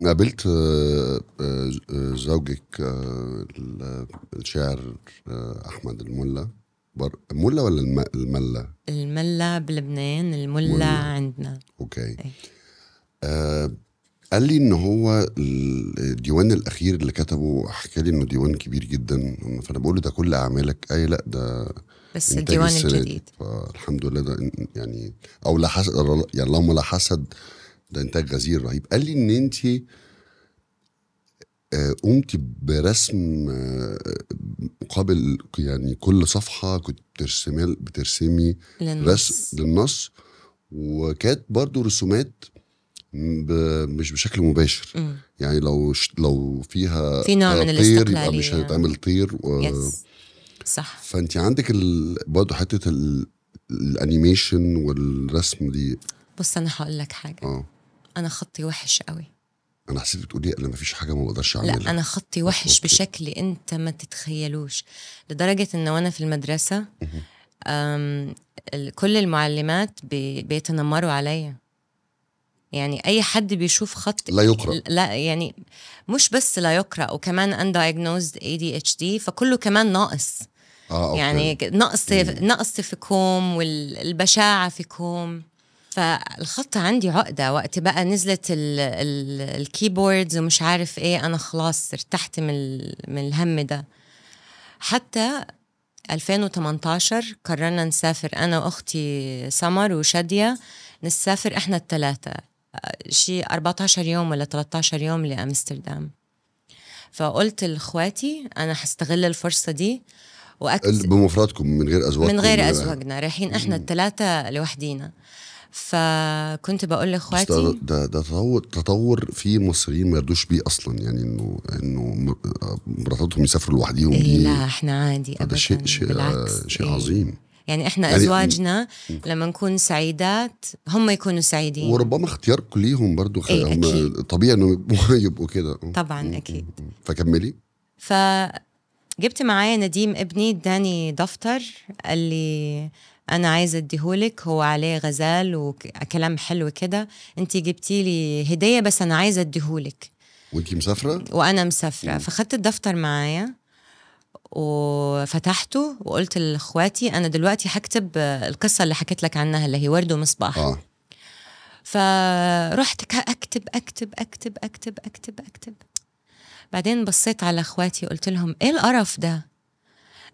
قابلت آه، آه، آه، زوجك ال- الشاعر أحمد الملا. بر... ملا ولا الم... الملا؟ الملا بلبنان الملا ملا. عندنا. okay. إيه. آه قال لي إن هو الديوان الأخير اللي كتبه حكى لي إنه ديوان كبير جدا. فأنا بقول له ده كل أعمالك. اي لأ ده بس الديوان. الجديد. فالحمد لله ده يعني أو لا حسد يعني اللهم لا حسد ده إنتاج غزير رهيب. قال لي إن انت آه، قمتي برسم آه، مقابل يعني كل صفحة كنت بترسمي بترسمي للنص. رسم للنص وكانت برضو رسومات. مش بشكل مباشر. مم. يعني لو ش... لو فيها في نوع من طير يبقى. مش هيتعمل طير و... yes صح. فانت عندك ال... برضه حتة ال... ال animation والرسم دي. بص أنا هقول لك حاجة. آه. أنا خطي وحش قوي. أنا حسيت بتقولي أنا مفيش حاجة ما بقدرش أعملها. لا أنا خطي وحش okay. بشكل أنت ما تتخيلوش. لدرجة انه وأنا في المدرسة أم كل المعلمات بي- بيتنمروا عليا. يعني أي حد بيشوف خط لا يقرأ. لا يعني مش بس لا يقرأ وكمان undiagnosed ADHD فكله كمان ناقص. آه okay. يعني نقص نقص فيكم والبشاعة فيكم فالخط عندي عقدة وقت بقى نزلت ال ال الكيبوردز ومش عارف إيه أنا خلاص ارتحت من من الهم ده. حتى 2018 قررنا نسافر أنا وأختي سمر وشادية نسافر إحنا الثلاثة شي 14 يوم ولا 13 يوم لأمستردام. فقلت لإخواتي أنا حستغل الفرصة دي وأكت... بمفردكم من غير أزواجكم. من غير أزواجنا رايحين إحنا الثلاثه لوحدينا. فكنت بقول لاخواتي ده, ده, ده تطور تطور في مصريين ما يردوش بيه أصلا يعني انه إنه مراتاتهم يسافروا لوحدهم إيه لا إحنا عادي ده ابدا شيء شيء بالعكس شيء إيه. عظيم. يعني إحنا يعني- أزواجنا لما نكون سعيدات هم يكونوا سعيدين. وربما اختياركم ليهم برضو خ... إيه، هم. طبيعي إنهم يبقوا, كده. طبعا أكيد. فكملي. فجبت معايا نديم ابني اداني دفتر قال لي أنا عايزه أديهولك هو عليه غزال وكلام حلو كده. أنت جبتي لي هدية بس أنا عايزه أديهولك. وأنتي مسافرة؟ وأنا مسافرة. فخدت الدفتر معايا وفتحته وقلت لإخواتي أنا دلوقتي هكتب القصة اللي حكيت لك عنها اللي هي ورد ومصباح. آه. فرحت أكتب أكتب أكتب أكتب أكتب أكتب. بعدين بصيت على اخواتي قلت لهم إيه القرف ده؟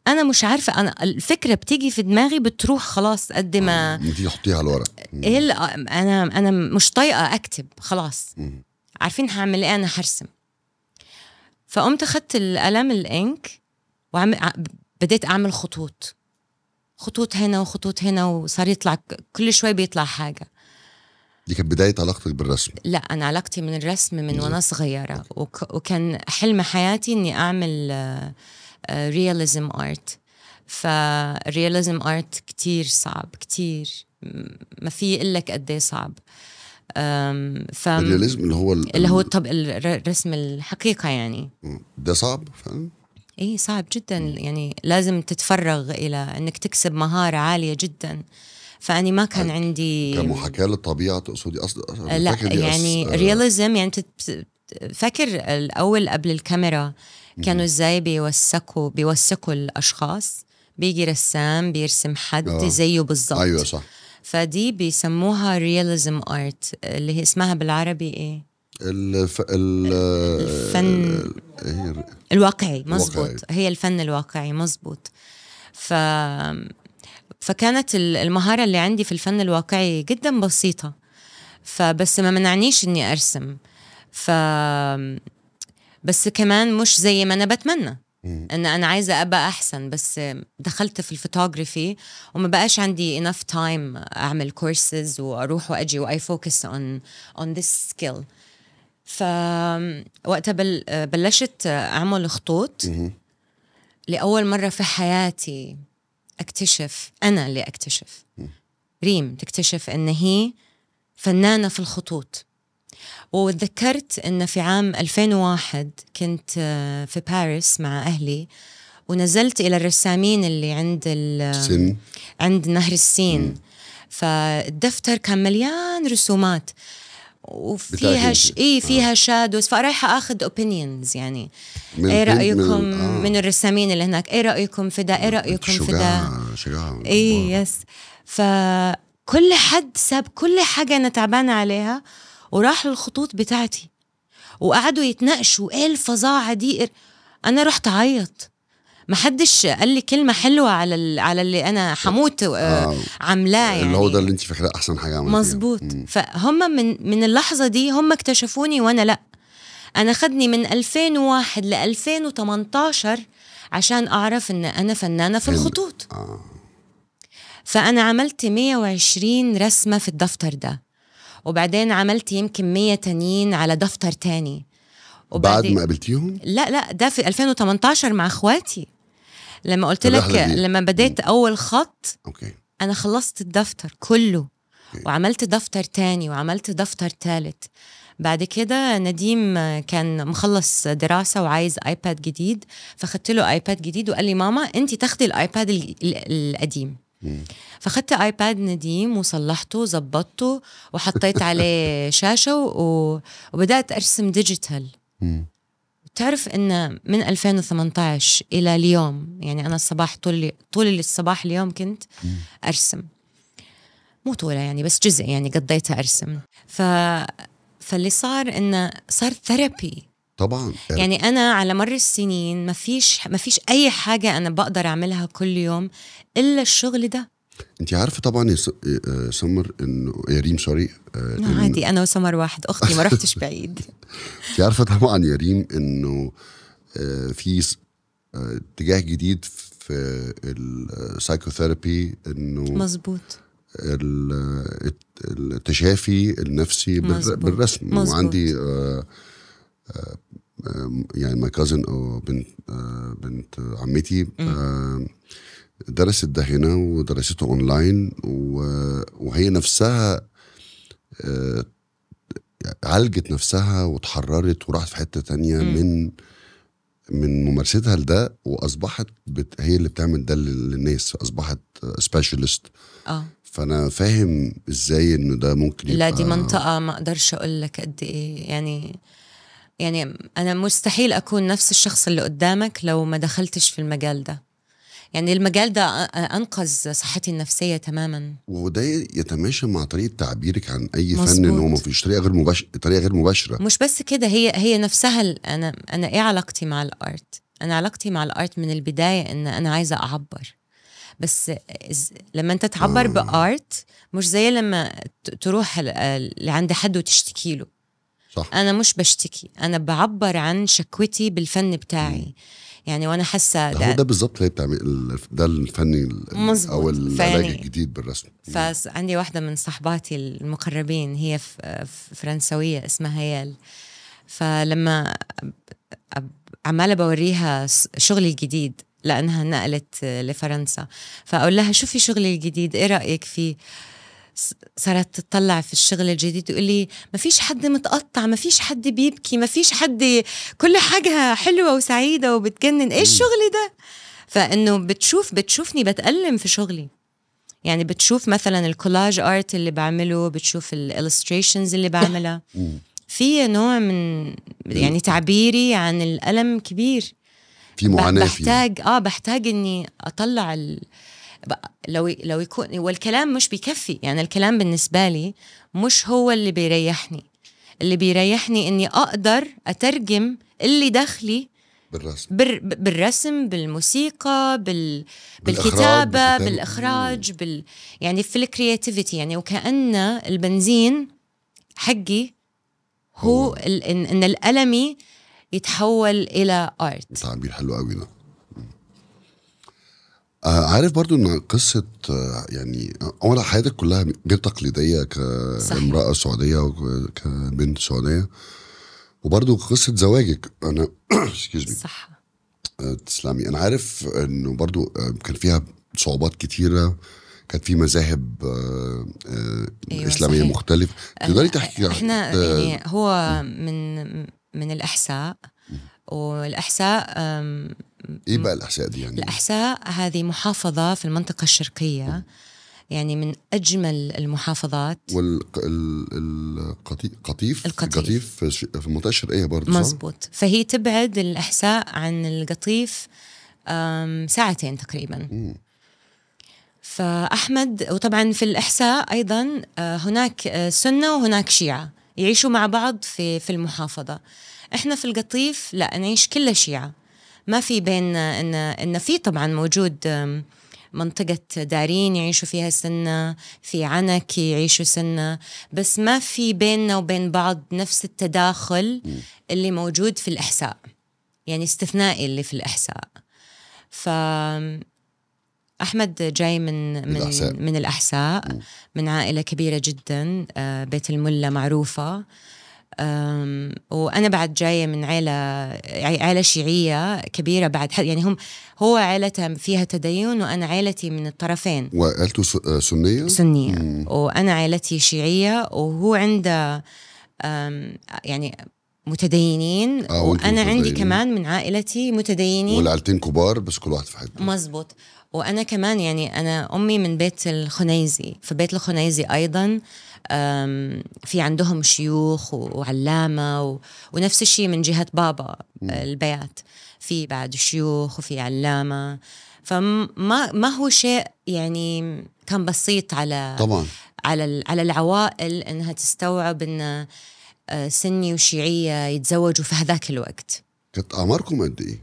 أنا مش عارفة أنا الفكرة بتيجي في دماغي بتروح خلاص قد ما انتي حطيها على الورق إيه ال- أنا أنا مش طايقة أكتب خلاص. مم. عارفين هعمل إيه؟ أنا هرسم. فقمت اخدت القلم الإنك وبديت أعمل خطوط. خطوط هنا وخطوط هنا وصار يطلع كل شوي بيطلع حاجة. دي كانت بداية علاقتك بالرسم. لا أنا علاقتي من الرسم من وأنا صغيرة وك وكان حلم حياتي إني أعمل رياليزم ارت فالرياليزم ارت كتير صعب كتير ما في لك قد إيه صعب. ف الرياليزم اللي هو ال- اللي هو الطب الرسم الحقيقة يعني. ده صعب فعلا؟ إيه صعب جدا يعني لازم تتفرغ إلى إنك تكسب مهارة عالية جدا. فأني ما كان عندي كمحاكاة للطبيعة تقصدي أصلا أنا لا يعني آه، رياليزم يعني بتت- فاكر الأول قبل الكاميرا كانوا إزاي بيوثقوا بيوثقوا الأشخاص؟ بيجي رسام بيرسم حد آه. زيه بالضبط أيوه صح. فدي بيسموها رياليزم ارت اللي هي اسمها بالعربي إيه؟ الف... ال... الفن. ال- الواقعي مزبوط الواقعي. هي الفن الواقعي مزبوط ف فكانت ال- المهارة اللي عندي في الفن الواقعي جدا بسيطة. فبس ما منعنيش إني أرسم. ف بس كمان مش زي ما أنا بتمنى. إن أنا عايزة أبقى أحسن. بس دخلت في الفوتوغرافي وما بقاش عندي enough time أعمل كورسز وأروح وأجي و I focus on on this skill. ف وقتها بل بلشت أعمل خطوط لأول مرة في حياتي. أكتشف أنا اللي أكتشف. ريم تكتشف إن هي فنانة في الخطوط. وتذكرت إن في عام 2001 كنت آه، في باريس مع أهلي ونزلت إلى الرسامين اللي عند ال- سن عند نهر السين. فالدفتر كان مليان رسومات. وفيها ش... إيه فيها shadows فرايحة أخذ opinions يعني. من إيه؟ رأيكم من- آه. من الرسامين اللي هناك؟ إيه رأيكم في ده؟ إيه رأيكم في ده؟ شجاعة إيه يس فكل حد ساب كل حاجة أنا تعبانة عليها وراح للخطوط بتاعتي. وقعدوا يتناقشوا إيه الفظاعة دي؟ أنا رحت أعيط ما حدش قال لي كلمة حلوة على على اللي أنا حموت آه. آه. عاملاه يعني اللي هو ده اللي انت فاكراه أحسن حاجة عملتيها مظبوط. فهم من من اللحظة دي هم اكتشفوني وأنا لأ أنا خدني من 2001 ل 2018 عشان أعرف إن أنا فنانة في. الخطوط آه. فأنا عملت 120 رسمة في الدفتر ده وبعدين عملت يمكن 100 تانيين على دفتر تاني بعد ما قابلتيهم لأ لأ ده في 2018 مع إخواتي لما قلت لك. لما بديت أول خط أوكي. أنا خلصت الدفتر كله وعملت دفتر تاني وعملت دفتر تالت. بعد كده نديم كان مخلص دراسة وعايز iPad جديد فخدت له iPad جديد وقال لي ماما أنت تاخدي ال iPad ال- ال- القديم فخدت iPad نديم وصلحته وظبطته وحطيت عليه شاشة و... وبدأت أرسم digital. مم. تعرف إن من 2018 إلى اليوم يعني أنا الصباح طول طول الصباح اليوم كنت أرسم. مو طولة يعني بس جزء يعني قضيتها أرسم. ف فاللي صار انه صار therapy. طبعا. يعني أنا على مر السنين ما فيش ما فيش أي حاجة أنا بقدر أعملها كل يوم إلا الشغل ده. انت عارفة طبعا يا س- آه، سمر انه يا ريم سوري آه، إن- عادي أنا وسمر واحد. أختي ما رحتش بعيد. انت عارفة طبعا يا ريم إنه آه، في آه، اتجاه جديد في ال psychotherapy إنه مظبوط. ال- الت- التشافي النفسي مظبوط. بالرسم. مظبوط. وعندي آه، آه، آه، يعني my cousin أو بنت آه، بنت عمتي آه، درست ده هنا ودرسته أونلاين وهي نفسها آه، عالجت نفسها وتحررت وراحت في حتة تانية مم. من من ممارستها لده وأصبحت بت هي اللي بتعمل ده لل- للناس أصبحت سبيشالست آه. فأنا فاهم إزاي إنه ده ممكن يبقى لا دي منطقة ما أقدرش أقول لك قد إيه. يعني يعني أنا مستحيل أكون نفس الشخص اللي قدامك لو ما دخلتش في المجال ده. يعني المجال ده أنقذ صحتي النفسية تماما. وده يتماشى مع طريقة تعبيرك عن أي فن مظبوط. ان هو ما فيش طريقة غير مباشره طريقة غير مباشرة. مش بس كده هي هي نفسها أنا أنا إيه علاقتي مع الآرت؟ أنا علاقتي مع الآرت من البداية إن أنا عايزة أعبر. بس لما أنت تعبر آه. بآرت مش زي لما تروح لعند حد وتشتكي له. صح. أنا مش بشتكي أنا بعبر عن شكوتي بالفن بتاعي. يعني وأنا حاسة ده هو ده بالظبط اللي بتعمل ده الفني. أو العلاج الجديد بالرسم. فعندي واحدة من صحباتي المقربين هي ف- ف- فرنسوية اسمها هيال. فلما عمالة بوريها شغلي الجديد لأنها نقلت لفرنسا. فأقول لها شوفي شغلي الجديد إيه رأيك فيه؟ صارت تطلع في الشغل الجديد تقول لي ما فيش حد متقطع ما فيش حد بيبكي ما فيش حد كل حاجة حلوة وسعيدة وبتجنن. إيه الشغل ده؟ فإنه بتشوف بتشوفني بتألم في شغلي. يعني بتشوف مثلا ال collage art اللي بعمله بتشوف ال illustrations اللي بعملها. في نوع من يعني تعبيري عن الألم كبير. في معاناة فيه. بحتاج آه بحتاج إني أطلع ال... لو لو يكون والكلام مش بيكفي. يعني الكلام بالنسبة لي مش هو اللي بيريحني. اللي بيريحني إني أقدر أترجم اللي داخلي بالرسم. بال... بالرسم بالموسيقى بال... بالإخراج، بالكتابة. بالإخراج بال يعني في الكرياتيفيتي يعني وكأن البنزين حقي هو هو. ال... ان الألمي يتحول إلى ارت تعبير حلو قوي ده. عارف برضو إن قصة آه يعني أولا حياتك كلها غير تقليدية كامرأة سعودية وكبنت سعودية. وبرضو قصة زواجك. أنا صح. آه، تسلمي. أنا عارف إنه برضو آه، كان فيها صعوبات كتيرة. كانت في مذاهب آه، آه، أيوة، إسلامية صحيح. مختلفة. تقدري تحكي إحنا آه، يعني هو من من الأحساء. والأحساء إيه بقى الأحساء دي يعني؟ الأحساء هذه محافظة في المنطقة الشرقية. يعني من أجمل المحافظات. والقطيف قطيف؟ القطيف. القطيف في المنطقة الشرقية برضه صح؟ مزبوط فهي تبعد الأحساء عن القطيف ساعتين تقريبا. مم. فأحمد وطبعا في الإحساء أيضا آه، هناك آه، سنة وهناك شيعة. يعيشوا مع بعض في في المحافظة. إحنا في القطيف لا نعيش كلها شيعة. ما في بيننا إن إن في طبعا موجود منطقة دارين يعيشوا فيها سنة في عنك يعيشوا سنة بس ما في بيننا وبين بعض نفس التداخل اللي موجود في الإحساء يعني استثنائي اللي في الإحساء. ف أحمد جاي من من الأحساء. من الأحساء من عائلة كبيرة جدا آه، بيت الملة معروفة. أم، وأنا بعد جاية من عائلة عائلة شيعية كبيرة بعد يعني هم هو عائلته فيها تدين وأنا عائلتي من الطرفين. وعيلته س- آه، سنية؟ سنية. مم. وأنا عائلتي شيعية وهو عنده يعني متدينين. آه، وأنتم وأنا عندي متدينين. كمان من عائلتي متدينين. والعيلتين كبار بس كل واحد في حتة. مزبوط وأنا كمان يعني أنا أمي من بيت الخنيزي فبيت الخنيزي أيضا في عندهم شيوخ وعلامة و- ونفس الشيء من جهة بابا البيات. في بعد شيوخ وفي علامة. فما ما هو شيء يعني كان بسيط على طبعا. على على العوائل إنها تستوعب إن آه، سني وشيعية يتزوجوا في هذاك الوقت. كانت أعماركم قد إيه؟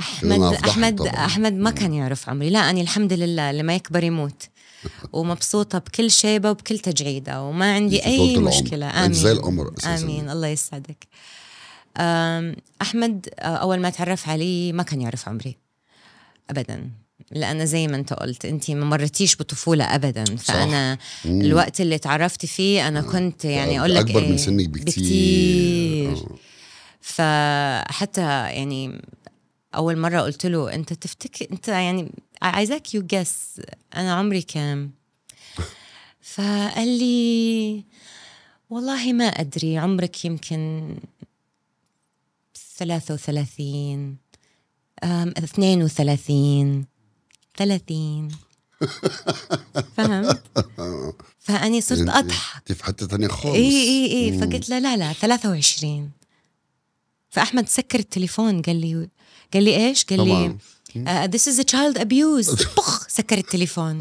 احمد أحمد؟ طبعاً. أحمد ما كان يعرف عمري. لا اني الحمد لله اللي ما يكبر يموت. ومبسوطة بكل شيبة وبكل تجعيدة وما عندي أي. مشكلة. امين زي القمر أساساً. آمين. الله يسعدك. أحمد آه، أول ما تعرف علي ما كان يعرف عمري. ابدا. لأن زي ما أنت قلت أنت ما مرتيش بطفولة أبدا. فأنا مم. الوقت اللي تعرفتي فيه أنا كنت يعني أقول لك أكبر إيه من سنك بكتير, بكتير. آه. فحتى يعني أول مرة قلت له أنت تفتكر أنت يعني عايزاك يو جس أنا عمري كام؟ فقال لي والله ما أدري عمرك يمكن 33 أم 32 30 فهمت؟ فأني صرت أنت- أضحك. انت في حتة تانية خالص. اي اي اي. فقلت له لا لا 23 فأحمد سكر التليفون قال لي قال لي إيش؟ قال لي this is child abuse بخ سكر التليفون.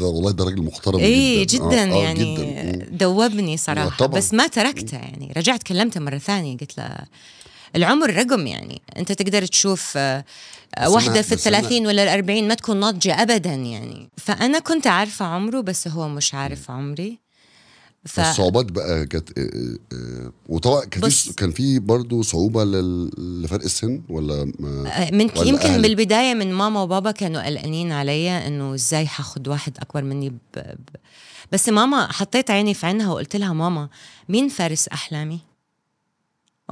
ده والله ده راجل محترم اي جدا. جدا آه، آه، يعني جدا. دوبني صراحة. طبعاً. بس ما تركته يعني. رجعت كلمته مرة ثانية قلت له العمر رقم يعني. أنت تقدر تشوف آه، أنا- في الثلاثين ولا الأربعين ما تكون ناضجة أبدا يعني. فأنا كنت عارفة عمره بس هو مش عارف عمري. ف... الصعوبات بقى جت آه، آه، وطبعا كان. في كان في برضه صعوبة لل- لفرق السن ولا ما من ولا يمكن أهلك؟ بالبداية من ماما وبابا كانوا قلقانين عليا إنه إزاي حاخد واحد أكبر مني ب... ب... بس ماما حطيت عيني في عينها وقلت لها ماما مين فارس أحلامي؟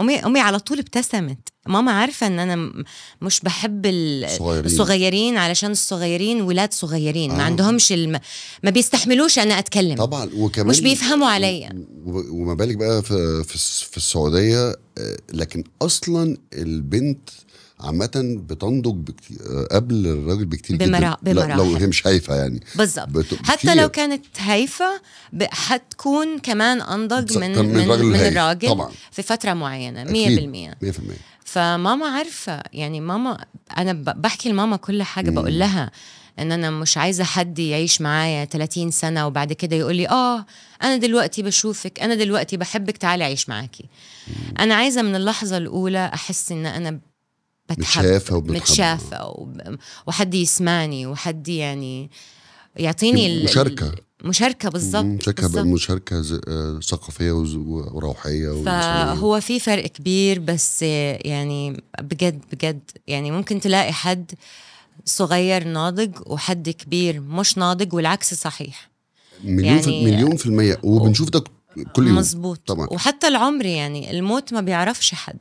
أمي أمي على طول ابتسمت ماما عارفة إن أنا م- مش بحب ال- صغيرين. الصغيرين علشان الصغيرين ولاد صغيرين ما آه. عندهمش الم... ما بيستحملوا أنا أتكلم طبعا وكمان مش بيفهموا عليا وما بالك بقى في في الس- في السعودية آه، لكن أصلا البنت عامة بتنضج آه، قبل الراجل بكتير بمرا- جدا لا- لو بمراحل. هي مش هايفة يعني بالضبط بت- حتى. لو كانت هايفة ب- حتكون كمان أنضج من من من, الراجل. في فترة معينة أكيد. 100% 100% فماما عارفة يعني ماما أنا ب- بحكي لماما كل حاجة بقول لها إن أنا مش عايزة حد يعيش معايا 30 سنة وبعد كده يقول لي آه أنا دلوقتي بشوفك أنا دلوقتي بحبك تعالي أعيش معاكي. أنا عايزة من اللحظة الأولى أحس إن أنا بتحب متشافة وبتحب. متشافة وب- وحد يسمعني وحد يعني يعطيني ال- مشاركة بالضبط. مشاركة ز- آه، وروحية وإنسانية. فهو في فرق كبير بس يعني بجد بجد يعني ممكن تلاقي حد صغير ناضج وحد كبير مش ناضج والعكس صحيح مليون في يعني- مليون في المية وبنشوف ده كل يوم مزبوط طبعا وحتى العمر يعني الموت ما بيعرفش حد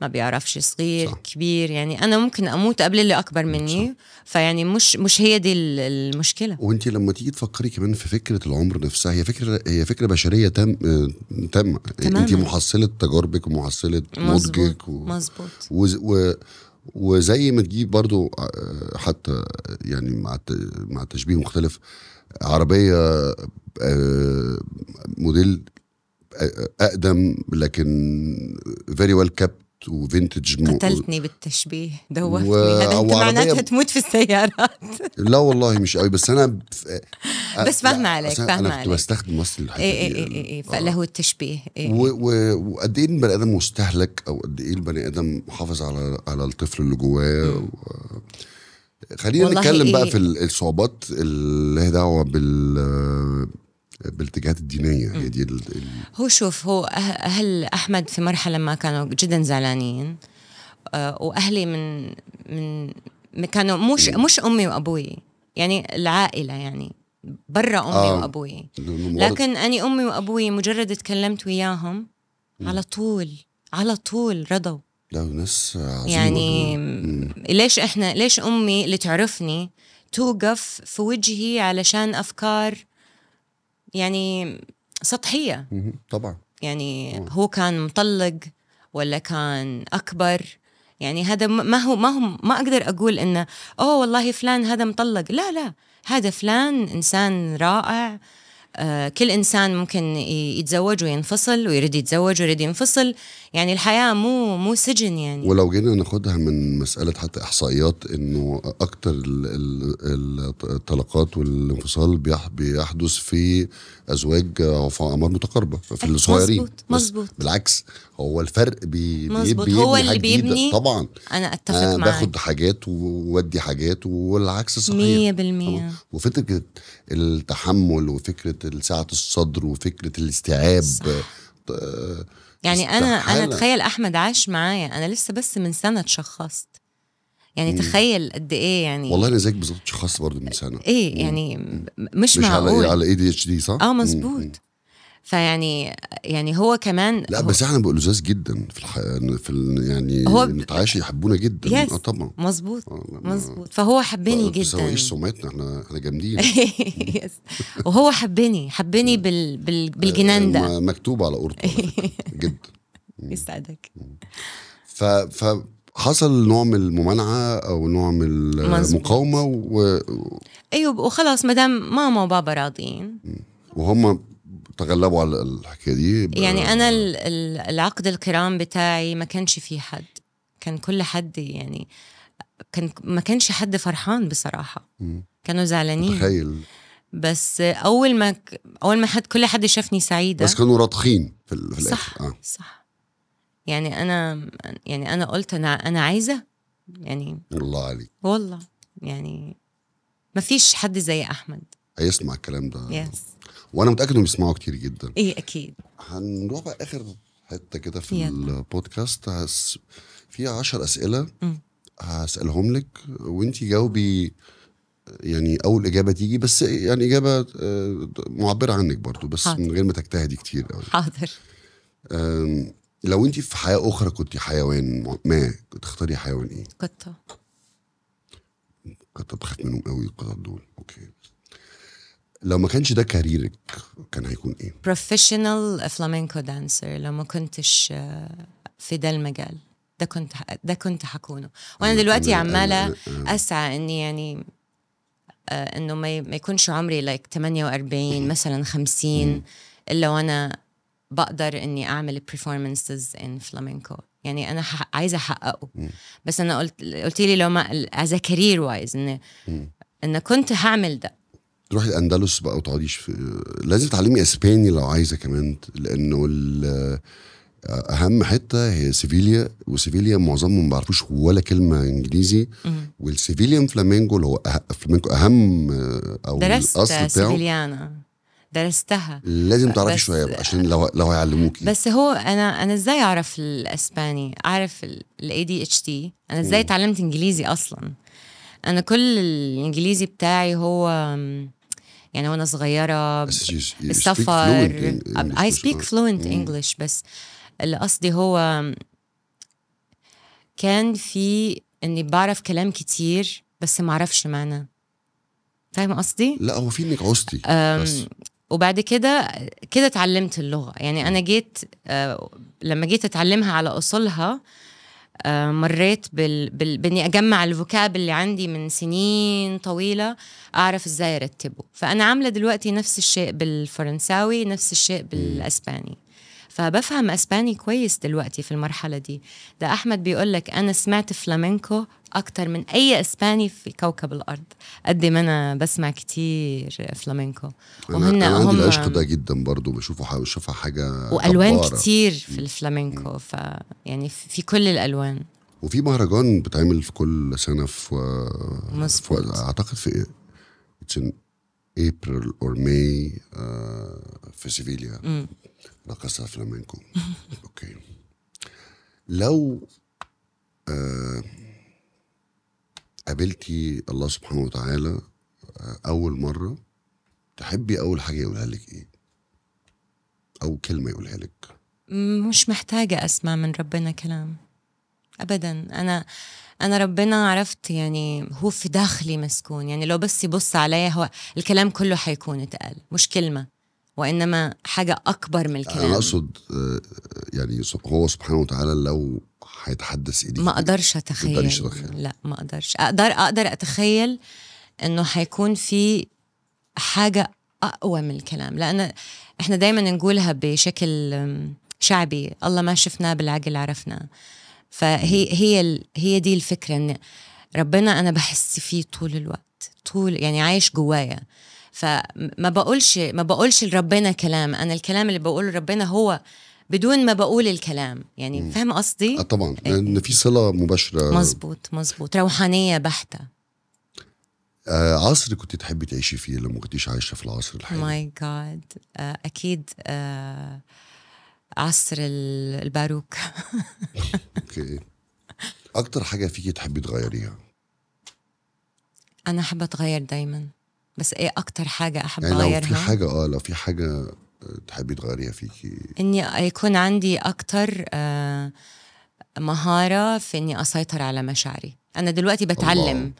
ما بيعرفش صغير صح. كبير يعني أنا ممكن أموت قبل اللي أكبر مني فيعني مش مش هي دي ال- المشكلة. وانت لما تيجي تفكري كمان في فكرة العمر نفسها هي فكرة هي فكرة بشرية تامه تماماً. انت محصلة تجاربك ومحصلة نضجك و... مظبوط. و... وزي ما تجيب برضو آه، حتى يعني مع مع تشبيه مختلف عربية آه، موديل أقدم لكن فيري ويل كابت وفينتج قتلتني بالتشبيه. دوختني و- هذا أنت معناتها تموت في السيارات. لا والله مش قوي بس أنا ف- آه، بس فاهمة لا، عليك، أصل فاهمة أنا كنت عليك. بستخدم مصر الحته إيه دي إيه إيه إيه, إيه آه. هو التشبيه. إيه و- و- وقد إيه البني آدم مستهلك أو قد إيه البني آدم محافظ على على الطفل اللي جواه و... خلينا نتكلم بقى إيه- في ال- الصعوبات اللي لها دعوة بال بالاتجاهات الدينية. هي دي ال... هو شوف هو أه- أهل أحمد في مرحلة ما كانوا جدا زعلانين. آه، وأهلي من من كانوا مش مش أمي وأبوي يعني العائلة يعني برا أمي آه. مجرد- لكن أني أمي وأبوي مجرد تكلمت وياهم على طول على طول رضوا. لا ناس عظيمة يعني. ليش إحنا ليش أمي اللي تعرفني توقف في وجهي علشان أفكار يعني سطحية. طبعا. يعني هو كان مطلق ولا كان أكبر؟ يعني هذا ما هو ما هو ما أقدر أقول إنه أوه والله فلان هذا مطلق. لا لا. هذا فلان إنسان رائع كل إنسان ممكن يتزوج وينفصل ويريد يتزوج ويريد ينفصل. يعني الحياة مو مو سجن يعني. ولو جينا ناخدها من مسألة حتى إحصائيات إنه أكتر ال- ال- الطلقات والانفصال بيح- بيحدث في أزواج في أعمار متقاربة في الصغيرين. مظبوط. بالعكس هو الفرق بي مظبوط. بيبني هو اللي. بيبني طبعا أنا أتفق أنا معك باخد حاجات وودي حاجات والعكس صحيح مية بالمية طبعاً. وفكرة التحمل وفكرة سعة الصدر وفكرة الاستيعاب صح. آه، يعني أنا أنا. تخيل أحمد عاش معايا أنا لسه بس من سنة تشخصت يعني تخيل قد إيه يعني والله أنا زيك بالظبط شخصت برضه من سنة إيه يعني م- مش, مش معقول على ADHD صح؟ آه مم. فيعني يعني هو كمان لا هو بس إحنا بقى لزاز جدا في الح... في ال... يعني هو- نتعايش يحبونا جدا. yes آه طبعا. مظبوط آه، مظبوط. فهو حبني ما تسويش جدا. سمعتنا؟ إحنا إحنا جامدين. يس وهو حبني حبني بال بال بالجنان ده. ما- مكتوب على قرطه جدا يسعدك ف... فحصل نوع من الممانعة أو نوع من المقاومه و... أيوه وخلاص ما دام ماما وبابا راضيين. وهم تغلبوا على الحكاية دي؟ ب- يعني أنا ال- ال- العقد القران بتاعي ما كانش فيه حد. كان كل حد يعني كان ما كانش حد فرحان بصراحة. مم. كانوا زعلانين. تخيل بس أول ما أول ما حد كل حد شافني سعيدة. بس كانوا راضخين في, ال... في صح الآخر آه. صح. يعني أنا يعني أنا قلت أنا أنا عايزة. يعني الله عليك. والله. يعني ما فيش حد زي أحمد. هيسمع الكلام ده. يس وأنا متأكد إنهم بيسمعوا كتير جدا. إيه أكيد. هنروح بقى آخر حتة كده في يلا. البودكاست. هس... في عشر أسئلة. مم. هسألهم لك وانتي جاوبي يعني أول إجابة تيجي بس يعني إجابة آه، معبرة عنك برضو بس حاضر. من غير ما تجتهدي كتير قوي حاضر. لو انتي في حياة أخرى كنت حيوان ما تختاري حيوان إيه؟ قطة. كنت بخاف منهم قوي القطط دول. okay. لو ما كانش ده كاريرك كان هيكون إيه؟ professional flamenco dancer لو ما كنتش آه، في ده المجال ده كنت ده كنت حكونه وأنا دلوقتي عمالة أسعى إني يعني آه، إنه ما يكونش عمري like 48 مثلا 50 إلا وأنا بقدر إني أعمل performances in flamenco. يعني أنا عايزة أحققه. بس أنا قلت قلت لي لو ما as career wise إن إن كنت هعمل ده. تروحي الأندلس بقى وتقعديش في لازم تتعلمي إسباني لو عايزة كمان لأنه أهم حتة هي سيفيليا وسيفيليا معظمهم ما بيعرفوش ولا كلمة إنجليزي. وال Sevillian flamenco اللي هو أه... flamenco أهم أو درست الأصل بتاعه. Sevillana. درستها. لازم تعرفي شوية بقى عشان لو لو هيعلموكي. بس هو أنا أنا إزاي أعرف الإسباني؟ أعرف ال ADHD أنا إزاي اتعلمت إنجليزي أصلا؟ أنا كل الإنجليزي بتاعي هو يعني وأنا صغيرة السفر speak آه. fluent English بس اللي قصدي هو كان في إني بعرف كلام كتير بس ما أعرفش معناه فاهم قصدي؟ لا هو في إنك عوزتي بس وبعد كده كده اتعلمت اللغة يعني أنا جيت آه، لما جيت أتعلمها على أصولها آه، مريت بال... بال... بإني أجمع الفوكاب اللي عندي من سنين طويلة أعرف إزاي أرتبه. فأنا عاملة دلوقتي نفس الشيء بالفرنساوي نفس الشيء بالأسباني. فبفهم أسباني كويس دلوقتي في المرحلة دي. ده أحمد بيقول لك أنا سمعت فلامينكو أكتر من أي أسباني في كوكب الأرض. قد ما أنا بسمع كتير فلامينكو. أنا, أنا عندي العشق ده جدا برضو بشوفه بشوفها حاجة وألوان جبارة. كتير في الفلامينكو ف يعني في كل الألوان. وفي مهرجان بتعمل في كل سنة في في مظبوط. أعتقد في it's April or May في سيفييا. رقصها فلامينكو. أوكي. لو آه، قابلتي الله سبحانه وتعالى آه، أول مرة. تحبي أول حاجة يقولها لك إيه؟ أو كلمة يقولها لك. مش محتاجة أسمع من ربنا كلام. أبدا. أنا أنا ربنا عرفت يعني هو في داخلي مسكون. يعني لو بس يبص عليا هو الكلام كله حيكون اتقال. مش كلمة. وإنما حاجة أكبر من الكلام. أنا أقصد آه، يعني هو سبحانه وتعالى لو هيتحدث اليك ما أقدرش أتخيل. تتخيل. لا ما أقدرش. أقدر أقدر أتخيل إنه حيكون في حاجة أقوى من الكلام. لأن إحنا دايما نقولها بشكل شعبي الله ما شفناه بالعقل عرفنا. فهي هي هي دي الفكرة إن ربنا أنا بحس فيه طول الوقت. طول يعني عايش جوايا. فما بقولش ما بقولش لربنا كلام. أنا الكلام اللي بقوله لربنا هو بدون ما بقول الكلام. يعني فاهم قصدي؟ آه طبعا. لأن في صلة مباشرة. مزبوط مزبوط روحانية بحتة. آه عصر كنت تحبي تعيشي فيه لما كنتيش عايشة في العصر الحالي؟ my God أكيد آه، عصر ال- الباروك. أوكي. أكتر حاجة فيكي تحبي تغيريها؟ أنا أحب أتغير دايما. بس إيه أكتر حاجة أحب يعني لو في حاجة آه لو في حاجة آه، تحبي تغيريها فيكي؟ إني يكون عندي أكتر آه، مهارة في إني أسيطر على مشاعري. أنا دلوقتي بتعلم الله.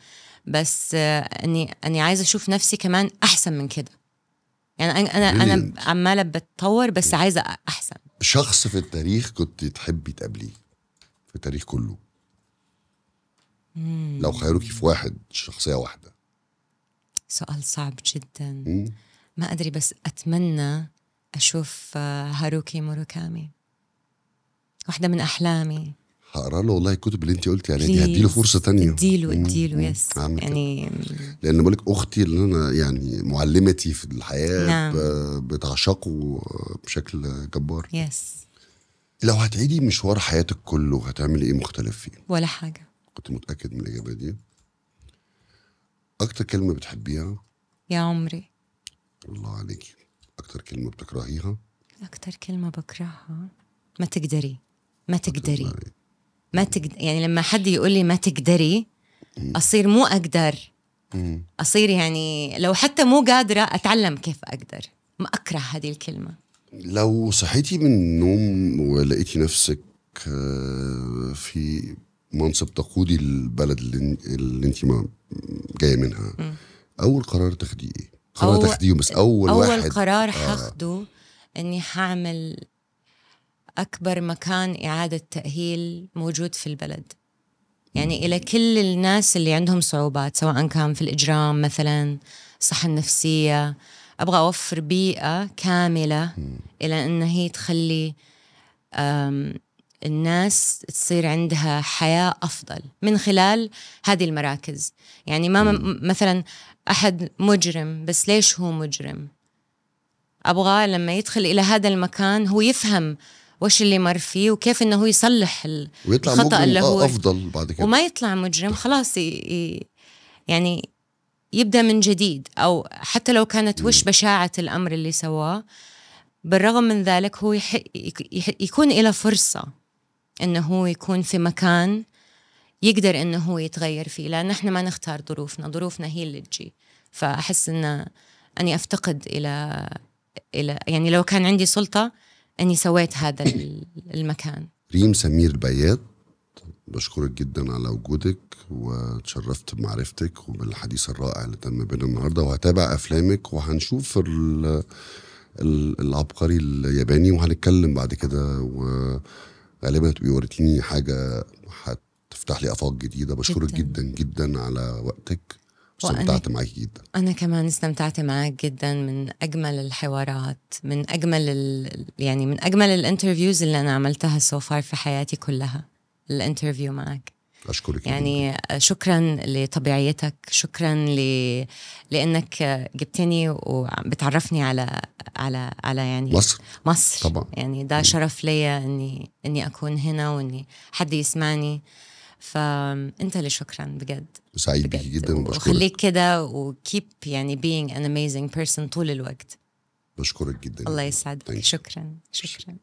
بس آه، إني إني عايزة أشوف نفسي كمان أحسن من كده. يعني أنا أنا Brilliant. عمالة بتطور بس عايزة أحسن. شخص في التاريخ كنت تحبي تقابليه؟ في التاريخ كله؟ لو خيروكي في واحد شخصية واحدة. سؤال صعب جدا. مم. ما أدري بس أتمنى أشوف آه، هاروكي موروكامي واحدة من أحلامي هقرأ له والله الكتب اللي انت قلتي عليها دي هديله. فرصة تانية اديله. اديله. يس كده. يعني لأن بقول لك أختي اللي أنا يعني معلمتي في الحياة نعم. بتعشقه بشكل جبار يس لو هتعيدي مشوار حياتك كله هتعملي إيه مختلف فيه ولا حاجة كنت متأكد من الإجابة دي أكتر كلمة بتحبيها يا عمري الله عليكي أكتر كلمة بتكرهيها؟ أكتر كلمة بكرهها؟ ما تقدري. ما تقدري. ما تقدر يعني لما حد يقول لي ما تقدري أصير مو أقدر. أصير يعني لو حتى مو قادرة أتعلم كيف أقدر. ما أكره هذه الكلمة. لو صحيتي من النوم ولقيتي نفسك آه، في منصب تقودي البلد اللي, اللي انت ما جاية منها أول قرار تاخديه إيه؟ قرار تاخديه بس أول, أول واحد. قرار حاخده إني حاعمل أكبر مكان إعادة تأهيل موجود في البلد. يعني إلى كل الناس اللي عندهم صعوبات سواء كان في الإجرام مثلا الصحة النفسية أبغى أوفر بيئة كاملة إلى أن هي تخلي أم، الناس تصير عندها حياة أفضل من خلال هذه المراكز. يعني ما م- مثلا أحد مجرم بس ليش هو مجرم؟ أبغى لما يدخل إلى هذا المكان هو يفهم وش اللي مر فيه وكيف إنه هو يصلح ويطلع الخطأ مجرم اللي هو أفضل بعد كده. وما يطلع مجرم خلاص. يعني يبدأ من جديد. أو حتى لو كانت وش بشاعة الأمر اللي سواه بالرغم من ذلك هو يح... يكون له فرصة إنه هو يكون في مكان يقدر إنه هو يتغير فيه لأن إحنا ما نختار ظروفنا ظروفنا هي اللي تجي. فأحس إن أني أفتقد إلى إلى يعني لو كان عندي سلطة إني سويت هذا ال- المكان. ريم سمير البيات بشكرك جدا على وجودك وتشرفت بمعرفتك وبالحديث الرائع اللي تم بينا النهارده. وهتابع أفلامك وهنشوف ال- ال- العبقري الياباني وهنتكلم بعد كده وغالبا هتبقي وريتيني حاجة هتفتح لي افاق جديدة. بشكرك جداً. جدا جدا على وقتك. واستمتعت معاكي جدا. أنا كمان استمتعت معك جدا من أجمل الحوارات من أجمل ال... يعني من أجمل ال interviews اللي أنا عملتها so far في حياتي كلها ال interview معك أشكرك جداً. يعني شكرا لطبيعيتك شكرا ل... لأنك جبتني وبتعرفني على على على يعني مصر؟ مصر. طبعا. يعني ده شرف ليا إني إني أكون هنا وإني حد يسمعني. فأنت اللي شكرا بجد. سعيد بيكي جدا وبشكرك. وخليك كده وكيب يعني being an amazing person طول الوقت. بشكرك جدا. الله يسعدك. شكرا. شكرا.